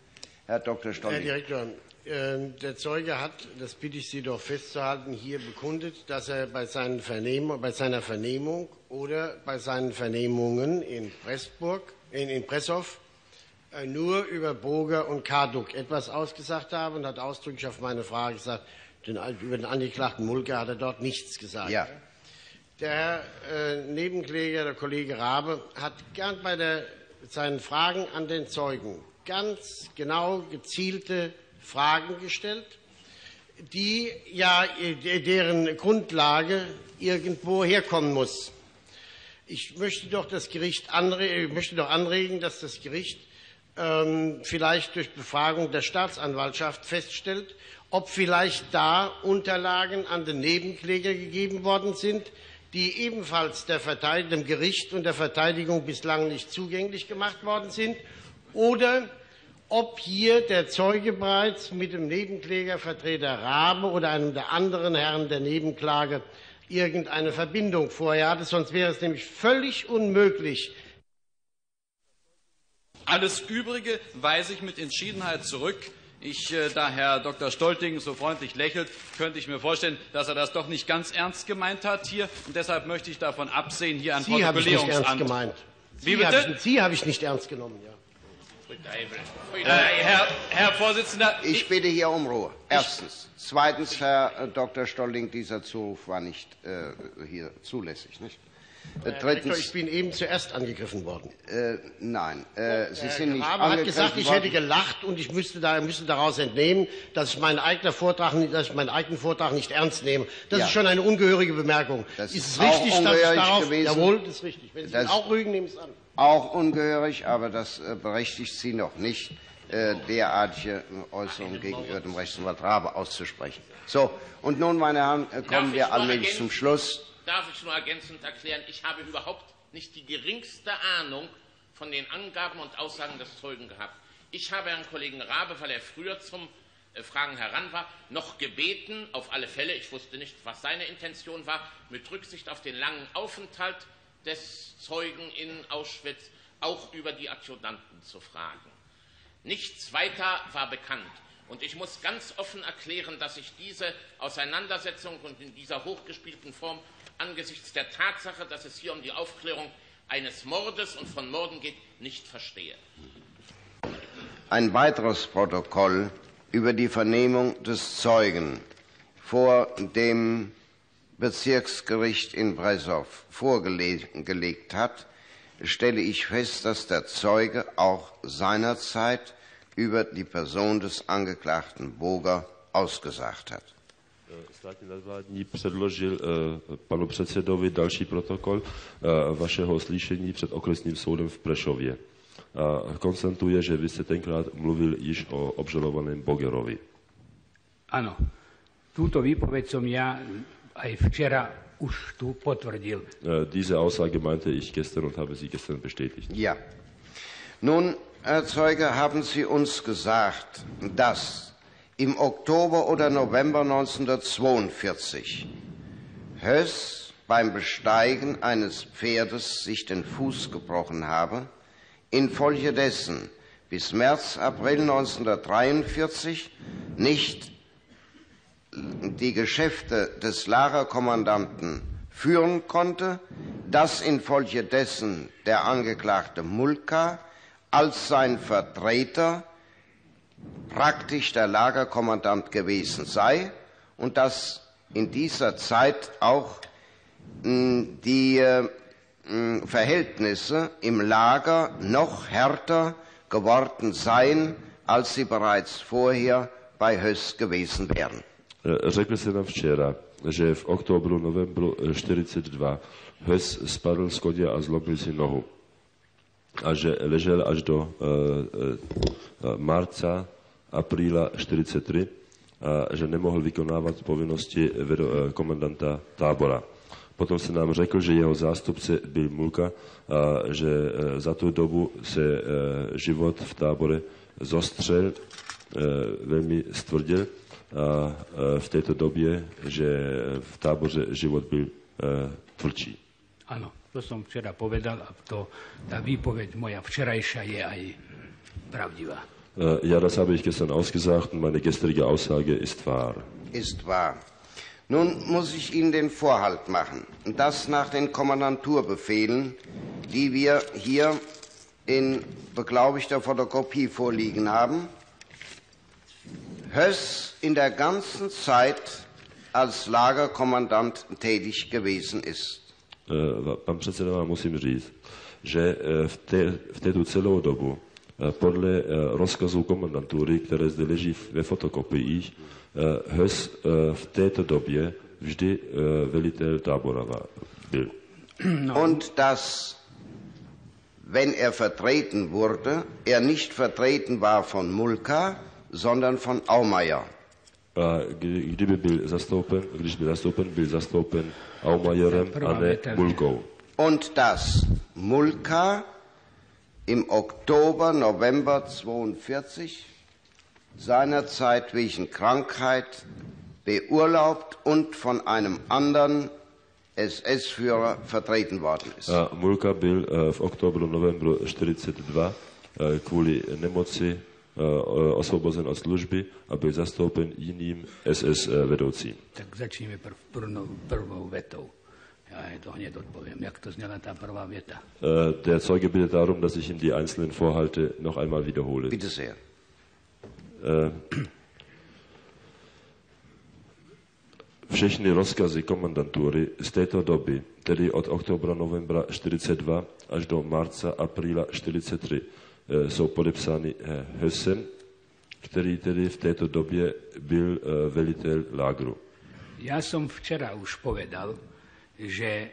B: Herr Dr.
L: Herr
B: Stolling.
L: Direktor, äh, der Zeuge hat, das bitte ich Sie doch festzuhalten, hier bekundet, dass er bei, Vernehm bei seiner Vernehmung oder bei seinen Vernehmungen in Pressburg, in, in Pressow äh, nur über Boger und Karduk etwas ausgesagt habe und hat ausdrücklich auf meine Frage gesagt, den, über den Angeklagten Mulke hat er dort nichts gesagt.
B: Ja.
L: Der Herr äh, Nebenkläger, der Kollege Rabe, hat gern bei der, seinen Fragen an den Zeugen ganz genau gezielte Fragen gestellt, die ja äh, deren Grundlage irgendwo herkommen muss. Ich möchte doch das Gericht anregen, ich möchte doch anregen, dass das Gericht ähm, vielleicht durch Befragung der Staatsanwaltschaft feststellt, ob vielleicht da Unterlagen an den Nebenkläger gegeben worden sind, die ebenfalls dem Gericht und der Verteidigung bislang nicht zugänglich gemacht worden sind, oder ob hier der Zeuge bereits mit dem Nebenklägervertreter Rabe oder einem der anderen Herren der Nebenklage irgendeine Verbindung vorher hatte. Sonst wäre es nämlich völlig unmöglich,
G: Alles Übrige weise ich mit Entschiedenheit zurück. Ich, äh, da Herr Dr. Stolting so freundlich lächelt, könnte ich mir vorstellen, dass er das doch nicht ganz ernst gemeint hat hier. Und deshalb möchte ich davon absehen, hier ein
L: Sie habe ich nicht ernst gemeint.
G: Wie
L: Sie
G: bitte?
L: habe ich, Sie habe ich nicht ernst genommen. Ja.
G: Äh, Herr, Herr Vorsitzender,
B: Ich bitte hier um Ruhe. Erstens. Zweitens, Herr äh, Dr. Stolling, dieser Zuruf war nicht äh, hier zulässig. Nicht? Äh,
L: Herr Direktor, ich
B: drittens,
L: bin eben zuerst angegriffen worden.
B: äh, nein, äh, Sie
L: Herr
B: sind nicht
L: Grabe hat
B: angegriffen
L: gesagt, ich
B: worden.
L: hätte gelacht und ich müsste, da, müsste daraus entnehmen, dass ich, meinen eigenen Vortrag, nicht- dass ich meinen eigenen Vortrag nicht ernst nehme. Das
B: Ja.
L: ist schon eine ungehörige Bemerkung.
B: Das
L: ist es
B: auch
L: richtig, dass ich
B: ungehörig
L: darauf...
B: gewesen.
L: Jawohl, das ist richtig. Wenn Sie
B: Das-
L: ihn auch rügen, nehme ich es an.
B: Auch ungehörig, aber das äh, berechtigt Sie noch nicht, äh, derartige äh, Äußerungen gegenüber dem Rechtsanwalt Rabe auszusprechen. So, und nun, meine Herren, äh, kommen wir allmählich zum Schluss.
H: Darf ich nur ergänzend erklären, ich habe überhaupt nicht die geringste Ahnung von den Angaben und Aussagen des Zeugen gehabt. Ich habe Herrn Kollegen Rabe, weil er früher zum äh, Fragen heran war, noch gebeten, auf alle Fälle, ich wusste nicht, was seine Intention war, mit Rücksicht auf den langen Aufenthalt des Zeugen in Auschwitz auch über die Adjutanten zu fragen. Nichts weiter war bekannt. Und ich muss ganz offen erklären, dass ich diese Auseinandersetzung und in dieser hochgespielten Form angesichts der Tatsache, dass es hier um die Aufklärung eines Mordes und von Morden geht, nicht verstehe.
B: Ein weiteres Protokoll über die Vernehmung des Zeugen vor dem Bezirksgericht in Breslau vorgelegt hat, stelle ich fest, dass der Zeuge auch seinerzeit über die Person des Angeklagten Boger ausgesagt hat.
C: Státní nadvládní předložil eh, panu předsedovi další protokol eh, vašeho slyšení před okresním soudem v Prešově. A konstatuje, že vy jste tenkrát mluvil již o obžalovaném Bogerovi.
D: Áno, túto výpoveď som ja aj včera už tu potvrdil.
C: Diese Aussage meinte ich gestern und habe sie gestern bestätigt.
B: Ja. Nun, Herr Zeuge, haben Sie uns gesagt, dass im Oktober oder November 1942 Höss beim Besteigen eines Pferdes sich den Fuß gebrochen habe, infolgedessen bis März, April 1943 nicht die Geschäfte des Lagerkommandanten führen konnte, dass infolgedessen der Angeklagte Mulka als sein Vertreter praktisch der Lagerkommandant gewesen sei und dass in dieser Zeit auch mh, die äh, mh, Verhältnisse im Lager noch härter geworden seien, als sie bereits vorher bei Höss gewesen wären.
C: Eh, Řekl jsem nám včera, že v oktobru, novembru eh, 42 Höss spadl z koně a zlomil si nohu. A že ležel až do eh, eh, marca, apríla 43 a že nemohl vykonávat povinnosti komandanta tábora. Potom se nám řekl, že jeho zástupce byl Mulka a že za tu dobu se život v tábore zostřel, velmi stvrdil a v této době, že v táboře život byl tvrdší.
D: Áno, to som včera povedal a to, tá výpoveď moja včerajšia je aj pravdivá.
C: Äh, ja, das habe ich gestern ausgesagt und meine gestrige Aussage ist wahr.
B: Ist wahr. Nun muss ich Ihnen den Vorhalt machen, dass nach den Kommandanturbefehlen, die wir hier in beglaubigter Fotokopie vorliegen haben, Höss in der ganzen Zeit als Lagerkommandant tätig gewesen ist.
C: Eh, Pan předseda vám musím říct, že eh, v, té, v této celou dobu eh, podle rozkazů komandantury, které zde leží v- ve fotokopiích, eh, v této době vždy velitel tábora byl.
B: Und dass, wenn er vertreten wurde, er nicht vertreten war von Mulka, sondern von Aumeier.
C: Kdyby byl zastoupen, když byl zastoupen, byl zastoupen Aumajerem a ne Mulkou.
B: Und dass Mulka im Oktober, November 42 seinerzeit wegen Krankheit beurlaubt und von einem anderen SS-Führer vertreten worden ist.
C: Mulka byl eh, v oktobru, novembru 42 eh, kvůli nemoci osvobozen od služby a byl zastoupen jiným SS eh, vedoucím.
D: Tak začneme prv, prvnou, prvou vetou. Ja to hneď odpoviem. Jak to znela tá prvá veta?
C: Äh, Der Zeuge bittet darum, dass ich ihm die einzelnen Vorhalte noch einmal wiederhole.
B: Bitte sehr.
C: Äh, Všechny rozkazy komandantury z této doby, tedy od oktobra, novembra 42 až do marca, apríla 43, eh, jsou podepsány eh, Hössem, který tedy v této době byl eh, velitel lágru.
D: Ja som včera už povedal, že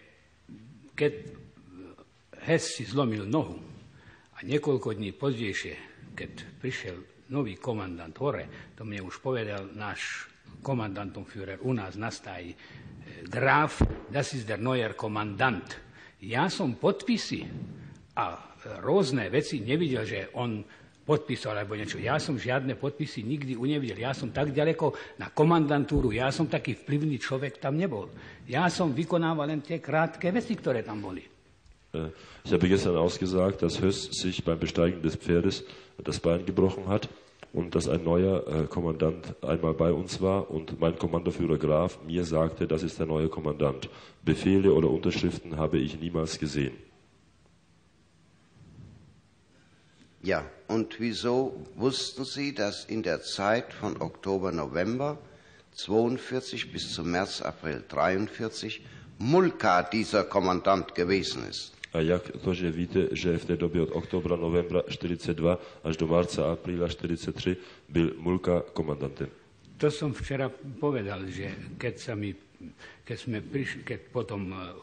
D: keď Hess si zlomil nohu a niekoľko dní pozdejšie, keď prišiel nový komandant hore, to mne už povedal náš komandantom Führer u nás na stáji, eh, Graf, das ist der neuer Kommandant. Ja som podpisy a eh, rôzne veci nevidel, že on podpísal alebo niečo. Ja som žiadne podpisy nikdy u nevidel. Ja som tak ďaleko na komandantúru, ja som taký vplyvný človek tam nebol. Ja som vykonával len tie krátke veci, ktoré tam boli.
C: Äh, Ich habe gestern ausgesagt, dass Höss sich beim Besteigen des Pferdes das Bein gebrochen hat und dass ein neuer äh, Kommandant einmal bei uns war und mein Kommandoführer Graf mir sagte, das ist der neue Kommandant. Befehle oder Unterschriften habe ich niemals gesehen.
B: Ja, und wieso wussten Sie, dass in der Zeit von Oktober, November 42 bis zum März, April 43 Mulka dieser Kommandant gewesen ist?
C: A jak to, že víte, že v té době od oktobra, novembra 42 až do marca, apríla 43 byl Mulka komandantem?
D: To som včera povedal, že keď, sa mi, keď sme prišli, keď potom uh,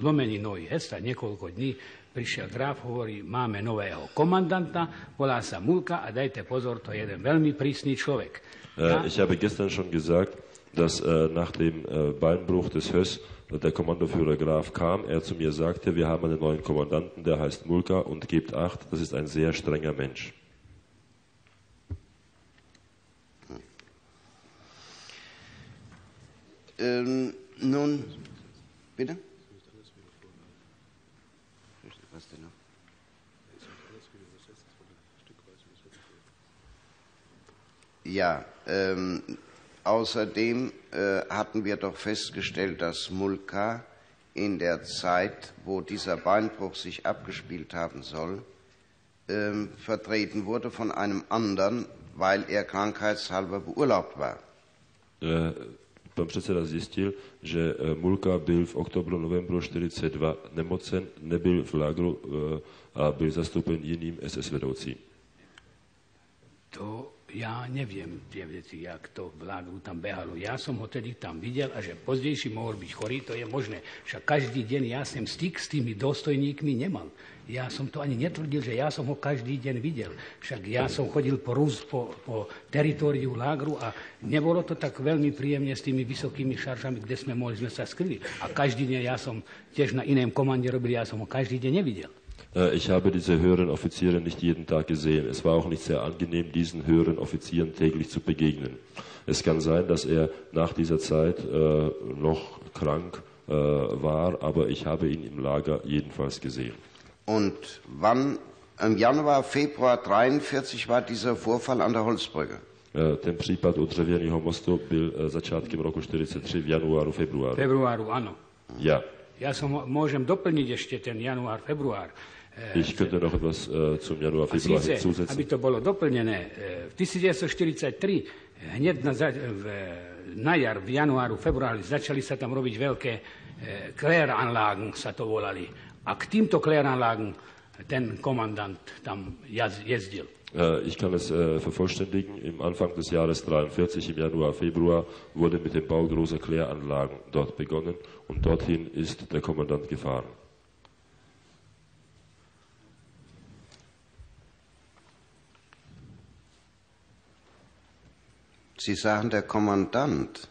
D: zlomení nohy Hesta niekoľko dní prišiel Graf, hovorí, máme nového komandanta, volá sa Mulka a dajte pozor, to je jeden veľmi prísny človek.
C: Äh, ich habe gestern schon gesagt, dass äh, nach dem äh, Beinbruch des Höss der Kommandoführer Graf kam, er zu mir sagte, wir haben einen neuen Kommandanten, der heißt Mulka und gebt acht, das ist ein sehr strenger Mensch.
B: Ähm, nun, bitte? Was denn noch? Ja, ähm, außerdem äh, hatten wir doch festgestellt, dass Mulka in der Zeit, wo dieser Beinbruch sich abgespielt haben soll, ähm, vertreten wurde von einem anderen, weil er krankheitshalber beurlaubt war.
C: Äh, Pan předseda zjistil, že eh, Mulka byl v oktobru, novembru 42 nemocen, nebyl v lágru eh, a byl zastoupen jiným SS vedoucím.
D: To ja neviem tie veci, jak to v tam behalo. Ja som ho tedy tam videl a že pozdejší mohol byť chorý, to je možné. Však každý deň ja som styk s tými dôstojníkmi nemal. Ja som to ani netvrdil, že ja som ho každý deň videl. Však ja som chodil po, Rus, po, po teritóriu lágru a nebolo to tak veľmi príjemne s tými vysokými šaržami, kde sme mohli sme sa skryli. A každý deň ja som tiež na iném komande robil, ja som ho každý deň nevidel.
C: Äh, Ich habe diese höheren Offiziere nicht jeden Tag gesehen. Es war auch nicht sehr angenehm, diesen höheren Offizieren täglich zu begegnen. Es kann sein, dass er nach dieser Zeit äh, noch krank äh, war, aber ich habe ihn im Lager jedenfalls gesehen.
B: Und wann im Januar, Februar 43 war dieser Vorfall an der Holzbrücke.
C: Ten případ u dřevěného mostu byl e, začátkem roku 43 v januáru, februáru.
D: Februáru, áno.
C: Ja.
D: Ja som môžem doplniť ešte ten január, február.
C: Ich könnte noch etwas äh, zum Januar, Februar hinzusetzen.
D: aby to bolo doplnené, eh, v 1943, eh, hneď na, za- v, na jar, v januáru, februári, začali sa tam robiť veľké eh, Kläranlagen, sa to volali. A k týmto Kläranlagen ten komandant tam jezdil.
C: Ich kann es äh, vervollständigen. Im Anfang des Jahres 43, im Januar, Februar, wurde mit dem Bau großer Kläranlagen dort begonnen und dorthin ist der Kommandant gefahren.
B: Sie sagen der Kommandant.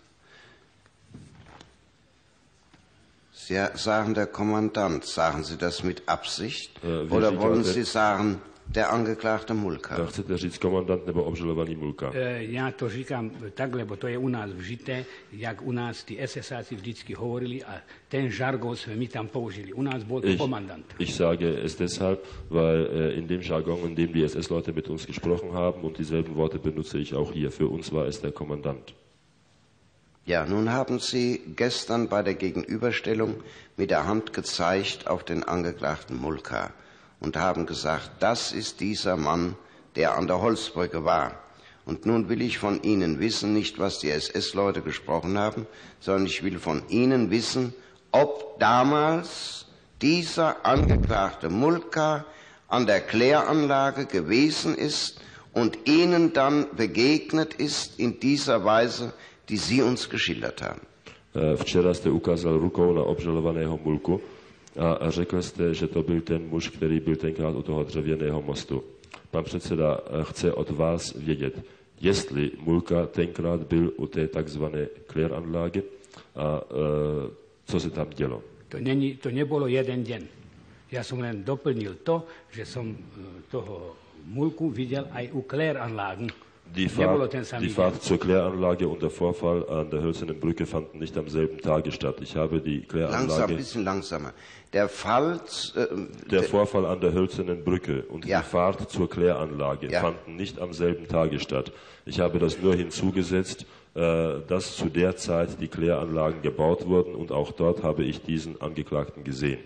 B: Sie sagen der Kommandant. Sagen Sie das mit Absicht?
C: Äh,
B: Oder wollen Sie sagen der angeklagte Mulka?
C: Da chcete říct komandant nebo obžalovaný Mulka?
D: E, Ja to říkam tak, lebo to je u nás vžité, jak u nás tí SS-áci vždycky hovorili a ten žargon sme my tam použili. U nás bol to
C: Ich,
D: komandant.
C: ich sage es deshalb, weil äh, in dem Jargon, in dem die SS-Leute mit uns gesprochen haben, und dieselben Worte benutze ich auch hier. Für uns war es der Kommandant.
B: Ja, nun haben Sie gestern bei der Gegenüberstellung mit der Hand gezeigt auf den angeklagten Mulka und haben gesagt, das ist dieser Mann, der an der Holzbrücke war. Und nun will ich von Ihnen wissen, nicht was die SS-Leute gesprochen haben, sondern ich will von Ihnen wissen, ob damals dieser angeklagte Mulka an der Kläranlage gewesen ist und Ihnen dann begegnet ist in dieser Weise, die Sie uns geschildert haben.
C: Eh, Včera ste ukázal rukou na obžalovaného Mulku a řekl jste, že to byl ten muž, který byl tenkrát u toho dřevěného mostu. Pan předseda eh, chce od vás vědět, jestli Mulka tenkrát byl u té takzvané Kläranlage a eh, co se tam dělo.
D: To, není, to nebolo jeden deň. Ja som len doplnil to, že som e, toho mulku videl aj u Kläranlagen.
C: Die Fahrt,
D: ten samý
C: die. Fahrt zur Kläranlage und der Vorfall an der Hölzernen Brücke fanden nicht am selben Tage statt. Ich habe die
B: Langsam, ein
C: Kläranlage,
B: bisschen langsamer. Der Fall, äh,
C: der Vorfall an der Hölzernen Brücke und
B: Ja.
C: die Fahrt zur Kläranlage
B: Ja.
C: fanden nicht am selben Tage statt. Ich habe das nur hinzugesetzt, äh, dass zu der Zeit die Kläranlagen gebaut wurden und auch dort habe ich diesen Angeklagten gesehen.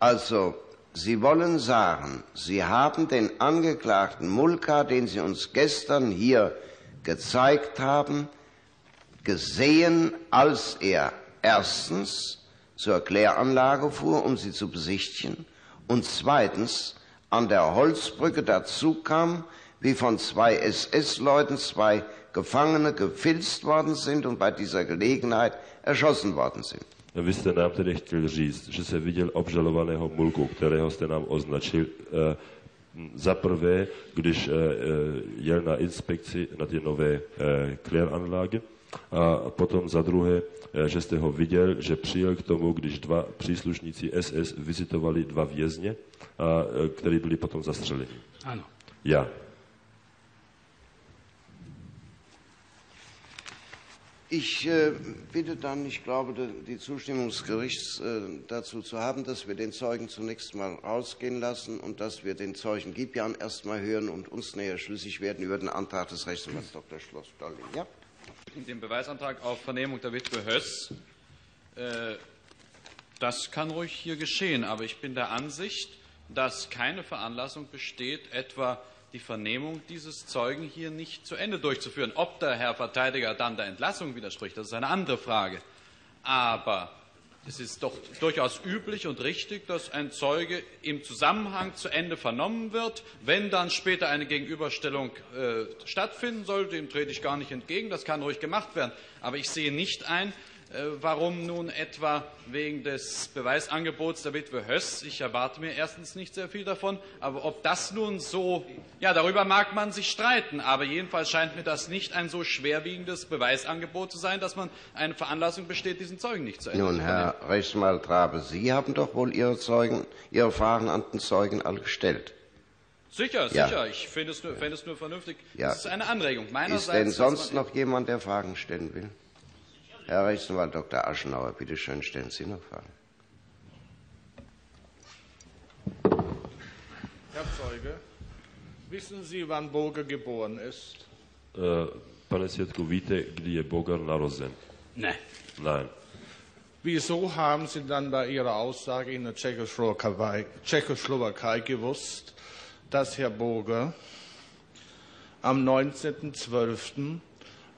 B: Also, Sie wollen sagen, Sie haben den Angeklagten Mulka, den Sie uns gestern hier gezeigt haben, gesehen, als er erstens zur Kläranlage fuhr, um sie zu besichtigen, und zweitens an der Holzbrücke dazu kam, wie von zwei SS-Leuten zwei Gefangene gefilzt worden sind und bei dieser Gelegenheit erschossen worden sind.
C: Vy jste nám tedy chtěl říct, že se viděl obžalovaného Mulku, kterého jste nám označil eh, za prvé, když eh, eh, jel na inspekci na ty nové eh, Kläranlage a potom za druhé, eh, že jste ho viděl, že přijel k tomu, když dva příslušníci SS vizitovali dva vězně, a, eh, který byli potom zastřeleni.
D: Áno.
C: Ja.
B: Ich äh, bitte dann, ich glaube, die- Zustimmung des Gerichts äh, dazu zu haben, dass wir den Zeugen zunächst mal rausgehen lassen und dass wir den Zeugen Gibian erstmal hören und uns näher schlüssig werden über den Antrag des Rechtsanwalts Dr. Schloss Dolling. Ja?
G: Den Beweisantrag auf Vernehmung der Witwe Höss. Äh, Das kann ruhig hier geschehen, aber ich bin der Ansicht, dass keine Veranlassung besteht, etwa die Vernehmung dieses Zeugen hier nicht zu Ende durchzuführen. Ob der Herr Verteidiger dann der Entlassung widerspricht, das ist eine andere Frage. Aber es ist doch durchaus üblich und richtig, dass ein Zeuge im Zusammenhang zu Ende vernommen wird. Wenn dann später eine Gegenüberstellung äh, stattfinden soll, dem trete ich gar nicht entgegen, das kann ruhig gemacht werden. Aber ich sehe nicht ein, warum nun etwa wegen des Beweisangebots der Witwe Höss, ich erwarte mir erstens nicht sehr viel davon, aber ob das nun so, ja, darüber mag man sich streiten, aber jedenfalls scheint mir das nicht ein so schwerwiegendes Beweisangebot zu sein, dass man eine Veranlassung besteht, diesen Zeugen nicht zu Ende
B: Nun. Herr Rechtsanwalt Trabe, Sie haben doch wohl Ihre, Zeugen, Ihre Fragen an den Zeugen alle gestellt.
G: Sicher,
B: Ja.
G: sicher. Ich finde es, nur- fände es nur vernünftig.
B: Ja.
G: Das ist eine Anregung
B: Ist
G: meinerseits.
B: denn
G: dass
B: sonst noch jemand, der Fragen stellen will? Herr Rechtsanwalt Dr. Aschenauer, bitte schön, stellen Sie noch Fragen.
M: Herr Zeuge, wissen Sie, wann Burger geboren ist?
C: E, Pane je Bogar narozen?
D: Ne.
C: Nein.
M: Wieso haben Sie dann bei Ihrer Aussage in der Tschechoslowakei, Tschechoslowakei gewusst, dass Herr Burger am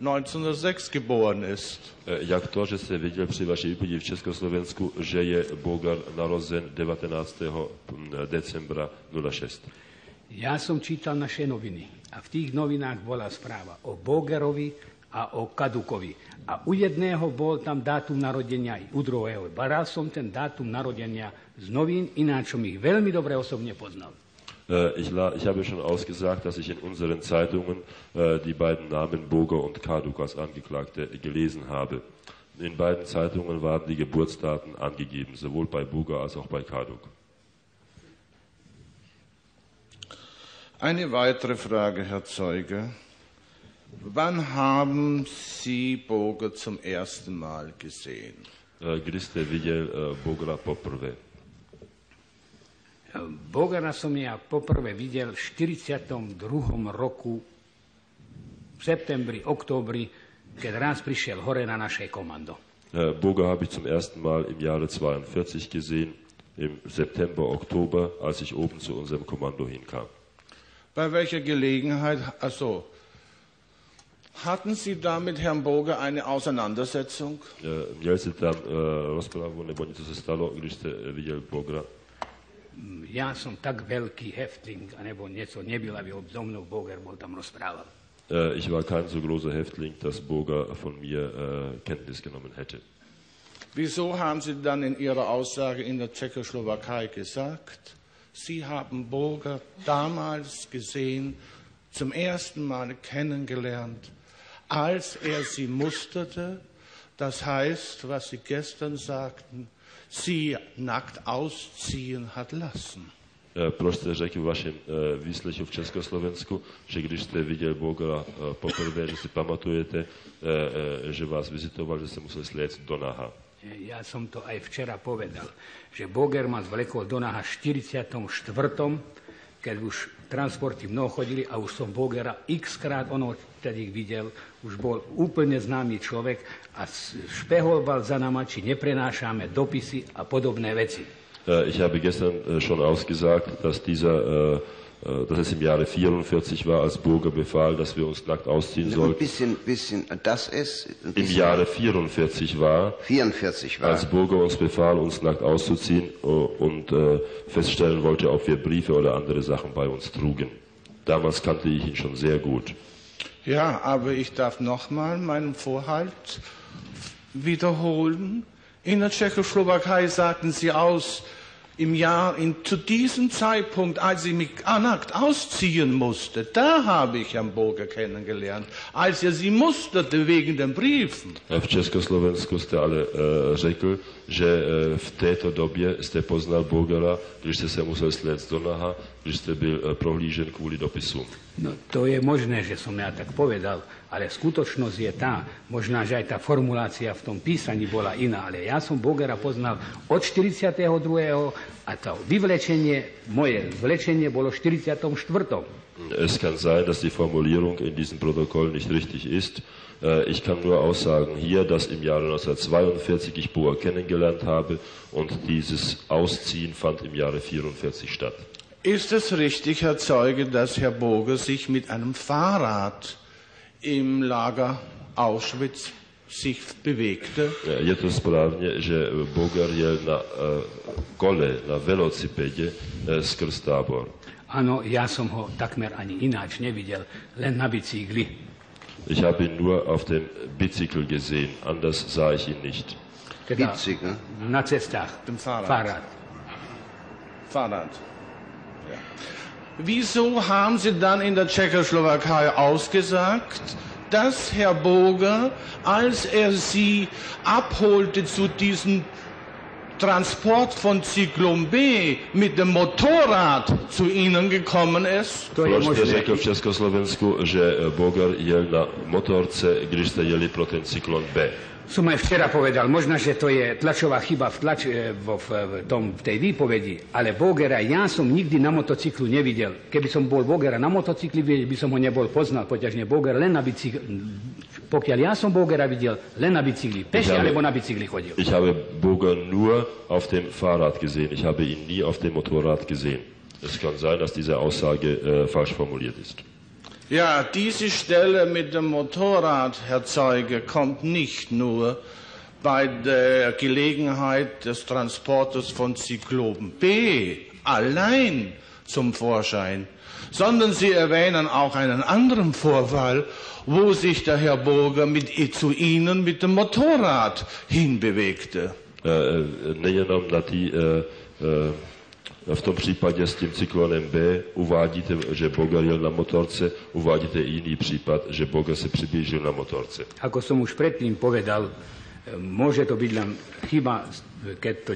M: 19.12.1906 geboren ist?
C: E, Jak to, že jste věděl při vaší výpovědi v Československu, že je Bogar narozen 19. decembra 06?
D: Ja som čítal naše noviny a v tých novinách bola správa o Bogerovi a o Kadukovi. A u jedného bol tam dátum narodenia i u druhého. Baral som ten dátum narodenia z novín, ináč som ich veľmi dobre osobne poznal.
C: Äh, Ich, ich habe schon ausgesagt, dass ich in unseren Zeitungen äh, die beiden Namen Boger und Kaduk als Angeklagte gelesen habe. In beiden Zeitungen waren die Geburtsdaten angegeben, sowohl bei Boger als auch bei Kaduk.
M: Eine weitere Frage, Herr Zeuge. Wann haben Sie Burger zum ersten Mal gesehen?
C: Äh, Kdy jste viděl äh, Bogera
D: Bogara som ja poprvé videl v 42. roku v septembri, októbri, keď raz prišiel hore na naše komando.
C: Boger habe ich zum ersten Mal im Jahre 42 gesehen, im September, Oktober, als ich oben zu unserem Kommando hinkam.
M: Bei welcher Gelegenheit, also, hatten Sie da mit Herrn Burger eine Auseinandersetzung?
C: Äh, Měli jste tam äh, rozpravu, nebo něco se stalo, když jste viděl Bogera?
D: Ja som tak veľký heftling, anebo niečo nebyl, aby so mnou Boger bol tam rozprával.
C: Äh, ich war kein so großer Häftling, dass Burger von mir äh, Kenntnis genommen hätte.
M: Wieso haben Sie dann in Ihrer Aussage in der Tschechoslowakei gesagt, Sie haben Burger damals gesehen, zum ersten Mal kennengelernt, als er Sie musterte, das heißt, was Sie gestern sagten, Sie nackt ausziehen hat lassen?
C: Proč jste řekl v vašem eh, výslechu v Československu, že když jste viděl Bogera eh, poprvé, že si pamatujete, že vás vizitoval, že jste musel sléct do naha.
D: Ja som to aj včera povedal, že Boger ma zvlekol do naha 44. keď už transporty mnoho chodili a už som Bogera x krát ono vtedy videl, už bol úplne známy človek a špehoval za nama, či neprenášame dopisy a podobné veci.
C: Äh, Ich habe gestern äh, schon ausgesagt, dass dieser, äh, dass es im Jahre 44 war, als Burger befahl, dass wir uns nackt ausziehen
B: Ein
C: sollten.
B: bisschen, bisschen, das ist ein
C: Im Jahre 44 war,
B: 44 war.
C: als Burger uns befahl, uns nackt auszuziehen und feststellen wollte, ob wir Briefe oder andere Sachen bei uns trugen. Damals kannte ich ihn schon sehr gut.
M: Ja, aber ich darf nochmal meinen Vorhalt wiederholen. In der Tschechoslowakei sagten sie aus, im Jahr, in, zu diesem Zeitpunkt, als ich mich nackt ausziehen musste, da habe ich Herrn Burger kennengelernt, als er sie musterte wegen den Briefen.
C: V Československu jste ale uh, řekl, že uh, v této době jste poznal Burgera, když jste se musel sléct do naha, když jste byl uh, prohlížen kvůli dopisům.
D: No to je možné, že som ja tak povedal, ale skutočnosť je tá, možná, že aj tá formulácia v tom písaní bola iná, ale ja som Bogera poznal od 42. a to vyvlečenie, moje vlečenie bolo v 44.
C: Es kann sein, dass die Formulierung in diesem Protokoll nicht richtig ist. Äh, Ich kann nur aussagen hier, dass im Jahre 1942 ich Boer kennengelernt habe und dieses Ausziehen fand im Jahre 1944 statt.
M: Ist es richtig, Herr Zeuge, dass Herr Burger sich mit einem Fahrrad im Lager Auschwitz sich bewegte?
C: Je to správně, že Bogar jel na eh, kole, na velocipedě eh, skrz tábor.
D: Áno, ja som ho takmer ani ináč nevidel, len na bicykli.
C: Ich habe ihn nur auf dem Bicycle gesehen, anders sah ich ihn nicht.
B: Bicycle?
D: na cestách.
M: Dem Fahrrad.
D: Fahrrad.
M: Fahrrad. Wieso haben Sie dann in der Tschechoslowakei ausgesagt, dass Herr Burger, als er Sie abholte zu diesem Transport von Zyklon B mit dem Motorrad zu Ihnen gekommen ist?
C: Proč jste řekl v Československu, že eh, Bogar jel na motorce, když jste jeli pro ten cyklon B?
D: Som aj včera povedal, možno, že to je tlačová chyba v, tlač, e, vo, v, v, tom, v tej výpovedi, ale Bogera ja som nikdy na motocyklu nevidel. Keby som bol Bogera na motocykli, by som ho nebol poznal, poťažne Boger len na bicykli. Pokiaľ ja som Bogera videl, len na bicykli. Peši alebo na bicykli chodil.
C: Ich habe Boger nur auf dem Fahrrad gesehen. Ich habe ihn nie auf dem Motorrad gesehen. Es kann sein, dass diese Aussage äh, falsch formuliert ist.
M: Ja, diese Stelle mit dem Motorrad, Herr Zeuge, kommt nicht nur bei der Gelegenheit des Transportes von Zyklopen B allein zum Vorschein, sondern Sie erwähnen auch einen anderen Vorfall, wo sich der Herr Burger mit, zu Ihnen mit dem Motorrad hinbewegte.
C: Äh, nejenom na tý, äh, äh, v tom případě s tím cyklonem B uvádíte, že Boga jel na motorce, uvádíte i jiný případ, že Boga se přiblížil na motorce.
D: Ako som už predtým povedal, môže to byť len chyba, keď, to,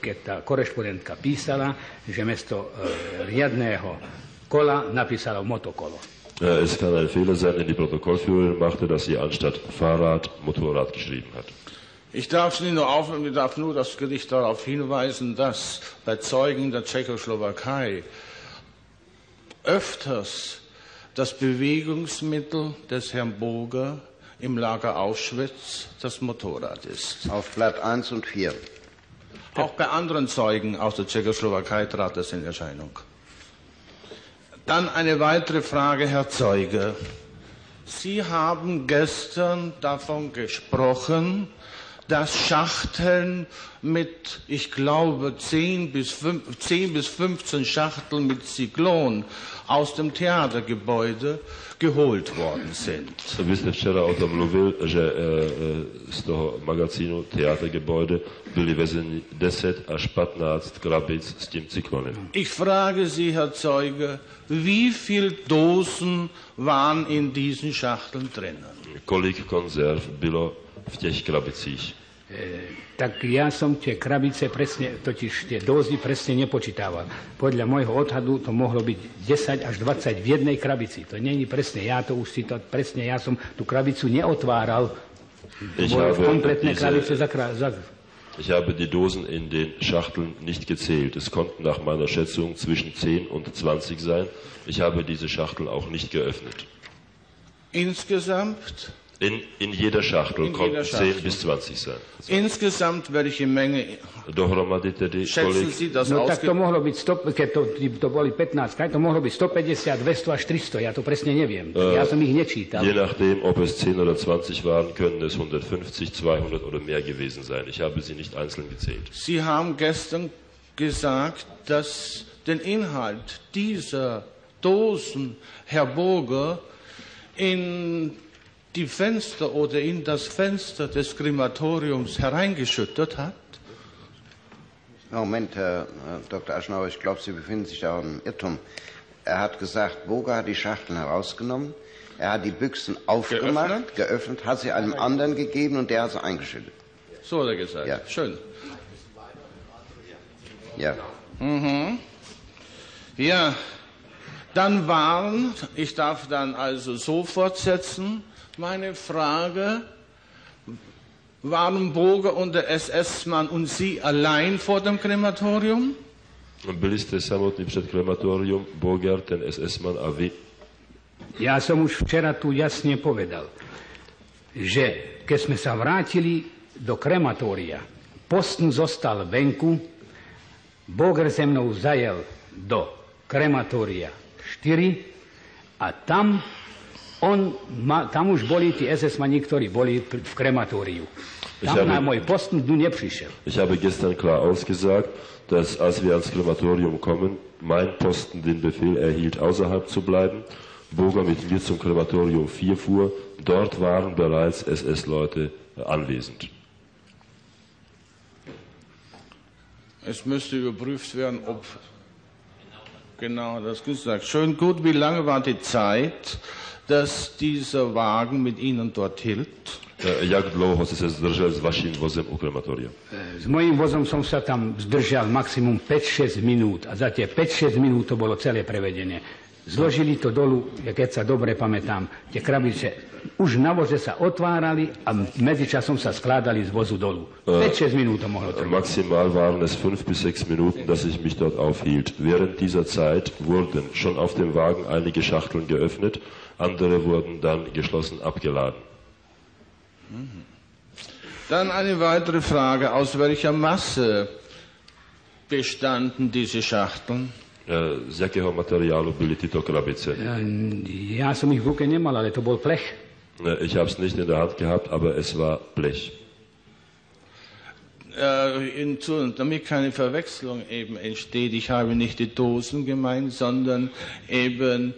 D: keď tá korešpondentka písala, že mesto e, riadného kola napísala motokolo.
C: Es kann ein Fehler sein, den die Protokollführerin machte, dass sie anstatt Fahrrad Motorrad geschrieben hat.
M: Ich darf Sie nur auf, ich darf nur das Gericht darauf hinweisen, dass bei Zeugen der Tschechoslowakei öfters das Bewegungsmittel des Herrn Burger im Lager Auschwitz das Motorrad ist.
B: Auf Blatt 1 und 4.
M: Auch bei anderen Zeugen aus der Tschechoslowakei trat das in Erscheinung. Dann eine weitere Frage, Herr Zeuge. Sie haben gestern davon gesprochen, dass Schachteln mit, ich glaube, 10 bis, 5, 10 bis 15 Schachteln mit Zyklon aus dem Theatergebäude geholt worden sind.
C: Vy jste včera o tom mluvil, že e, z Theatergebäude byly vezeny 10 až 15 krabic s tím cyklonem.
M: Ich frage Sie, Herr Zeuge, wie viel Dosen waren in diesen Schachteln drinnen?
C: Kolik konzerv bylo v těch krabicích?
D: E, tak ja som tie krabice presne, totiž tie dózy presne nepočítával. Podľa môjho odhadu to mohlo byť 10 až 20 v jednej krabici. To není presne, ja to už si to presne, ja som tú krabicu neotváral.
C: Ich
D: habe diese, Krabice za, za,
C: ich habe die Dosen in den Schachteln nicht gezählt. Es konnten nach meiner Schätzung zwischen 10 und 20 sein. Ich habe diese Schachtel auch nicht geöffnet.
M: Insgesamt
C: in, in jeder Schachtel
M: In
C: konnten
M: jeder Schachtel.
C: 10 bis 20 sein.
M: Insgesamt welche Menge
C: Dohromady tedy
M: schätzen
C: kolik,
M: Sie das
D: No tak to mohlo byť, 100, keď to, to boli 15, krát, to mohlo byť 150, 200 až 300, ja to presne neviem.
C: Äh,
D: Ja som ich nečítal.
C: Je nachdem, ob es 10 oder 20 waren, können es 150, 200 oder mehr gewesen sein. Ich habe sie nicht einzeln gezählt.
M: Sie haben gestern gesagt, dass den Inhalt dieser Dosen Herr Burger in die Fenster oder in das Fenster des Krematoriums hereingeschüttet hat.
B: Moment, Herr Dr. Aschnauer, ich glaube, Sie befinden sich da im Irrtum. Er hat gesagt, Boga hat die Schachteln herausgenommen, er hat die Büchsen aufgemacht, geöffnet, hat sie einem anderen gegeben und der hat sie eingeschüttet.
M: So hat er gesagt.
B: Ja.
M: Schön.
B: Ja.
M: Mhm. Ja, dann waren, ich darf dann also so fortsetzen, meine Frage, waren Boger und der SS-Mann und Sie allein vor dem Krematorium?
C: Byli jste samotný před krematorium, Boger, ten SS-man a vy.
D: Ja som už včera tu jasne povedal, že keď sme sa vrátili do krematória, postn zostal venku, Boger se mnou zajel do krematória 4 a tam, on, ma, tam už boli tí SS-mani, ktorí boli v krematóriu.
C: Ich
D: Tam na
C: habe-
D: môj postn du neprišiel.
C: Ich habe gestern klar ausgesagt, dass als wir ans Krematorium kommen, mein Posten den Befehl erhielt, außerhalb zu bleiben. Boger mit mir zum Krematorium 4 fuhr. Dort waren bereits SS-Leute anwesend.
M: Es müsste überprüft werden, ob genau das gesagt. Schön gut, wie lange war die Zeit, dass dieser Wagen mit Ihnen dort hielt?
C: E, Jak dlouho jste se zdržel s vaším vozem u krematoria?
D: E, S mojím vozom som sa tam zdržal maximum 5-6 minút a za tie 5-6 minút to bolo celé prevedenie. Zložili to dolu, keď sa dobre pamätám, tie krabice už na voze sa otvárali a medzičasom sa skládali z vozu dolu. 5-6 minút to mohlo trvať.
C: Maximal waren es fünf bis sechs Minuten, dass ich mich dort aufhielt. Während dieser Zeit wurden schon auf dem Wagen einige Schachteln geöffnet, andere wurden dann geschlossen abgeladen.
M: Dann eine weitere Frage. Aus welcher Masse bestanden diese Schachteln?
C: Z jakého materiálu byly tyto krabice?
D: E, Ja som ich v ruke nemal, ale to bol plech.
C: E, Ich habe es nicht in der Hand gehabt, aber es war Blech.
M: Äh, in, zu, damit keine Verwechslung eben entsteht, ich habe nicht die Dosen gemeint, sondern eben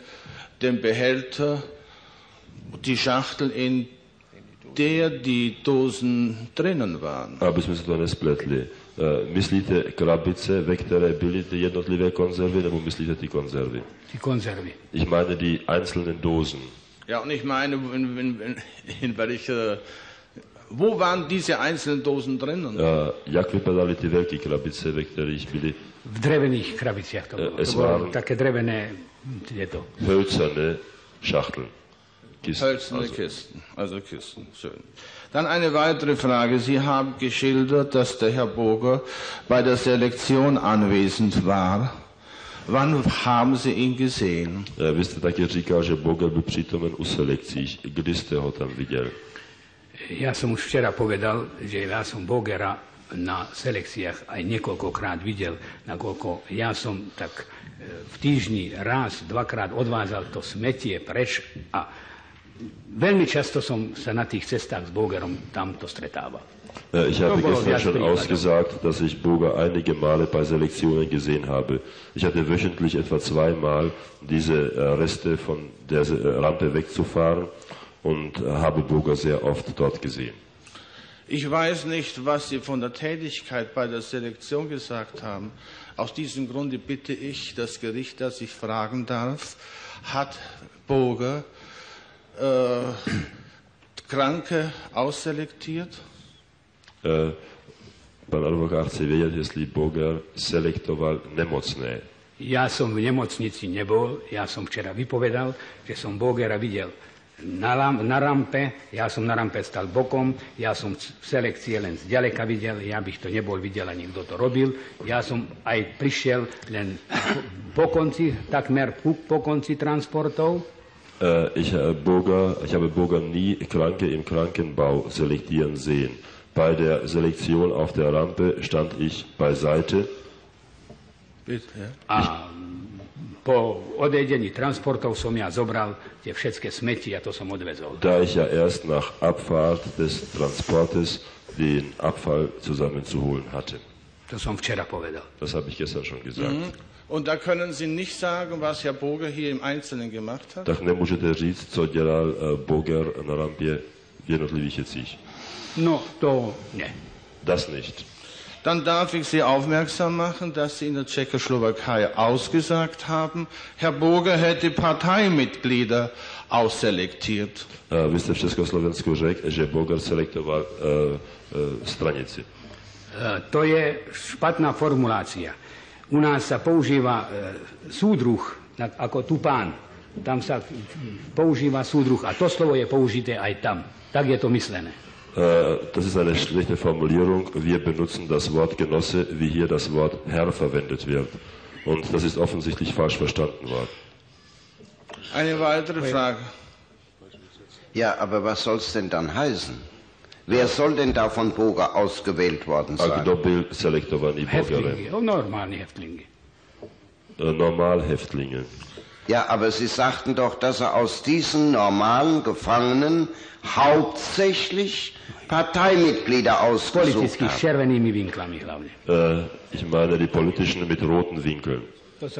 M: den Behälter, die Schachtel, in der die Dosen drinnen waren.
C: Aby jsme se to nespletli. E, Myslíte krabice, ve které byly ty jednotlivé konzervy, nebo myslíte ty konzervy?
D: Die konzervy.
C: Ich meine die einzelnen Dosen.
M: Ja, und ich meine, in, in, in, in welcher, wo waren diese einzelnen Dosen drinnen?
C: E, Jak vypadaly ty velké krabice, ve kterých byly
D: V drevených krabiciach to
C: E,
D: bolo.
C: es waren-
D: také drevené.
C: Hölzerne Schachteln? Kisten.
M: Hölzerne
C: Also,
M: Kisten, also Kisten, schön. Dann eine weitere Frage. Sie haben geschildert, dass der Herr Boger bei der Selektion anwesend war. Wann haben Sie ihn gesehen?
C: e, Vy jste taky říkal, že Boga byl přítomen u selekcí. Kdy jste ho tam viděl?
D: Ja som už včera povedal, že ja som Bogera na selekciách aj niekoľkokrát videl, nakoľko ja som tak v týždni raz, dvakrát odvádzal to smetie preč a veľmi často som sa na tých cestách s Bogerom tamto stretával.
C: Äh, Ich habe gestern schon ausgesagt, dass ich Boga einige Male bei Selektionen gesehen habe. Ich hatte wöchentlich etwa zweimal diese äh, Reste von der äh, Rampe wegzufahren und habe Boga sehr oft dort gesehen.
M: Ich weiß nicht, was Sie von der Tätigkeit bei der Selektion gesagt haben. Aus diesem Grunde bitte ich das Gericht, dass ich fragen darf, hat Boger äh, Kranke ausselektiert?
C: Äh, Pan advokát chce vědět, jestli Boga selektoval nemocné.
D: Ja som v nemocnici nebol, ja som včera vypovedal, že som Bogera videl na, lam, na rampe, ja som na rampe stal bokom, ja som v selekcie len zďaleka videl, ja bych to nebol videl ani kto to robil, ja som aj prišiel len po, konci, takmer po, po konci transportov,
C: Äh, ich, äh, Burger, ich habe Burger nie Kranke im Krankenbau selektieren sehen. Bei der Selektion auf der Rampe stand ich beiseite.
M: Bitte, ja?
D: a po odejdení transportov som ja zobral tie všetky smeti a to som odvezol.
C: Da ich ja erst nach Abfahrt des Transportes den Abfall zusammenzuholen hatte.
D: To som včera povedal.
C: Das habe ich gestern schon gesagt.
M: Mhm. Und da können Sie nicht sagen, was Herr Boger hier im Einzelnen gemacht hat?
C: Tak nemůžete říct, co dělal Boger na rampě v jednotlivých věcích.
D: No, to ne.
C: Das nicht.
M: Dann darf ich Sie aufmerksam machen, dass Sie in der Tschechoslowakei ausgesagt haben, Herr Boger hätte Parteimitglieder ausselektiert.
C: Äh, Vy jste v Československu řekl, že Boger selektoval äh, äh, stranici.
D: To je špatná formulácia. U nás sa používa e, súdruh na- ako tupán. Tam sa používa súdruh a to slovo je použité aj tam. Tak je to myslené.
C: Äh, Das ist eine schlechte Formulierung. Wir benutzen das Wort Genosse, wie hier das Wort Herr verwendet wird. Und das ist offensichtlich falsch verstanden worden.
M: Eine weitere Frage.
B: Ja, aber was soll es denn dann heißen? Wer soll denn da von Boga ausgewählt worden sein?
C: kdo byl selektovaný Bogerem?
D: Heftlingy, o, normálni heftlingy.
C: Äh, Normalhäftlinge.
B: Ja, aber Sie sagten doch, dass er aus diesen normalen Gefangenen hauptsächlich Parteimitglieder ausgesucht hat.
D: červenými vinklami hlavne.
C: Äh, Ich meine die politischen mit roten Winkeln. Das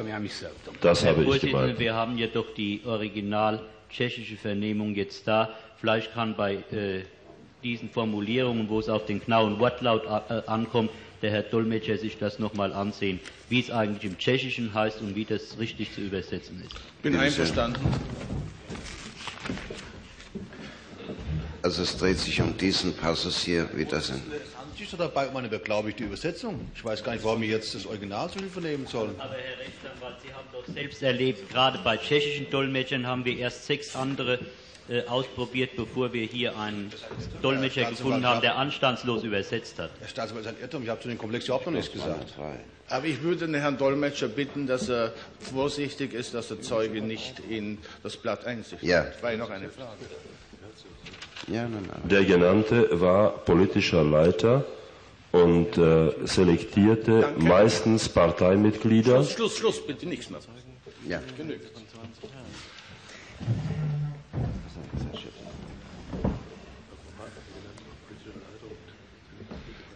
C: habe ich gemeint.
K: wir haben ja doch die original tschechische Vernehmung jetzt da. Vielleicht kann bei äh, diesen Formulierungen, wo es auf den genauen Wortlaut äh, ankommt, der Herr Dolmetscher sich das nochmal ansehen, wie es eigentlich im Tschechischen heißt und wie das richtig zu übersetzen ist.
M: Bin einverstanden.
B: Also es dreht sich um diesen Passus hier, wie das in
N: Handtisch ist dabei um eine beglaubigte Übersetzung. Ich weiß gar nicht, warum wir jetzt das Original zu Hilfe nehmen sollen.
K: Aber Herr Rechtsanwalt, Sie haben doch selbst erlebt, gerade bei tschechischen Dolmetschern haben wir erst sechs andere äh, ausprobiert, bevor wir hier einen Dolmetscher gefunden haben, der anstandslos übersetzt hat.
N: Herr Staatsanwalt, das ist ein Irrtum. Ich habe zu dem Komplex überhaupt noch nichts gesagt.
M: Aber ich würde den Herrn Dolmetscher bitten, dass er vorsichtig ist, dass der Zeuge nicht in das Blatt Einsicht
B: Ja.
M: hat. War ja noch eine Frage.
B: Ja, nein, nein.
C: Der Genannte war politischer Leiter und äh, selektierte meistens Parteimitglieder.
M: Schluss, Schluss, Schluss, bitte nichts mehr.
B: Ja.
M: Genügt.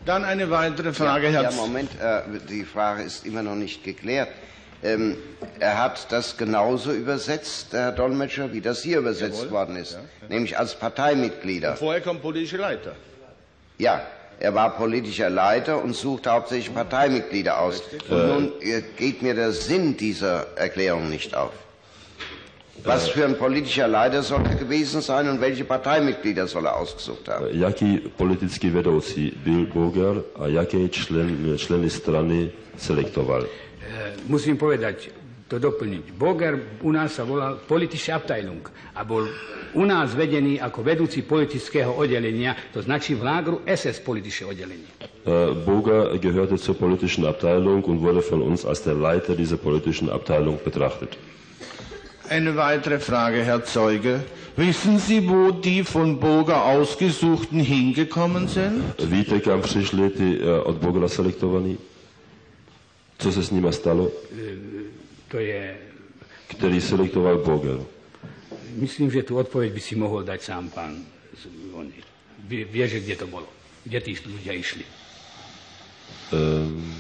M: Dann eine weitere Frage,
B: ja,
M: Herr
B: Ja, Moment, äh, die Frage ist immer noch nicht geklärt. Ähm, er hat das genauso übersetzt, der Herr Dolmetscher, wie das hier übersetzt
M: Jawohl.
B: worden ist,
M: Ja,
B: nämlich als Parteimitglieder.
M: Vorher kommt politische Leiter.
B: Ja, er war politischer Leiter und suchte hauptsächlich Parteimitglieder aus. Und
C: Äh.
B: nun äh, geht mir der Sinn dieser Erklärung nicht auf. Was für ein politischer Leiter soll er gewesen sein und welche Parteimitglieder soll er ausgesucht haben?
C: Jaký politický vedoucí byl Bogar a jaké člen, členy strany selektoval?
D: Musím povedať, to doplniť. Boger u nás sa volal politische Abteilung a bol u nás vedený ako vedúci politického oddelenia, to značí v Lágru SS politische oddelenie.
C: Äh, Bogar gehörte zur politischen Abteilung und wurde von uns als der Leiter dieser politischen Abteilung betrachtet.
M: Eine weitere Frage, Herr Zeuge. Wissen Sie, wo die von Boger Ausgesuchten hingekommen sind?
C: Víte, kam přišli ty eh, od Bogara selektovaní? Co se s nimi stalo?
D: To je,
C: Který selektoval Bogar?
D: myslím, že tu odpoveď by si mohol dať sám pán. z- On vie, že kde to bolo. Kde tí ľudia išli.
C: Ähm,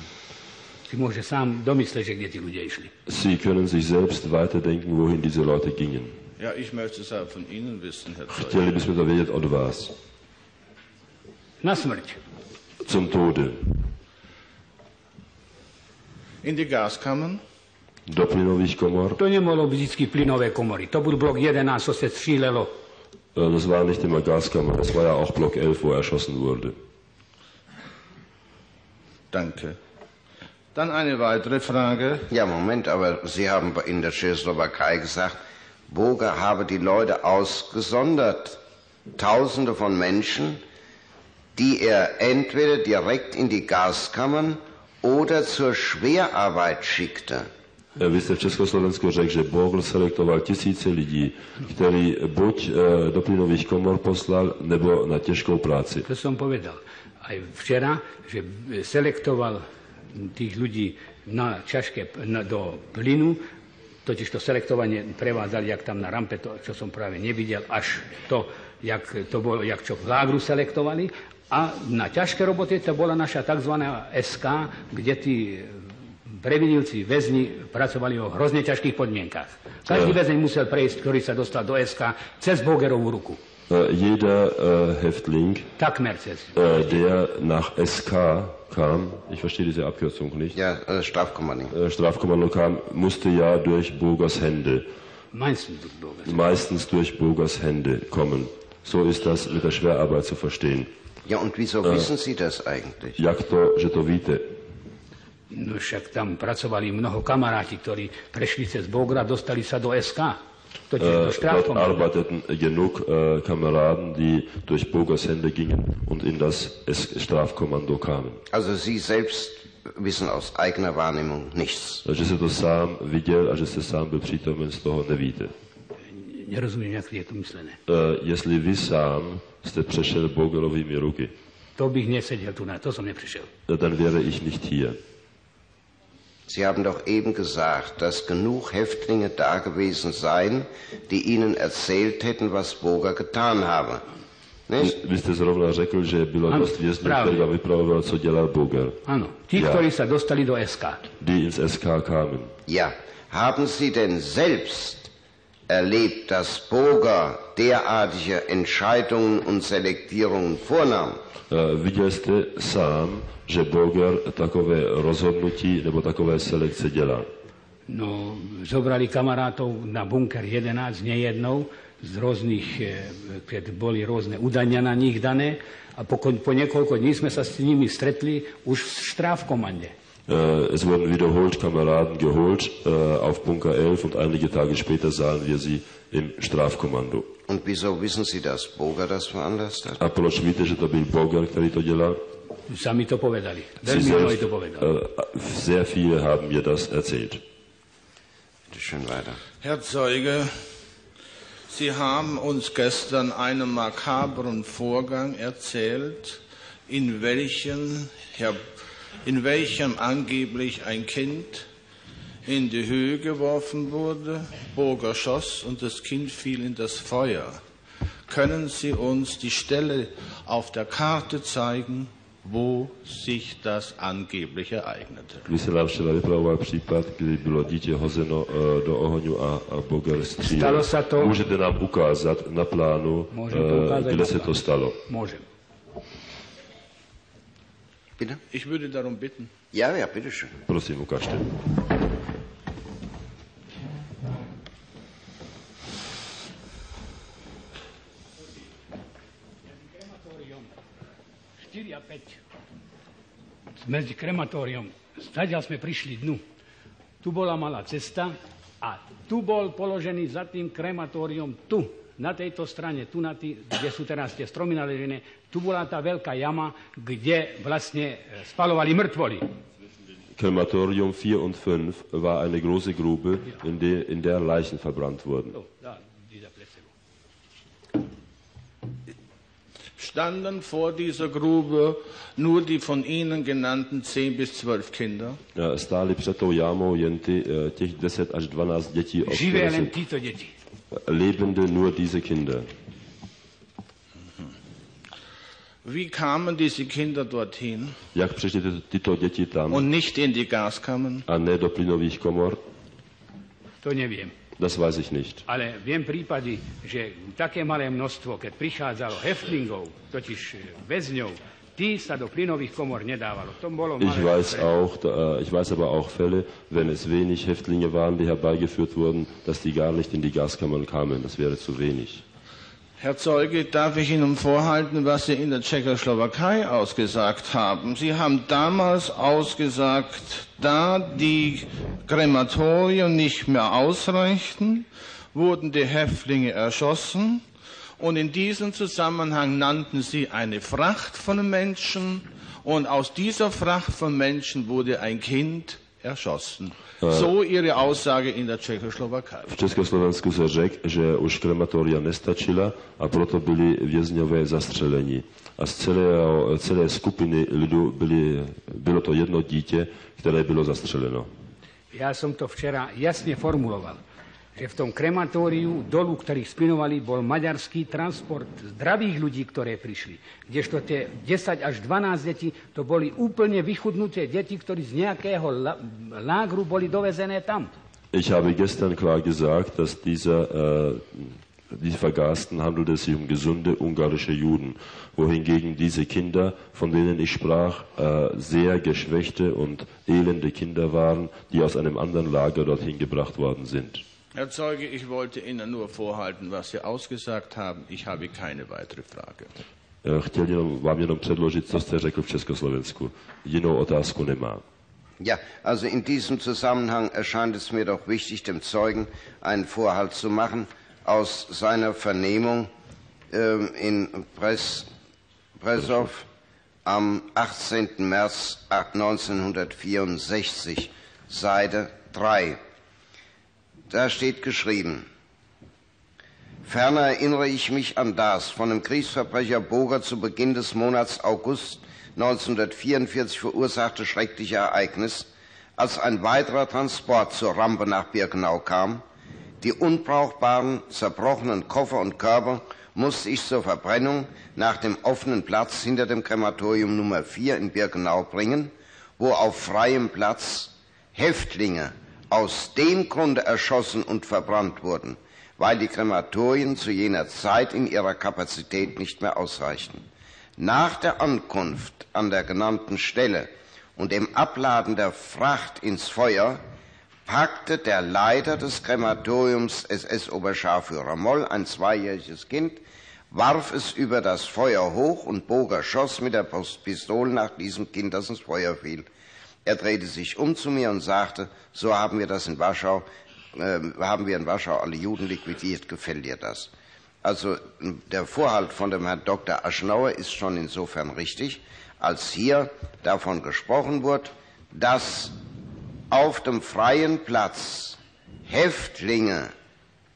D: Si môže sám domysleť, že kde tí ľudia išli.
C: Sie können sich selbst weiterdenken, wohin diese Leute gingen.
M: Ja, ich möchte es aber von Ihnen wissen, Herr Zeuge.
C: Od.
D: Na smrť.
C: Zum Tode.
M: In die Gaskammern?
C: Do plynových komor.
D: To nemalo vždycky plynové komory. To bol blok 11, co se střílelo.
C: Das war nicht immer Gaskammer, das war ja auch Block 11, wo erschossen wurde.
M: Danke. Dann eine weitere Frage.
B: Ja, Moment, aber Sie haben in der Tschechoslowakei gesagt, Boger habe die Leute ausgesondert, Tausende von Menschen, die er entweder direkt in die Gaskammern oder zur Schwerarbeit schickte.
C: Vy jste v Československu řekl, že Bogl selektoval tisíce lidí, který buď eh, do plynových komor poslal, nebo na těžkou práci.
D: To som povedal aj včera, že selektoval tých ľudí na čaške na, do plynu, totiž to selektovanie prevádzali, jak tam na rampe, to, čo som práve nevidel, až to, jak to bolo, jak čo v lágru selektovali. A na ťažké roboty to bola naša tzv. SK, kde tí previnilci, väzni pracovali o hrozne ťažkých podmienkách. Každý
C: Ja.
D: väzeň musel prejsť, ktorý sa dostal do SK, cez Bogerovú ruku.
C: Äh, Jeder äh, Häftling,
D: Takmer cez.
C: äh, der nach SK kam, ich verstehe diese Abkürzung nicht,
B: Ja, äh, Strafkommando.
C: äh, Strafkommando kam, musste ja durch Bogers Hände,
D: Meistens Boger.
C: meistens durch Bogers Hände kommen. So ist das mit der Schwerarbeit zu verstehen.
B: Ja, und wieso
C: Äh,
B: wissen Sie das eigentlich?
C: Jak to, že to víte?
D: No však tam pracovali mnoho kamaráti, ktorí prešli cez Bogra, dostali sa do SK.
C: Äh, dort arbeiteten genug äh, Kameraden, die durch Bogers Hände gingen und in das S Strafkommando kamen.
B: Also Sie selbst wissen aus eigener Wahrnehmung nichts.
C: Jste to sám viděl a že jste sám byl přítomen, z toho nevíte.
D: Nerozumiem, jak je to myslené.
C: Äh, jestli vy sám jste přešel Bogerovými ruky,
D: To bych nesedel tu, na to som neprišiel.
C: äh, dann wäre ich nicht hier.
B: Sie haben doch eben gesagt, dass genug Häftlinge da gewesen seien, die Ihnen erzählt hätten, was Boger getan habe. Nicht?
C: Vy jste zrovna řekl, že bylo
D: Ano,
C: dost vězňů, který vám vypravoval, co dělal Boger.
D: Áno, tí,
C: Ja.
D: ktorí sa dostali do SK.
C: Die ins SK kamen.
B: Ja. Haben Sie denn selbst erlebt, dass Boger derartige Entscheidungen und Selektierungen vornahm?
C: Eh, Viděl jste sám, že Boger takové rozhodnutí nebo takové selekce dělá.
D: No, zobrali kamarátov na bunker 11, nejednou, z rôznych, e, keď boli rôzne udania na nich dané a po, po niekoľko dní sme sa s nimi stretli už v.
C: Äh, es wurden wiederholt Kameraden geholt äh, auf Bunker 11 und einige Tage später sahen wir sie im Strafkommando.
B: Und wieso wissen Sie, dass Boger das veranlasst hat?
C: A proč víte, že to byl Boger, který to dělal?
D: Sami to povedali.
C: Sie
D: Veľmi mnohí
C: selbst,
D: to povedali.
C: äh, sehr viele haben mir das erzählt.
B: Bitte schön weiter.
M: Herr Zeuge, Sie haben uns gestern einen makabren Vorgang erzählt, in welchem, Herr, in welchem angeblich ein Kind in die Höhe geworfen wurde, Burger schoss und das Kind fiel in das Feuer. Können Sie uns die Stelle auf der Karte zeigen, wo sich das angeblich ereignete?
C: Střílel.
D: Stalo sa to-
C: Můžete nám ukázat na plánu,
D: Môžem to
C: eh,
D: ukázať
C: kde se to stalo?
D: Môžem.
B: Bitte?
M: Ich würde darum bitten.
B: Ja, ja, bitteschön.
C: Prosím, ukažte.
D: Krematórium 4 a 5. Medzi krematórium. Stadiaľ sme prišli dnu. Tu bola malá cesta a tu bol položený za tým krematórium tu, na tejto strane, tu na tý, kde sú teraz tie stromy naležené, tu bola tá veľká jama, kde vlastne e, spalovali mŕtvoli.
C: Krematorium 4 und 5 war eine große Grube, in, der, in der Leichen verbrannt wurden.
M: Standen vor dieser Grube nur die von Ihnen genannten 10 bis 12 Kinder?
C: Stáli před tou jámou jen ty, eh, těch 10 až 12 dětí,
D: Živé len títo deti.
C: Lebende nur diese Kinder.
M: Wie kamen diese Kinder dorthin
C: Jak přišly ty, tyto děti tam
M: und nicht in die Gaskammern?
C: a ne do plynových komor?
D: To neviem.
C: Das weiß ich nicht.
D: Ale viem prípady, že také malé množstvo, keď prichádzalo heftlingov, totiž e, väzňov,
C: Ich weiß, auch, äh, ich weiß aber auch Fälle, wenn es wenig Häftlinge waren, die herbeigeführt wurden, dass die gar nicht in die Gaskammern kamen. Das wäre zu wenig.
M: Herr Zeuge, darf ich Ihnen vorhalten, was Sie in der Tschechoslowakei ausgesagt haben? Sie haben damals ausgesagt, da die Krematorien nicht mehr ausreichten, wurden die Häftlinge erschossen. Und in diesem Zusammenhang nannten Sie eine Fracht von Menschen. Und aus dieser Fracht von Menschen wurde ein Kind erschossen.
C: Äh.
M: So Ihre Aussage in der Tschechoslowakei.
C: V Československu se řekl, že už krematoria nestačila a proto byli vězňové zastřeleni. A z celého, celé skupiny lidu byli, bylo to jedno dítě, které bylo zastřeleno.
D: Ja som to včera jasne formuloval, že v tom krematóriu dolu, ktorých spinovali, bol maďarský transport zdravých ľudí, ktoré prišli. Kdežto tie 10 až 12 detí, to boli úplne vychudnuté deti, ktorí z nejakého lágru boli dovezené tam.
C: Ich habe gestern klar gesagt, dass dieser, äh, die Vergasten handelte sich um gesunde ungarische Juden, wohingegen diese Kinder, von denen ich sprach, äh, sehr geschwächte und elende Kinder waren, die aus einem anderen Lager dorthin gebracht worden sind.
M: Herr Zeuge, ich wollte Ihnen nur vorhalten, was Sie ausgesagt haben. Ich habe keine weitere Frage.
C: Eh, Chtěl jenom, vám jenom předložit, co jste řekl v Československu. Jinou otázku nemám.
B: Ja, also in diesem Zusammenhang erscheint es mir doch wichtig, dem Zeugen einen Vorhalt zu machen aus seiner Vernehmung ähm, in Bres, Bresow am 18. März 1964, Seite 3. Da steht geschrieben, Ferner erinnere ich mich an das von dem Kriegsverbrecher Boger zu Beginn des Monats August 1944 verursachte schreckliche Ereignis, als ein weiterer Transport zur Rampe nach Birkenau kam. Die unbrauchbaren, zerbrochenen Koffer und Körper musste ich zur Verbrennung nach dem offenen Platz hinter dem Krematorium Nummer 4 in Birkenau bringen, wo auf freiem Platz Häftlinge aus dem Grunde erschossen und verbrannt wurden, weil die Krematorien zu jener Zeit in ihrer Kapazität nicht mehr ausreichten. Nach der Ankunft an der genannten Stelle und dem Abladen der Fracht ins Feuer packte der Leiter des Krematoriums SS-Oberscharführer Moll ein zweijähriges Kind, warf es über das Feuer hoch und Boger schoss mit der Pistole nach diesem Kind, das ins Feuer fiel. Er drehte sich um zu mir und sagte, so haben wir das in Warschau, äh, haben wir in Warschau alle Juden liquidiert, gefällt dir das? Also der Vorhalt von dem Herrn Dr. Aschnauer ist schon insofern richtig, als hier davon gesprochen wird, dass auf dem freien Platz Häftlinge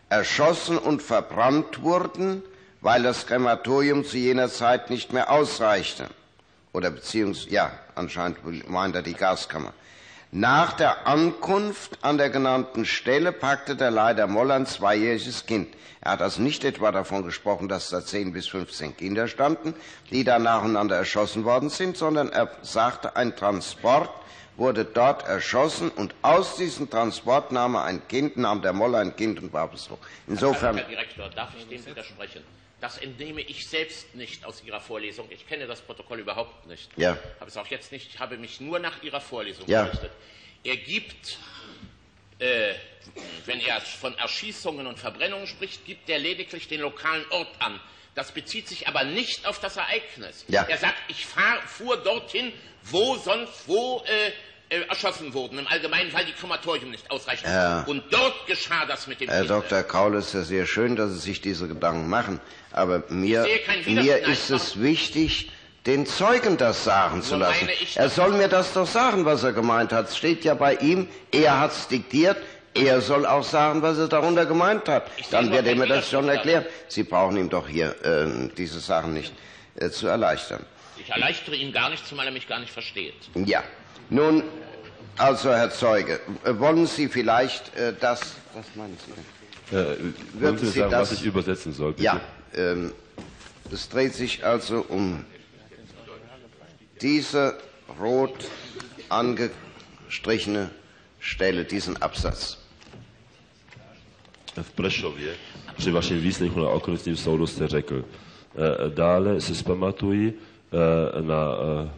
B: erschossen und verbrannt wurden, weil das Krematorium zu jener Zeit nicht mehr ausreichte. Oder beziehungsweise, ja, anscheinend meint er die Gaskammer. Nach der Ankunft an der genannten Stelle packte der Leiter Moll ein zweijähriges Kind. Er hat also nicht etwa davon gesprochen, dass da zehn bis 15 Kinder standen, die da nacheinander erschossen worden sind, sondern er sagte, ein Transport wurde dort erschossen und aus diesem Transport nahm er ein Kind, nahm der Moll ein Kind und warf es hoch. Insofern.
H: Herr Direktor, darf ich dem widersprechen? Das entnehme ich selbst nicht aus Ihrer Vorlesung. Ich kenne das Protokoll überhaupt nicht.
B: Ja.
H: Habe es auch jetzt nicht. Ich habe mich nur nach Ihrer Vorlesung
B: Ja.
H: gerichtet. Er gibt, äh, wenn er von Erschießungen und Verbrennungen spricht, gibt er lediglich den lokalen Ort an. Das bezieht sich aber nicht auf das Ereignis.
B: Ja.
H: Er sagt, ich fahr, fuhr dorthin, wo sonst wo äh, äh, erschossen wurden, im Allgemeinen, weil die Krematorium nicht ausreicht.
B: Ja.
H: Und dort geschah das mit dem
B: Herr
H: Kind.
B: Dr. Ist ja sehr schön, dass Sie sich diese Gedanken machen, aber mir, mir ist es wichtig, den Zeugen das sagen zu lassen. Er soll mir das doch sagen, was er gemeint hat. Es steht ja bei ihm, er hat es diktiert, er soll auch sagen, was er darunter gemeint hat. Dann wird er mir das schon erklären. Sie brauchen ihm doch hier äh, diese Sachen nicht äh, zu erleichtern.
H: Ich erleichtere ihm gar nicht, zumal er mich gar nicht versteht.
B: Ja, nun, also Herr Zeuge, wollen Sie vielleicht äh, das, was meinen Sie denn?
C: Äh,
B: Würden
C: Sie
B: Sie
C: sagen,
B: das-
C: was ich übersetzen soll? Bitte?
B: Ja, ähm, es dreht sich also um diese rot angestrichene Stelle, diesen Absatz.
C: v Prešově při vašem výslechu na okresním soudu jste řekl, eh, dále si zpamatuji eh, na eh,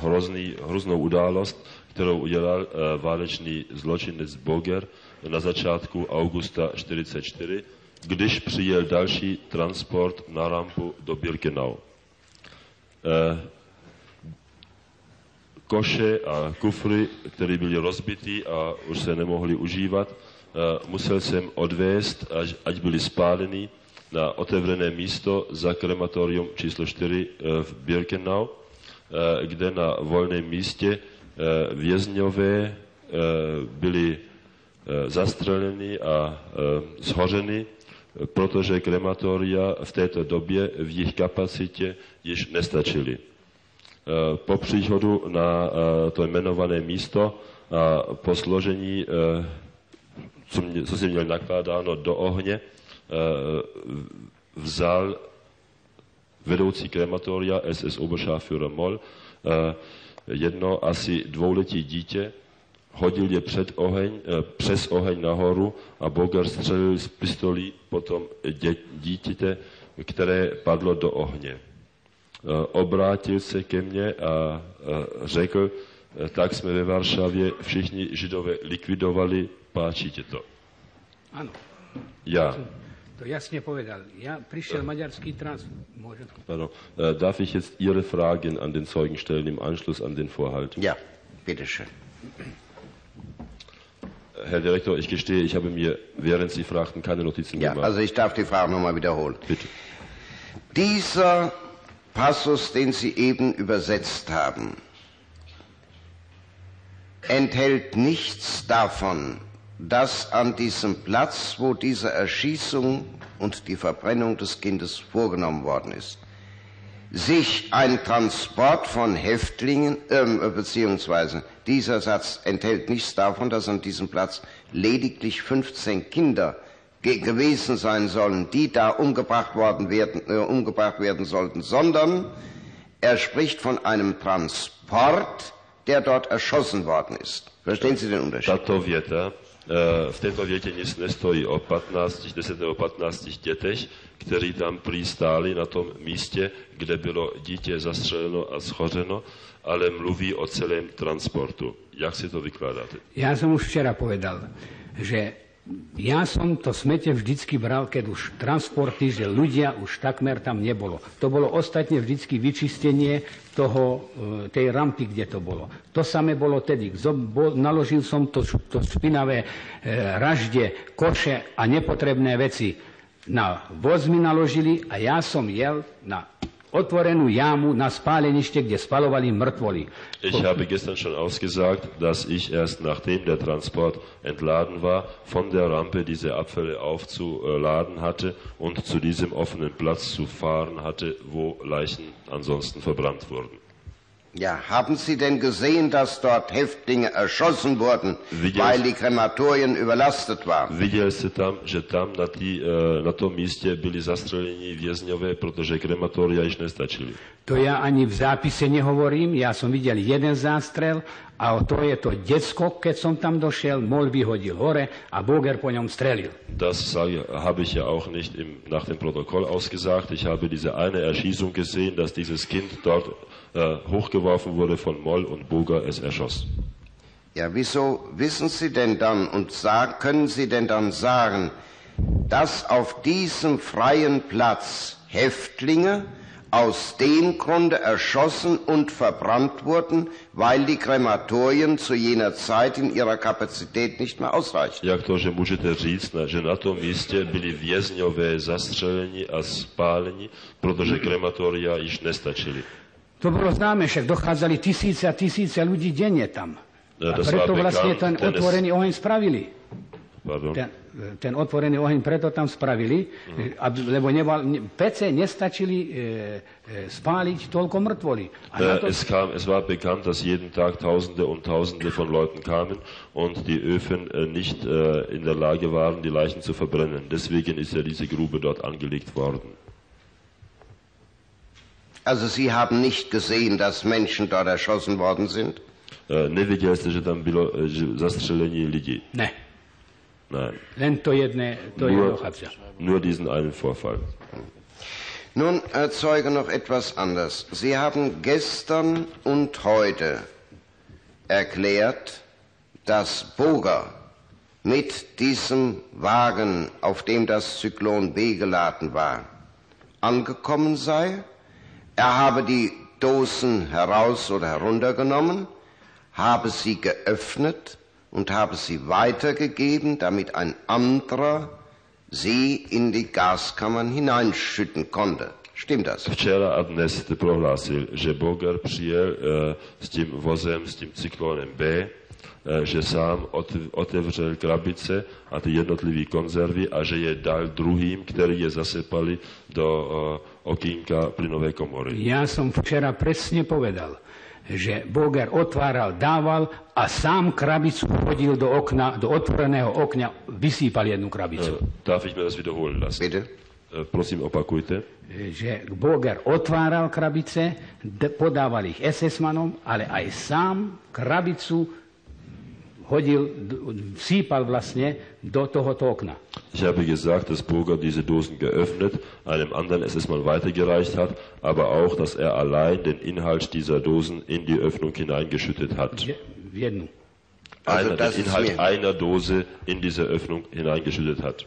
C: hrozný, hroznou událost, kterou udělal eh, válečný zločinec Boger na začátku augusta 44, když přijel další transport na rampu do Birkenau. Eh, koše a kufry, které byly rozbitý a už se nemohly užívat, eh, musel jsem odvést, až, ať byly spáleny na otevřené místo za krematorium číslo 4 eh, v Birkenau, Eh, kde na wolnym mieście więźniowie byli eh, zastrzeleni a eh, schorzeni, protože krematoria v tej dobie v ich kapacicie již nestačili. Po przychodu na to jmenované místo a po složení, co si měl nakládáno do ohně, vzal vedoucí krematoria SS Oberscharführer Moll eh, jedno asi dvouletí dítě, hodil je před oheň, eh, přes oheň nahoru a Boger střelil z pistolí potom dě, dítěte, které padlo do ohně. Eh, obrátil se ke mně a řekl, tak jsme ve Varšavě všichni židové likvidovali, páči tě to.
D: Áno,
C: Já,
D: to jasne povedal. Ja prišiel maďarský trans...
C: Pardon, äh, darf ich jetzt Ihre Fragen an den Zeugen stellen im Anschluss an den Vorhalt?
B: Ja, bitteschön.
C: Herr Direktor, ich gestehe, ich habe mir, während Sie fragten, keine Notizen
B: Ja,
C: gemacht.
B: also ich darf die Frage nochmal wiederholen.
C: Bitte.
B: Dieser Passus, den Sie eben übersetzt haben, enthält nichts davon, dass an diesem Platz, wo diese Erschießung und die Verbrennung des Kindes vorgenommen worden ist, sich ein Transport von Häftlingen, ähm, beziehungsweise dieser Satz enthält nichts davon, dass an diesem Platz lediglich 15 Kinder ge gewesen sein sollen, die da umgebracht, worden werden, äh, umgebracht werden sollten, sondern er spricht von einem Transport, der dort erschossen worden ist. Verstehen Sie den Unterschied?
C: E, V větě nic nestojí o 15, 10 nebo 15 dětech, kteří tam přistáli na tom místě, kde bylo dítě zastřeleno a schořeno, ale mluví o celém transportu. Jak si to vykládáte?
D: Ja som už včera povedal, že ja som to smete vždycky bral, keď už transporty, že ľudia už takmer tam nebolo. To bolo ostatne vždycky vyčistenie toho, e, tej rampy, kde to bolo. To samé bolo tedy. Naložil som to, to špinavé e, ražde, koše a nepotrebné veci na voz mi naložili a ja som jel na otvorenú jámu na spálenište, kde spalovali mŕtvoly.
C: Ich habe gestern schon ausgesagt, dass ich erst nachdem der Transport entladen war, von der Rampe diese Abfälle aufzuladen hatte und zu diesem offenen Platz zu fahren hatte, wo Leichen ansonsten verbrannt wurden.
B: Ja, haben Sie denn gesehen, dass dort Häftlinge erschossen wurden,
C: Viděl
B: weil die Krematorien überlastet waren?
C: Jste tam, že tam na, tý, eh, na tom místě byli zastřeleni vězňové, protože krematoria již nestačili.
D: To ja ani v zápise nehovorím, ja som videl jeden zástrel a to je to decko, keď som tam došiel, mol vyhodil hore a Boger po ňom strelil.
C: Das sage, habe ich ja auch nicht im, nach dem Protokoll ausgesagt. Ich habe diese eine Erschießung gesehen, dass dieses Kind dort äh, hochgeworfen wurde von Moll und Boger es erschoss.
B: Ja, wieso wissen Sie denn dann und sag, können Sie denn dann sagen, dass auf diesem freien Platz Häftlinge aus dem Grunde erschossen und verbrannt wurden, weil die Krematorien zu jener Zeit in ihrer Kapazität nicht mehr ausreichten?
C: Jak to, že můžete říct, na- že na tom místě byli vězňové zastřeleni a spáleni, protože krematoria již nestačili?
D: To bolo známe, však dochádzali tisíce a tisíce ľudí denne tam.
C: Ja,
D: A preto vlastne ten otvorený oheň spravili. Ten, ten otvorený oheň preto tam spravili, aby, lebo nebal, ne, pece nestačili e, e, spáliť toľko mŕtvoli.
C: Äh,
D: to,
C: es, kam, es war bekannt, dass jeden Tag Tausende und Tausende von Leuten kamen und die Öfen äh, nicht äh, in der Lage waren, die Leichen zu verbrennen. Deswegen ist ja diese Grube dort angelegt worden.
B: Also Sie haben nicht gesehen, dass Menschen dort erschossen worden sind?
C: Äh, neviděl jste, že tam bylo äh, že zastřelení lidí?
D: ne,
C: Nein.
D: len to jedné, to
C: Nur, nur diesen einen Vorfall.
B: Nun, Herr Zeuge, noch etwas anders. Sie haben gestern und heute erklärt, dass Boger mit diesem Wagen, auf dem das Zyklon B geladen war, angekommen sei. Er habe die Dosen heraus oder heruntergenommen, habe sie geöffnet und habe sie weitergegeben, damit ein anderer sie in die Gaskammern hineinschütten konnte. Stimmt das?
C: Včera a dnes jste prohlásil, že Boger přijel eh, s tím vozem, s tím cyklonem B, eh, že sám ot- otevřel krabice a ty jednotlivé konzervy a že je dal druhým, který je zasypali do eh, okýnka plynové komory.
D: Ja som včera presne povedal, že Boger otváral, dával a sám krabicu hodil do okna, do otvoreného okna, vysýpal jednu krabicu.
C: Darf ich mir das wiederholen lassen?
B: Bitte?
C: Eh, Prosím, opakujte.
D: že Boger otváral krabice, podával ich SS-manom, ale aj sám krabicu hodil, vsýpal vlastne do tohoto okna.
C: Ich habe gesagt, dass Burger diese Dosen geöffnet, einem anderen SS-Mann weitergereicht hat, aber auch, dass er allein den Inhalt dieser Dosen in die Öffnung hineingeschüttet hat.
D: Jednu.
B: Also
C: Einer,
B: das
C: den Inhalt einer Dose in diese Öffnung hineingeschüttet hat.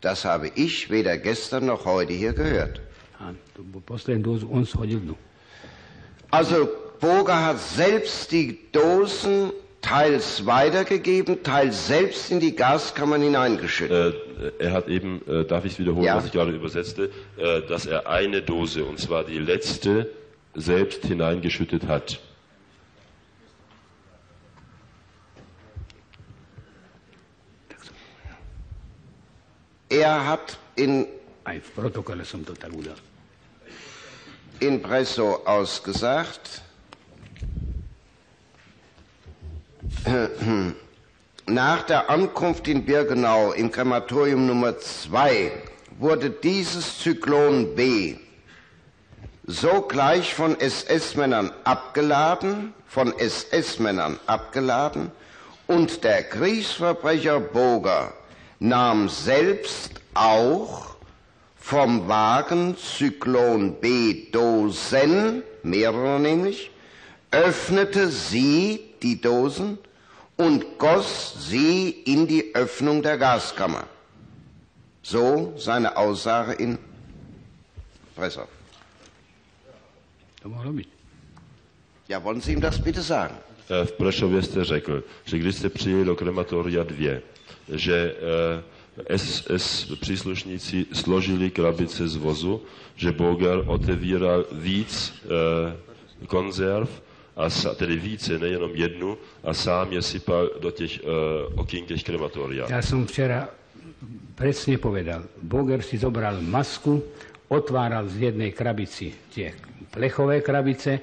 B: Das habe ich weder gestern noch heute hier gehört. Also Boger hat selbst die Dosen teils weitergegeben, teils selbst in die Gaskammern hineingeschüttet.
C: Äh, er hat eben, äh, darf ich es wiederholen,
B: Ja.
C: was ich gerade übersetzte, äh, dass er eine Dose, und zwar die letzte, selbst hineingeschüttet hat.
B: Er hat in,
D: Aj v protokole som to tak udal.
B: in Presso ausgesagt, nach der Ankunft in Birkenau im Krematorium Nummer 2 wurde dieses Zyklon B sogleich von SS-Männern abgeladen, von SS-Männern abgeladen Und der Kriegsverbrecher Boger nahm selbst auch vom Wagen Zyklon B Dosen, mehrere nämlich, öffnete sie die Dosen und goss sie in die Öffnung der Gaskammer. So seine Aussage in Breslau. Ja, wollen Sie ihm das bitte sagen?
C: E, V Prešově jste řekl, že když jste přijeli do krematoria 2, že SS příslušníci složili krabice z vozu, že Boger otevíral víc e, konzerv, a tedy více, nejenom jednu, a sám je sypal do těch okýn těch krematoria.
D: Ja som včera presne povedal, Boger si zobral masku, otváral z jednej krabici tie plechové krabice,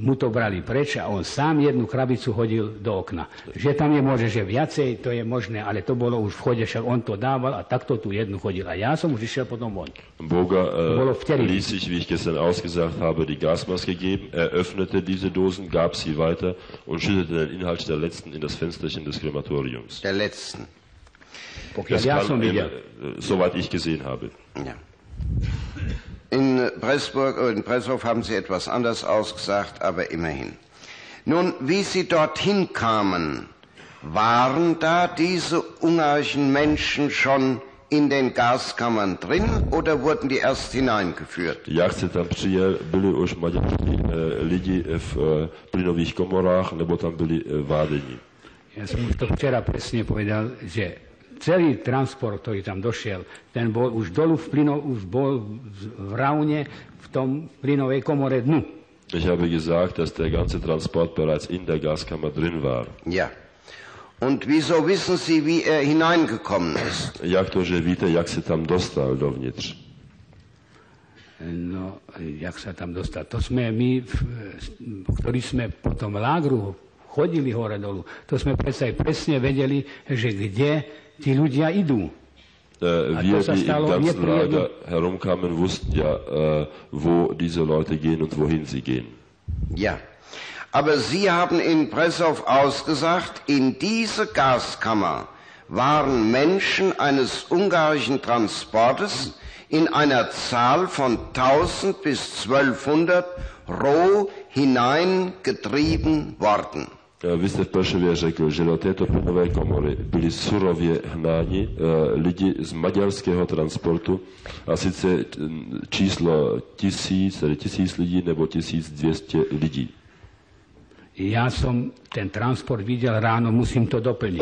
D: mu to brali preč a on sám jednu krabicu hodil do okna. Že tam je môže, že viacej, to je možné, ale to bolo už v chode, však on to dával a takto tu jednu chodil. A ja som už išiel potom von. Bolo
C: äh, ließ sich, wie ich gestern ausgesagt habe, die Gasmaske geben. Er öffnete diese Dosen, gab sie weiter und schüttete den Inhalt der letzten in das Fensterchen des Krematoriums.
B: Der letzten.
C: Das
D: ja
C: kann
D: videl.
C: äh, soweit ich gesehen habe.
B: Ja. In Pressburg, äh, in Presshof haben Sie etwas anders ausgesagt, aber immerhin. Nun, wie Sie dorthin kamen, waren da diese ungarischen Menschen schon in den Gaskammern drin oder wurden die erst hineingeführt?
C: Jak se tam přijel, byli už maďarští eh, lidi v eh, plynových komorách, nebo tam byli vádení.
D: Ja som už to včera presne povedal, že celý transport, ktorý tam došiel, ten bol už dolu v plyno, už bol v raune v tom plynovej komore dnu.
C: Ich habe gesagt, dass der ganze Transport bereits in der Gaskammer drin war.
B: Ja. Und wieso wissen Sie, wie er hineingekommen ist?
C: Jak to, že víte, jak se tam dostal dovnitř?
D: No, jak sa tam dostať? To sme my, ktorí sme po tom lágru chodili hore dolu, to sme predsa aj presne vedeli, že kde idú.
C: Äh,
D: Hat
C: wir, die im ganzen? Lager herumkamen, wussten ja, äh, wo diese Leute gehen und wohin sie gehen.
B: Ja. Aber Sie haben in Pressow ausgesagt, in diese Gaskammer waren Menschen eines ungarischen Transportes in einer Zahl von 1000 bis 1200 roh hineingetrieben worden.
C: Eh, Vy jste v Prešově řekl, že do této plynové komory byli surově hnáni eh, lidi z maďarského transportu a sice mm, číslo tisíc, tisíc lidí nebo tisíc dvěstě lidí.
D: Ja som ten transport videl ráno, musím to doplniť.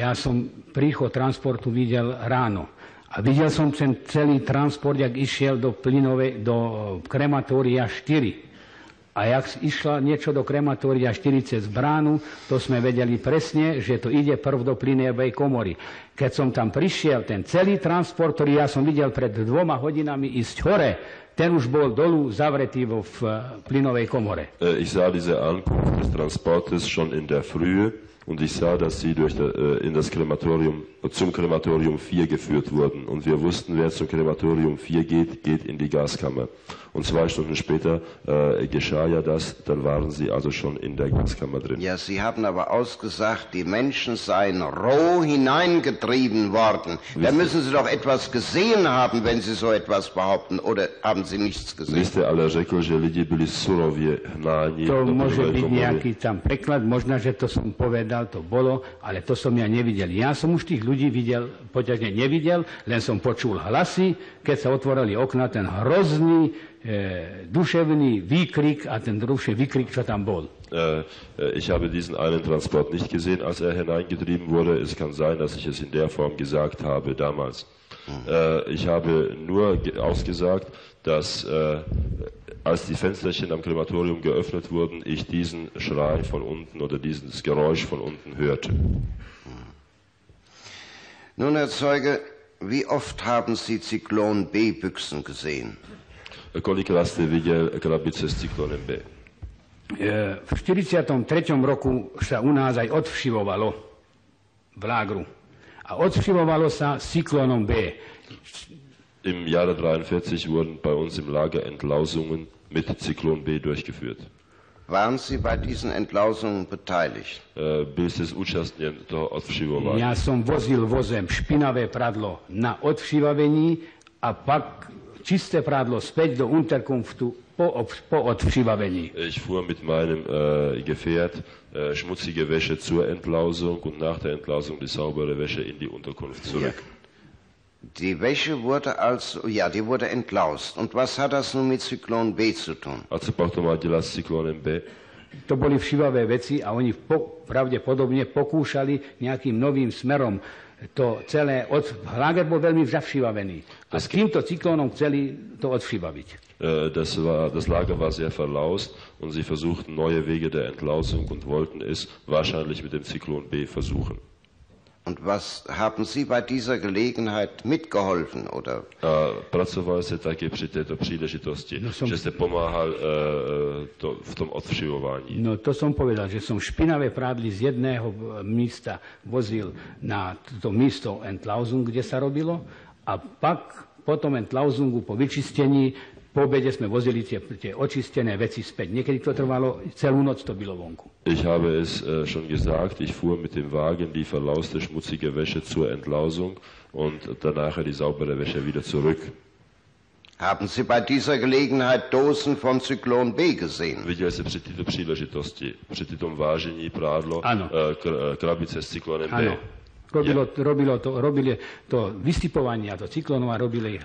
D: Ja som príchod transportu videl ráno. A videl som ten celý transport, jak išiel do plynovej, do krematória 4. A jak išla niečo do krematória 4 cez bránu, to sme vedeli presne, že to ide prv do plynovej komory. Keď som tam prišiel, ten celý transport, ktorý ja som videl pred dvoma hodinami ísť hore, ten už bol dolu zavretý vo v eh, plynovej komore.
C: Äh, Ich sah diese Ankunft des Transportes schon in der Frühe und ich sah, dass sie durch äh, in das Krematorium, zum Krematorium 4 geführt wurden. Und wir wussten, wer zum Krematorium 4 geht, geht in die Gaskammer. Und zwei Stunden später äh, geschah ja das, dann waren sie also schon in der Gaskammer drin.
B: Ja, Sie haben aber ausgesagt, die Menschen seien roh hineingetrieben worden. Da müssen Sie doch etwas gesehen haben, wenn Sie so etwas behaupten, oder haben Sie nichts gesehen?
C: ale byli
D: To tam to som povedal, to bolo, ale to som ja nevidel. Ja som už tých ľudí videl, poťažne nevidel, len som počul hlasy, keď sa otvorili okna, ten hrozný bol.
C: Äh, äh, Ich habe diesen einen Transport nicht gesehen, als er hineingetrieben wurde. Es kann sein, dass ich es in der Form gesagt habe damals. Äh, Ich habe nur ge- ausgesagt, dass äh, als die Fensterchen am Krematorium geöffnet wurden, ich diesen Schrei von unten oder dieses Geräusch von unten hörte.
B: Nun, Herr Zeuge, wie oft haben Sie Zyklon B-Büchsen gesehen?
C: Kolikrát jste viděl krabice s cyklonem B?
D: E, v 43. roku sa u nás aj odvšivovalo v lágru. A odvšivovalo sa cyklónom B.
C: Im Jahre 43 wurden bei uns im Lager Entlausungen mit Zyklon B durchgeführt.
B: Waren Sie bei diesen Entlausungen beteiligt?
C: Ste odvšivování?
D: Ja som vozil vozem špinavé pradlo na odvšivavení a pak čisté pradlo späť do Unterkunftu po, po odvšivavení.
C: Ich fuhr mit meinem äh, Gefährt äh, schmutzige Wäsche zur Entlausung und nach der Entlausung die saubere Wäsche in die Unterkunft zurück.
B: Die Wäsche wurde also, ja, die wurde entlaust. Und was hat das nun mit Zyklon B zu tun?
C: A co pak to má dělat s cyklonem B?
D: To boli všivavé veci a oni po, pravdepodobne pokúšali nejakým novým smerom to celé od... Lager bol veľmi zavšivavený. A s týmto cyklónom chceli to odšivaviť.
C: Äh, Das, war, das Lager war sehr verlaust und sie versuchten neue Wege der Entlausung und wollten es wahrscheinlich mit dem Zyklon B versuchen. A pracoval se taky při této příležitosti,
D: No som-
C: že jste pomáhal uh, to, v tom odvšivování.
D: No to som povedal, že som špinavé prádly z jedného e, místa vozil na to místo Entlausung, kde sa robilo a pak po tom Entlausungu, po vyčistení, po obede sme vozili tie, tie očistené veci späť. Niekedy to trvalo, celú noc to bylo vonku.
C: Ich habe es äh, schon gesagt, ich fuhr mit dem Wagen die verlauste, schmutzige Wäsche zur Entlausung und danach die saubere Wäsche wieder zurück.
B: Haben Sie bei dieser Gelegenheit Dosen von Zyklon B gesehen?
C: Viděl jsem při této příležitosti, při tom vážení prádlo,
D: Ano.
C: eh, kr- eh, krabice s cyklonem B.
D: Áno. Robilo, robilo to, robili to vystipovanie a to cyklonov a robili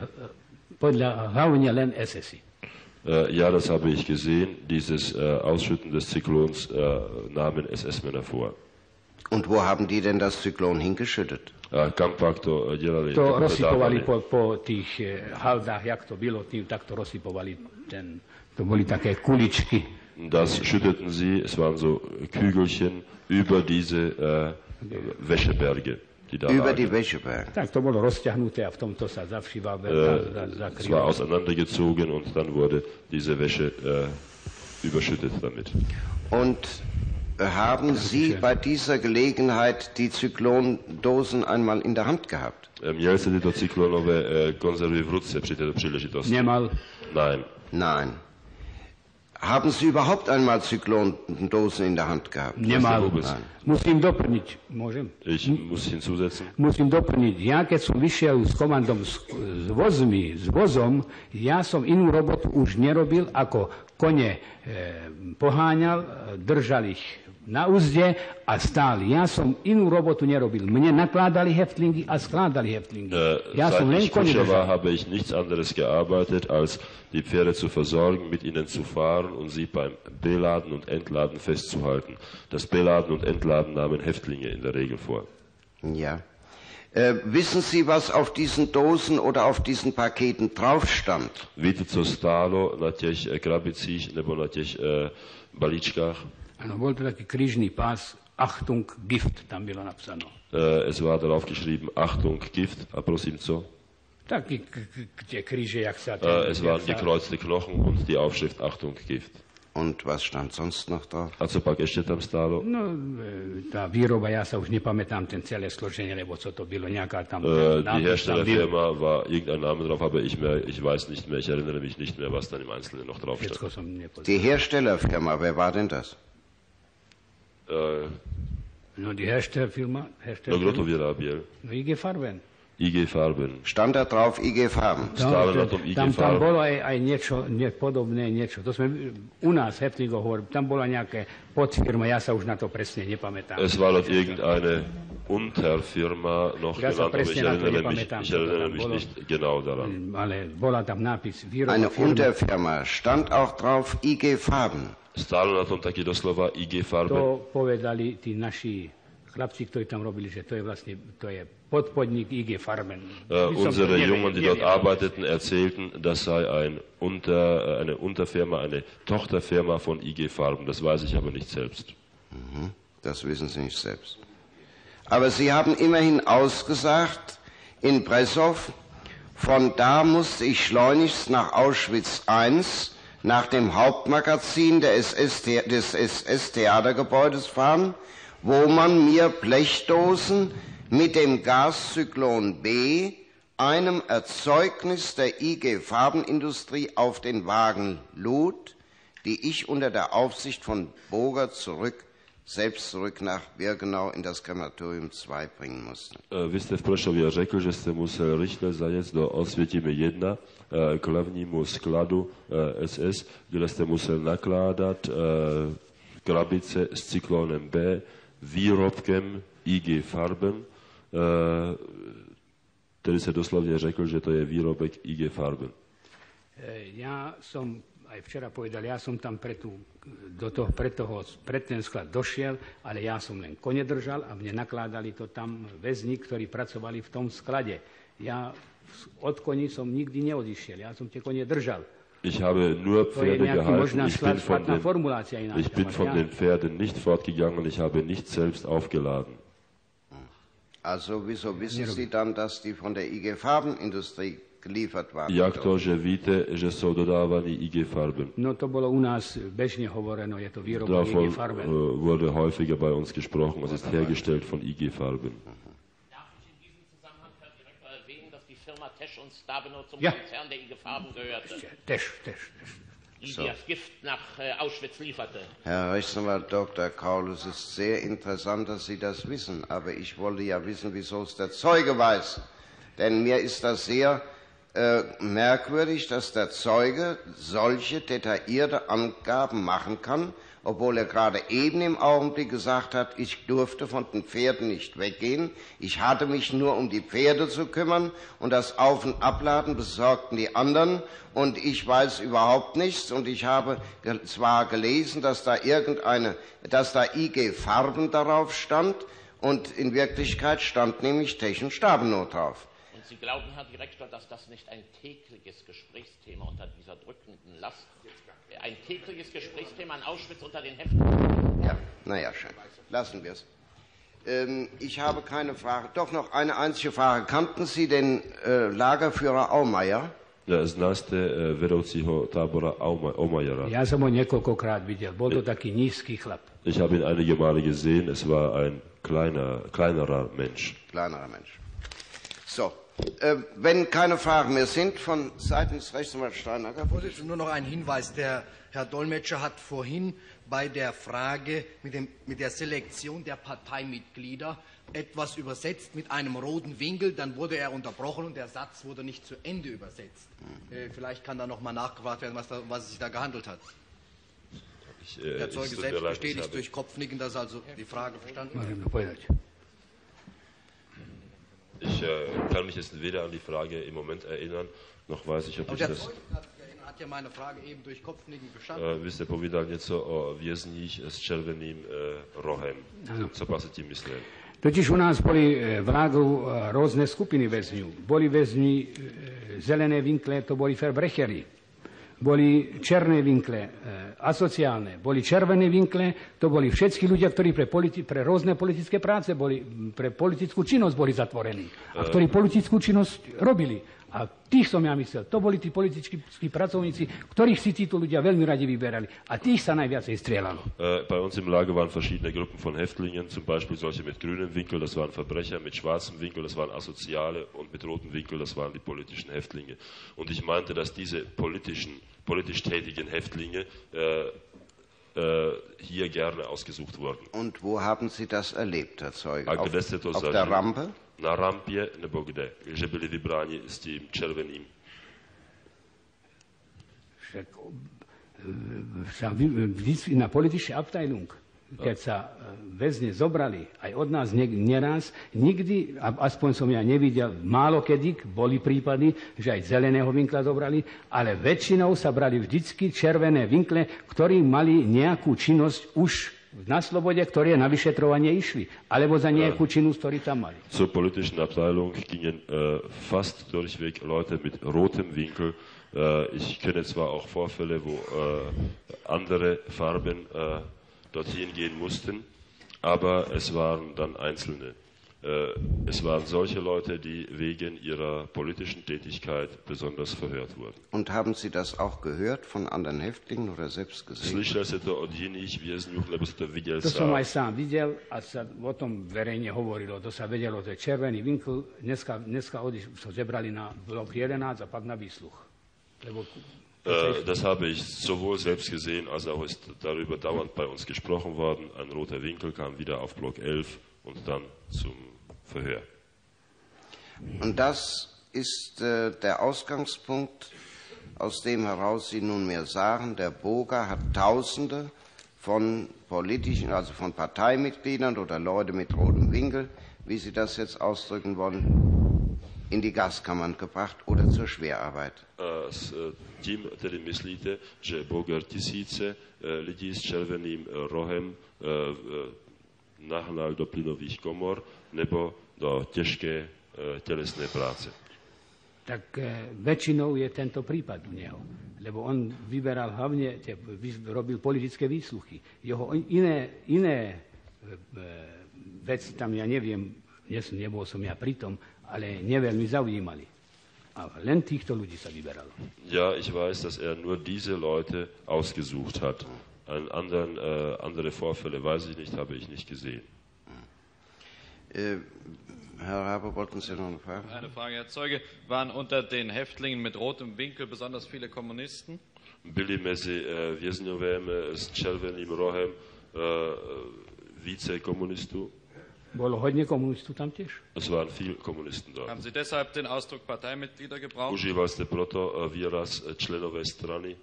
C: Äh, ja, das habe ich gesehen. Dieses äh, Ausschütten des Zyklons äh, nahmen SS-Männer vor.
B: Und wo haben die denn das Zyklon hingeschüttet?
C: Kam pak to dělali?
D: To
C: kam
D: rozsypovali
C: dávali?
D: po, po tých haldách, jak to bylo, tým, tak to rozsypovali. Ten, to boli také kuličky.
C: Das schütteten sie, es waren so Kügelchen über diese äh, Wäscheberge, die da
B: Über die Wäscheberge.
D: Tak to a
C: Äh, es war auseinandergezogen und dann wurde diese Wäsche äh, überschüttet damit.
B: Und haben Sie bei dieser Gelegenheit die Zyklondosen einmal in der Hand gehabt?
C: Jste tyto cyklonové äh, konzervy v ruce při této příležitosti?
D: Nemal.
C: Nein.
B: Nein. Haben Sie überhaupt einmal Zyklondosen in der Hand gehabt?
D: Nemal. Musím doplniť, môžem?
C: Ich muss hinzusetzen.
D: Musím doplniť, ja keď som vyšiel s komandom s, s vozmi, s vozom, ja som inú robotu už nerobil, ako kone e, poháňal, e, držal ich na úzde a stáli. Ja som inú robotu nerobil. Mne nakládali heftlingy a skládali heftlingy.
C: Äh,
D: Ja som
C: seit
D: len
C: Kutscher war,
D: držal.
C: habe ich nichts anderes gearbeitet, als die Pferde zu versorgen, mit ihnen zu fahren und sie beim Beladen und Entladen festzuhalten. Das Beladen und Entladen nahmen Häftlinge in der Regel vor.
B: Ja. Äh, wissen Sie, was auf diesen Dosen oder auf diesen Paketen drauf stand?
C: Víte, co stálo na těch krabicích nebo na těch eh, balíčkách?
D: Áno, bol to taký krížný pás, Achtung, Gift, tam bylo napsáno.
C: Äh, es war darauf geschrieben, Achtung, Gift, a prosím, co?
D: Taký k- k- k- tie kríže, jak sa...
C: Äh, es waren gekreuzte Knochen und die Aufschrift Achtung, Gift.
B: Und was stand sonst noch drauf?
C: A co pak ještě tam stálo?
D: No, e, tá výroba, ja sa už nepamätám ten celé složenie, lebo co to bylo, nejaká tam...
C: Äh, die. Herstellerfirma war irgendein Name drauf, aber ich, mehr, ich weiß nicht mehr, ich erinnere mich nicht mehr, was dann im Einzelnen noch drauf stand.
B: Die Herstellerfirma, wer war denn das?
C: Äh,
D: No, die Herstellerfirma...
C: no
D: Herstellerfirma
C: kdo to
D: no, IG Farben.
C: IG Farben.
B: Stand da drauf IG Farben?
C: Stále na tom IG
D: tam, bolo aj, aj niečo nie, podobné, niečo. To sme u nás, Hefligo hovoril, tam bola nejaké podfirma, ja sa už na to presne nepamätám.
C: Es war dort irgendeine Unterfirma noch
D: Ja
C: genannt, aber ich erinnere mich, ich erinnere mich
D: bolo.
C: nicht genau daran.
D: Ale bola tam nápis výroba
B: Eine. Unterfirma. Stand auch drauf IG Farben.
C: Stálo na tom taky doslova IG Farben.
D: To povedali tí naši chlapci, ktorí tam robili, že to je vlastne to je podpodnik IG Farben. To
C: unsere Jungen, die dort arbeiteten, erzählten, das sei ein Unter, äh, eine Unterfirma, eine Tochterfirma von IG Farben. Das weiß ich aber nicht selbst.
B: Mhm. Das wissen Sie nicht selbst. Aber Sie haben immerhin ausgesagt in Bressow, von da musste ich schleunigst nach Auschwitz I, nach dem Hauptmagazin der SS, des SS-Theatergebäudes fahren, wo man mir Blechdosen mit dem Gaszyklon B, einem Erzeugnis der IG Farbenindustrie, auf den Wagen lud, die ich unter der Aufsicht von Boger zurück, selbst zurück nach Birkenau in das Krematorium II bringen musste.
C: E, Vy ste v Prešově řekl, že jste musel rychle zajet do Osvětimi 1 e, k hlavnímu skladu SS, kde jste musel nakládat e, krabice s cyklonem B, výrobkem IG Farben, který se doslovně řekl, že to je výrobek IG Farben.
D: Ja som aj včera povedal, ja som tam pre, tú, do toho, pre, toho, pre ten sklad došiel, ale ja som len kone držal a mne nakládali to tam väzni, ktorí pracovali v tom sklade. Ja od koní som nikdy neodišiel, ja som tie kone držal.
C: Ich habe nur Pferde gehalten. Ich bin von den, ich bin von den Pferden nicht fortgegangen. Ich habe nicht selbst aufgeladen.
B: Also wieso wissen Sie dann, dass die von der IG Farbenindustrie geliefert waren?
C: Jak to, že víte, že jsou dodávaný IG Farben?
D: No to bolo u nás bežne hovoreno, je to výrobok
C: Davon
D: IG Farben.
C: äh, wurde häufiger bei uns gesprochen. Es ist hergestellt von IG Farben.
H: Zusammenhang, Herr Direktor, erwähnen, dass die Und Stabenow zum
D: Ja.
H: Konzern der IG Farben gehörte,
D: Tesch, Tesch, Tesch.
H: die
B: So.
H: das Gift nach äh, Auschwitz lieferte.
B: Herr Rechtsanwalt Dr. Kaul, es ist sehr interessant, dass Sie das wissen, aber ich wollte ja wissen, wieso es der Zeuge weiß. Denn mir ist das sehr äh, merkwürdig, dass der Zeuge solche detaillierte Angaben machen kann, obwohl er gerade eben im Augenblick gesagt hat, ich durfte von den Pferden nicht weggehen, ich hatte mich nur um die Pferde zu kümmern und das Auf- und Abladen besorgten die anderen. Und ich weiß überhaupt nichts. Und ich habe zwar gelesen, dass da irgendeine, dass da IG Farben darauf stand. Und in Wirklichkeit stand nämlich Tech und Stabenow drauf.
H: Und Sie glauben, Herr Direktor, dass das nicht ein tägliches Gesprächsthema unter dieser drückenden Last, ein tägliches Gesprächsthema in Auschwitz unter den Häftlingen
B: Ja, naja, schön. Lassen wir es. Ähm, ich habe keine Frage. Doch noch eine einzige Frage. Kannten Sie den äh, Lagerführer Aumeier?
C: Ja, Zná ste e, vedoucího tábora Auma- Aumajera?
D: Ja som ho niekoľkokrát videl. Bol to taký nízky chlap.
C: Ich habe ihn einige Male gesehen. Es war ein kleiner, kleinerer Mensch.
B: Kleinerer Mensch. So, wenn keine Fragen mehr sind von Seiten des Rechtsanwalts Steinacker.
O: Vorsitzender, nur noch ein Hinweis. Der Herr Dolmetscher hat vorhin bei der Frage mit, dem, mit der Selektion der Parteimitglieder etwas übersetzt mit einem roten Winkel. Dann wurde er unterbrochen und der Satz wurde nicht zu Ende übersetzt. Äh, vielleicht kann da noch mal nachgefragt werden, was, da, was es sich da gehandelt hat.
C: Ich, äh,
O: Der Zeuge selbst
C: leid,
O: bestätigt durch Kopfnicken, dass er also die Frage verstanden hat.
C: Ich äh, kann mich jetzt weder an die Frage im Moment erinnern, noch weiß ich, ob
O: Aber
C: ich das...
O: Hat, ja meine Frage eben durch Kopfnicken verstanden.
C: E, Vy ste povedali niečo o viezních s červeným e, rohem.
D: Áno.
C: Co pa si tým myslel?
D: Totiž u nás boli e, v Lágu e, rôzne skupiny väzňov. Boli väzni e, zelené vinkle, to boli Verbrechery. Boli černé vinkle, e, asociálne. Boli červené vinkle, to boli všetci ľudia, ktorí pre, politi- pre rôzne politické práce boli, pre politickú činnosť boli zatvorení. A ktorí politickú činnosť robili. A tých som ja myslel, to boli tí politickí pracovníci, ktorých si títo ľudia veľmi radi vyberali. A tých sa najviacej strieľalo.
C: Äh, Bei uns im Lager waren verschiedene Gruppen von Häftlingen, zum Beispiel solche mit grünem Winkel, das waren Verbrecher, mit schwarzem Winkel, das waren Asoziale und mit rotem Winkel, das waren die politischen Häftlinge. Und ich meinte, dass diese politischen, politisch tätigen Häftlinge äh, äh, hier gerne ausgesucht wurden.
B: Und wo haben Sie das erlebt, Herr Zeuge? Auf, auf der Rampe?
C: Na rampě nebo kde? Že byli vybráni s tím červeným.
D: Však e, sa vy- vždy na političnej Abteilung, keď sa e, väzne zobrali, aj od nás nie, neraz, nikdy, aspoň som ja nevidel, málo kedy boli prípady, že aj zeleného vinkla zobrali, ale väčšinou sa brali vždycky červené vinkle, ktorí mali nejakú činnosť už na slobode, ktoré na vyšetrovanie išli, alebo za nejakú činnosť, ktorú tam mali.
C: Zur politischen Abteilung gingen äh, fast durchweg Leute mit rotem Winkel. Äh, ich kenne zwar auch Vorfälle, wo äh, andere Farben äh, dorthin gehen mussten, aber es waren dann Einzelne. Äh, es waren solche Leute, die wegen ihrer politischen Tätigkeit besonders verhört wurden.
B: Und haben Sie das auch gehört von anderen Häftlingen oder selbst gesehen?
C: Slyšel se to od jiných vězňů, nebo se to viděl
D: To som
C: sám?
D: aj sám videl a sa o tom verejne hovorilo. To sa vedelo, to je červený vinkl. Dneska, dneska odiš, sa zebrali na blok 11 a pak na výsluch. Lebo
C: das habe ich sowohl selbst gesehen, als auch ist darüber dauernd bei uns gesprochen worden. Ein roter Winkel kam wieder auf Block 11 und dann zum Verhör.
B: Und das ist äh, der Ausgangspunkt, aus dem heraus Sie nunmehr sagen, der Boga hat Tausende von politischen, also von Parteimitgliedern oder Leute mit rotem Winkel, wie Sie das jetzt ausdrücken wollen, in die Gaskammern gebracht oder zur Schwerarbeit.
C: A s eh, tím tedy myslíte, že Boger tisíce eh, lidí s červeným rohem nahnal do plynových komor nebo do těžké eh, tělesné práce?
D: Tak e, väčšinou je tento prípad u neho. Lebo on vyberal hlavne, vy- robil politické výsluchy. Jeho iné, iné e, e, veci tam, ja neviem, nie som, nebol som ja pritom, ale neveľmi zaujímali. A len týchto ľudí sa vyberalo.
C: Ja, ich weiß, dass er nur diese Leute ausgesucht hat. Einen anderen, äh, andere Vorfälle weiß ich nicht, habe ich nicht gesehen.
B: Äh, Herr Haber, wollten Sie noch eine Frage?
G: Eine Frage, Herr Zeuge. Waren unter den Häftlingen mit rotem Winkel besonders viele Kommunisten?
C: Byli mezi vězňovém s červeným rohem více komunistů?
D: Bolo hodne komunistu tam tiež?
C: Es waren viele Kommunisten dort.
G: Haben Sie deshalb den Ausdruck Parteimitglieder gebraucht?
C: Užíval jste proto eh, výraz eh, členové strany?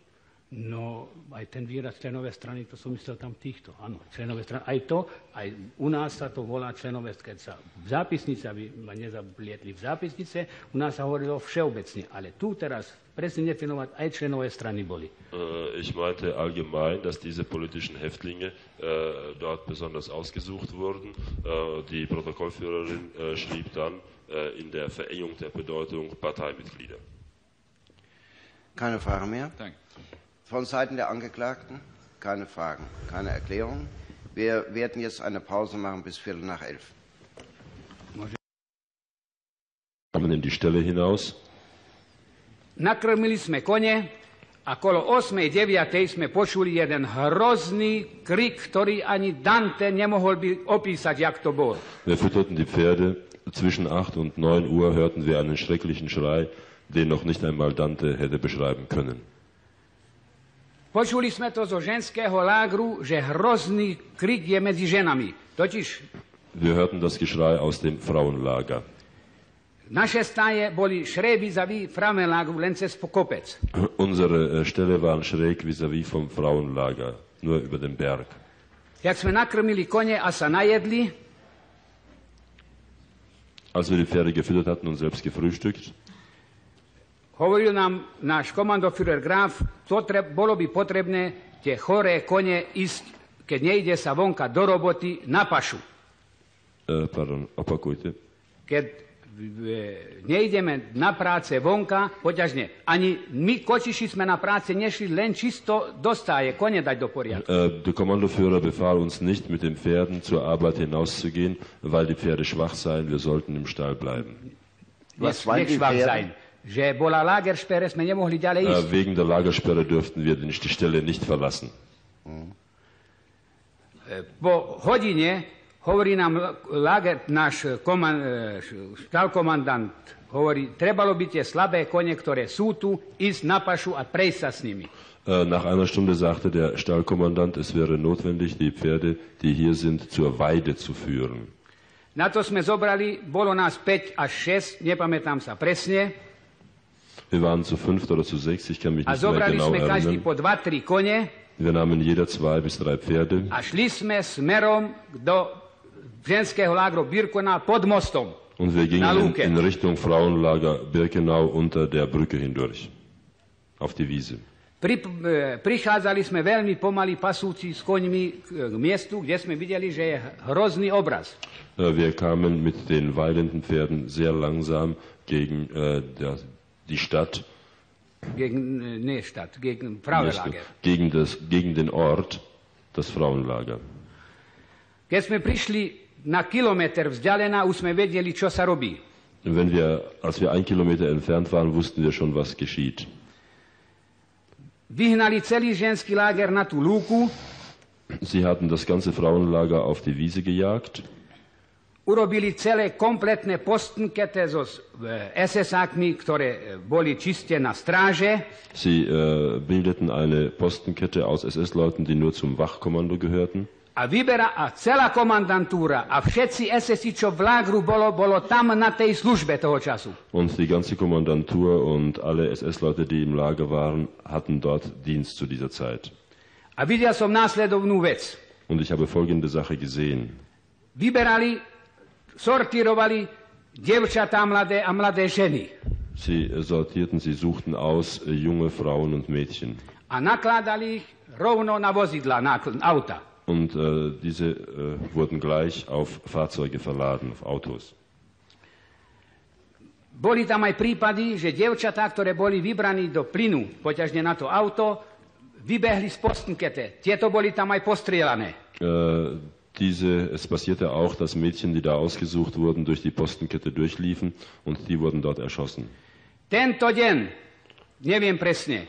D: No, aj ten výraz členové strany, to som myslel tam týchto, áno, členové strany. Aj to, aj u nás sa to volá členové, keď sa v zápisnici, aby ma nezablietli v zápisnice, u nás sa hovorilo všeobecne, ale tu teraz presne definovať, aj členové strany boli.
C: Äh, Ich meinte allgemein, dass diese politischen Häftlinge äh, dort besonders ausgesucht wurden. Äh, Die Protokollführerin schrieb dann in der Verengung der Bedeutung Parteimitglieder.
B: Keine Frage mehr?
G: Danke.
B: Von Seiten der Angeklagten? Keine Fragen, keine Erklärungen. Wir werden jetzt eine Pause machen bis Viertel nach elf.
C: Kamen in die Stelle hinaus.
D: Nakrmili sme kone a kolo 8. 9. sme počuli jeden hrozný krik, ktorý ani Dante nemohol by opísať, jak to bol.
C: Wir fütterten die Pferde. Zwischen 8 und 9 Uhr hörten wir einen schrecklichen Schrei, den noch nicht einmal Dante hätte beschreiben können.
D: Počuli sme to zo ženského lágru, že hrozný krik je medzi ženami. Totiž
C: Wir hörten das Geschrei aus dem Frauenlager.
D: naše stáje boli šréby za vy Framenlágru len cez kopec.
C: Unsere äh, Stelle waren schräg vis-à-vis vom Frauenlager, nur über den Berg.
D: Jak sme nakrmili kone a sa najedli,
C: Als wir die Pferde gefüttert hatten und selbst gefrühstückt,
D: hovoril nám náš komandoführer Graf, to tre- bolo by potrebné tie choré kone ísť, keď nejde sa vonka do roboty, na pašu.
C: äh, pardon, opakujte.
D: Keď e, nejdeme na práce vonka, poťažne, ani my kočiši sme na práce nešli len čisto do stáje, kone dať do poriadku.
C: Äh, der Kommandoführer befahl uns nicht, mit den Pferden zur Arbeit hinauszugehen, weil die Pferde schwach seien. Wir sollten im Stall bleiben.
B: Was die
D: švach
B: Pferde?
D: zaň. Že bola Lageršpere, sme nemohli ďalej ísť.
C: Äh, wegen der Lagersperre dürften wir die Stelle nicht verlassen.
D: E, Po hodine hovorí nám lager, náš koman, e, štalkomandant, hovorí, trebalo by tie slabé kone, ktoré sú tu, ísť na pašu a prejsť sa s nimi.
C: Äh, Nach einer Stunde sagte der Stallkommandant, es wäre notwendig, die Pferde, die hier sind, zur Weide zu führen.
D: Na to sme zobrali, bolo nás 5 až 6, nepamätám sa presne,
C: Wir waren zu fünft oder zu sechs, ich kann mich nicht mehr genau erinnern.
D: po 2-3 kone
C: Wir nahmen jeder zwei bis drei Pferde
D: a šli sme smerom do ženského lágro Birkona pod mostom.
C: und wir gingen in, in Richtung Frauenlager Birkenau unter der Brücke hindurch. Auf die Wiese.
D: Pri, e, prichádzali sme veľmi pomaly pasúci s koňmi k, miestu, kde sme videli, že je hrozný obraz.
C: Äh, Wir kamen mit den weidenden Pferden sehr langsam gegen äh, der, die Stadt,
D: Gegen, e, nie Stadt, gegen Frauenlager.
C: gegen, das, gegen den Ort, das Frauenlager.
D: Keď sme prišli na kilometr vzdialená, už sme vedeli, čo sa.
C: Und wenn wir, als wir ein Kilometer entfernt waren, wussten wir schon, was geschieht.
D: Vyhnali celý ženský láger na tú lúku,
C: Sie hatten das ganze Frauenlager auf die Wiese gejagt.
D: Urobili celé kompletné postinkete so SS-ákmi, ktoré e, boli čiste na stráže.
C: Sie äh, bildeten eine Postenkette aus SS-Leuten, die nur zum Wachkommando gehörten.
D: A vybera a celá komandantúra a všetci SS, čo v lágru bolo, bolo tam na tej službe toho času.
C: Und die ganze Kommandantur und alle SS-Leute, die im Lager waren, hatten dort Dienst zu dieser Zeit.
D: A videl som následovnú vec.
C: Und ich habe folgende Sache gesehen.
D: Vyberali, sortírovali devčatá mladé a mladé ženy.
C: Sie äh, sortierten, sie suchten aus äh, junge Frauen und Mädchen.
D: A nakládali ich rovno na vozidla, na auta.
C: Und äh, diese äh, wurden gleich auf Fahrzeuge verladen, auf Autos.
D: Boli tam aj prípady, že devčatá, ktoré boli vybraní do plynu, poťažne na to auto, vybehli z postinkete. Tieto boli tam aj postrielané.
C: Äh, diese, es passierte auch, dass Mädchen, die da ausgesucht wurden, durch die Postenkette durchliefen und die wurden dort erschossen.
D: Tento deň, neviem presne,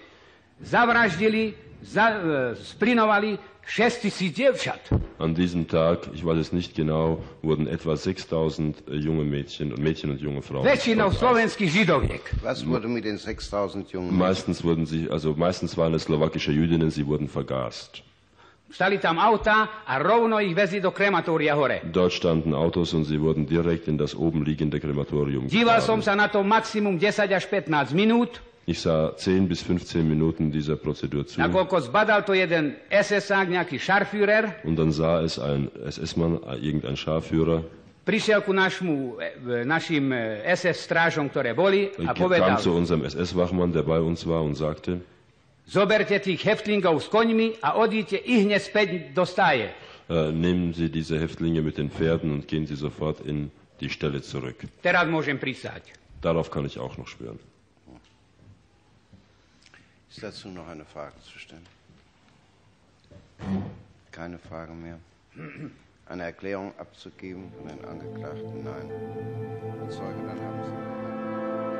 D: zavraždili, za, e, splinovali 6 tisíc devčat.
C: An diesem Tag, ich weiß es nicht genau, wurden etwa 6000 äh, junge Mädchen, Mädchen und junge Frauen.
D: Väčšinou slovenských židoviek.
B: Was wurde mit den 6000 jungen
C: Meistens wurden sie, also meistens waren es slowakische Jüdinnen, sie wurden vergast.
D: Stali tam auta a rovno ich vezli do krematória hore.
C: Dort standen Autos und sie wurden direkt in das oben liegende Krematorium
D: Díval som sa na to maximum 10 až 15 minút,
C: Ich sah 10 bis 15 Minuten dieser Prozedur zu.
D: nakoľko zbadal to jeden SS-ák, nejaký šarführer,
C: Und dann sah es ein SS-Mann, irgendein Scharführer,
D: prišiel ku našmu, e, našim e, SS-strážom, ktoré boli a
C: kam
D: povedal,
C: zu unserem SS-Wachmann, der bei uns war, und sagte,
D: zoberte tých heftlingov s koňmi a odíďte ich hneď späť do stáje.
C: äh, nehmen Sie diese Häftlinge mit den Pferden und gehen Sie sofort in die Stelle zurück.
D: Teraz môžem prísať.
C: Darauf kann ich auch noch schwören.
B: Ist dazu noch eine Frage zu stellen? Keine Frage mehr. Eine Erklärung abzugeben von den Angeklagten? Nein. Zeuge, dann haben Sie.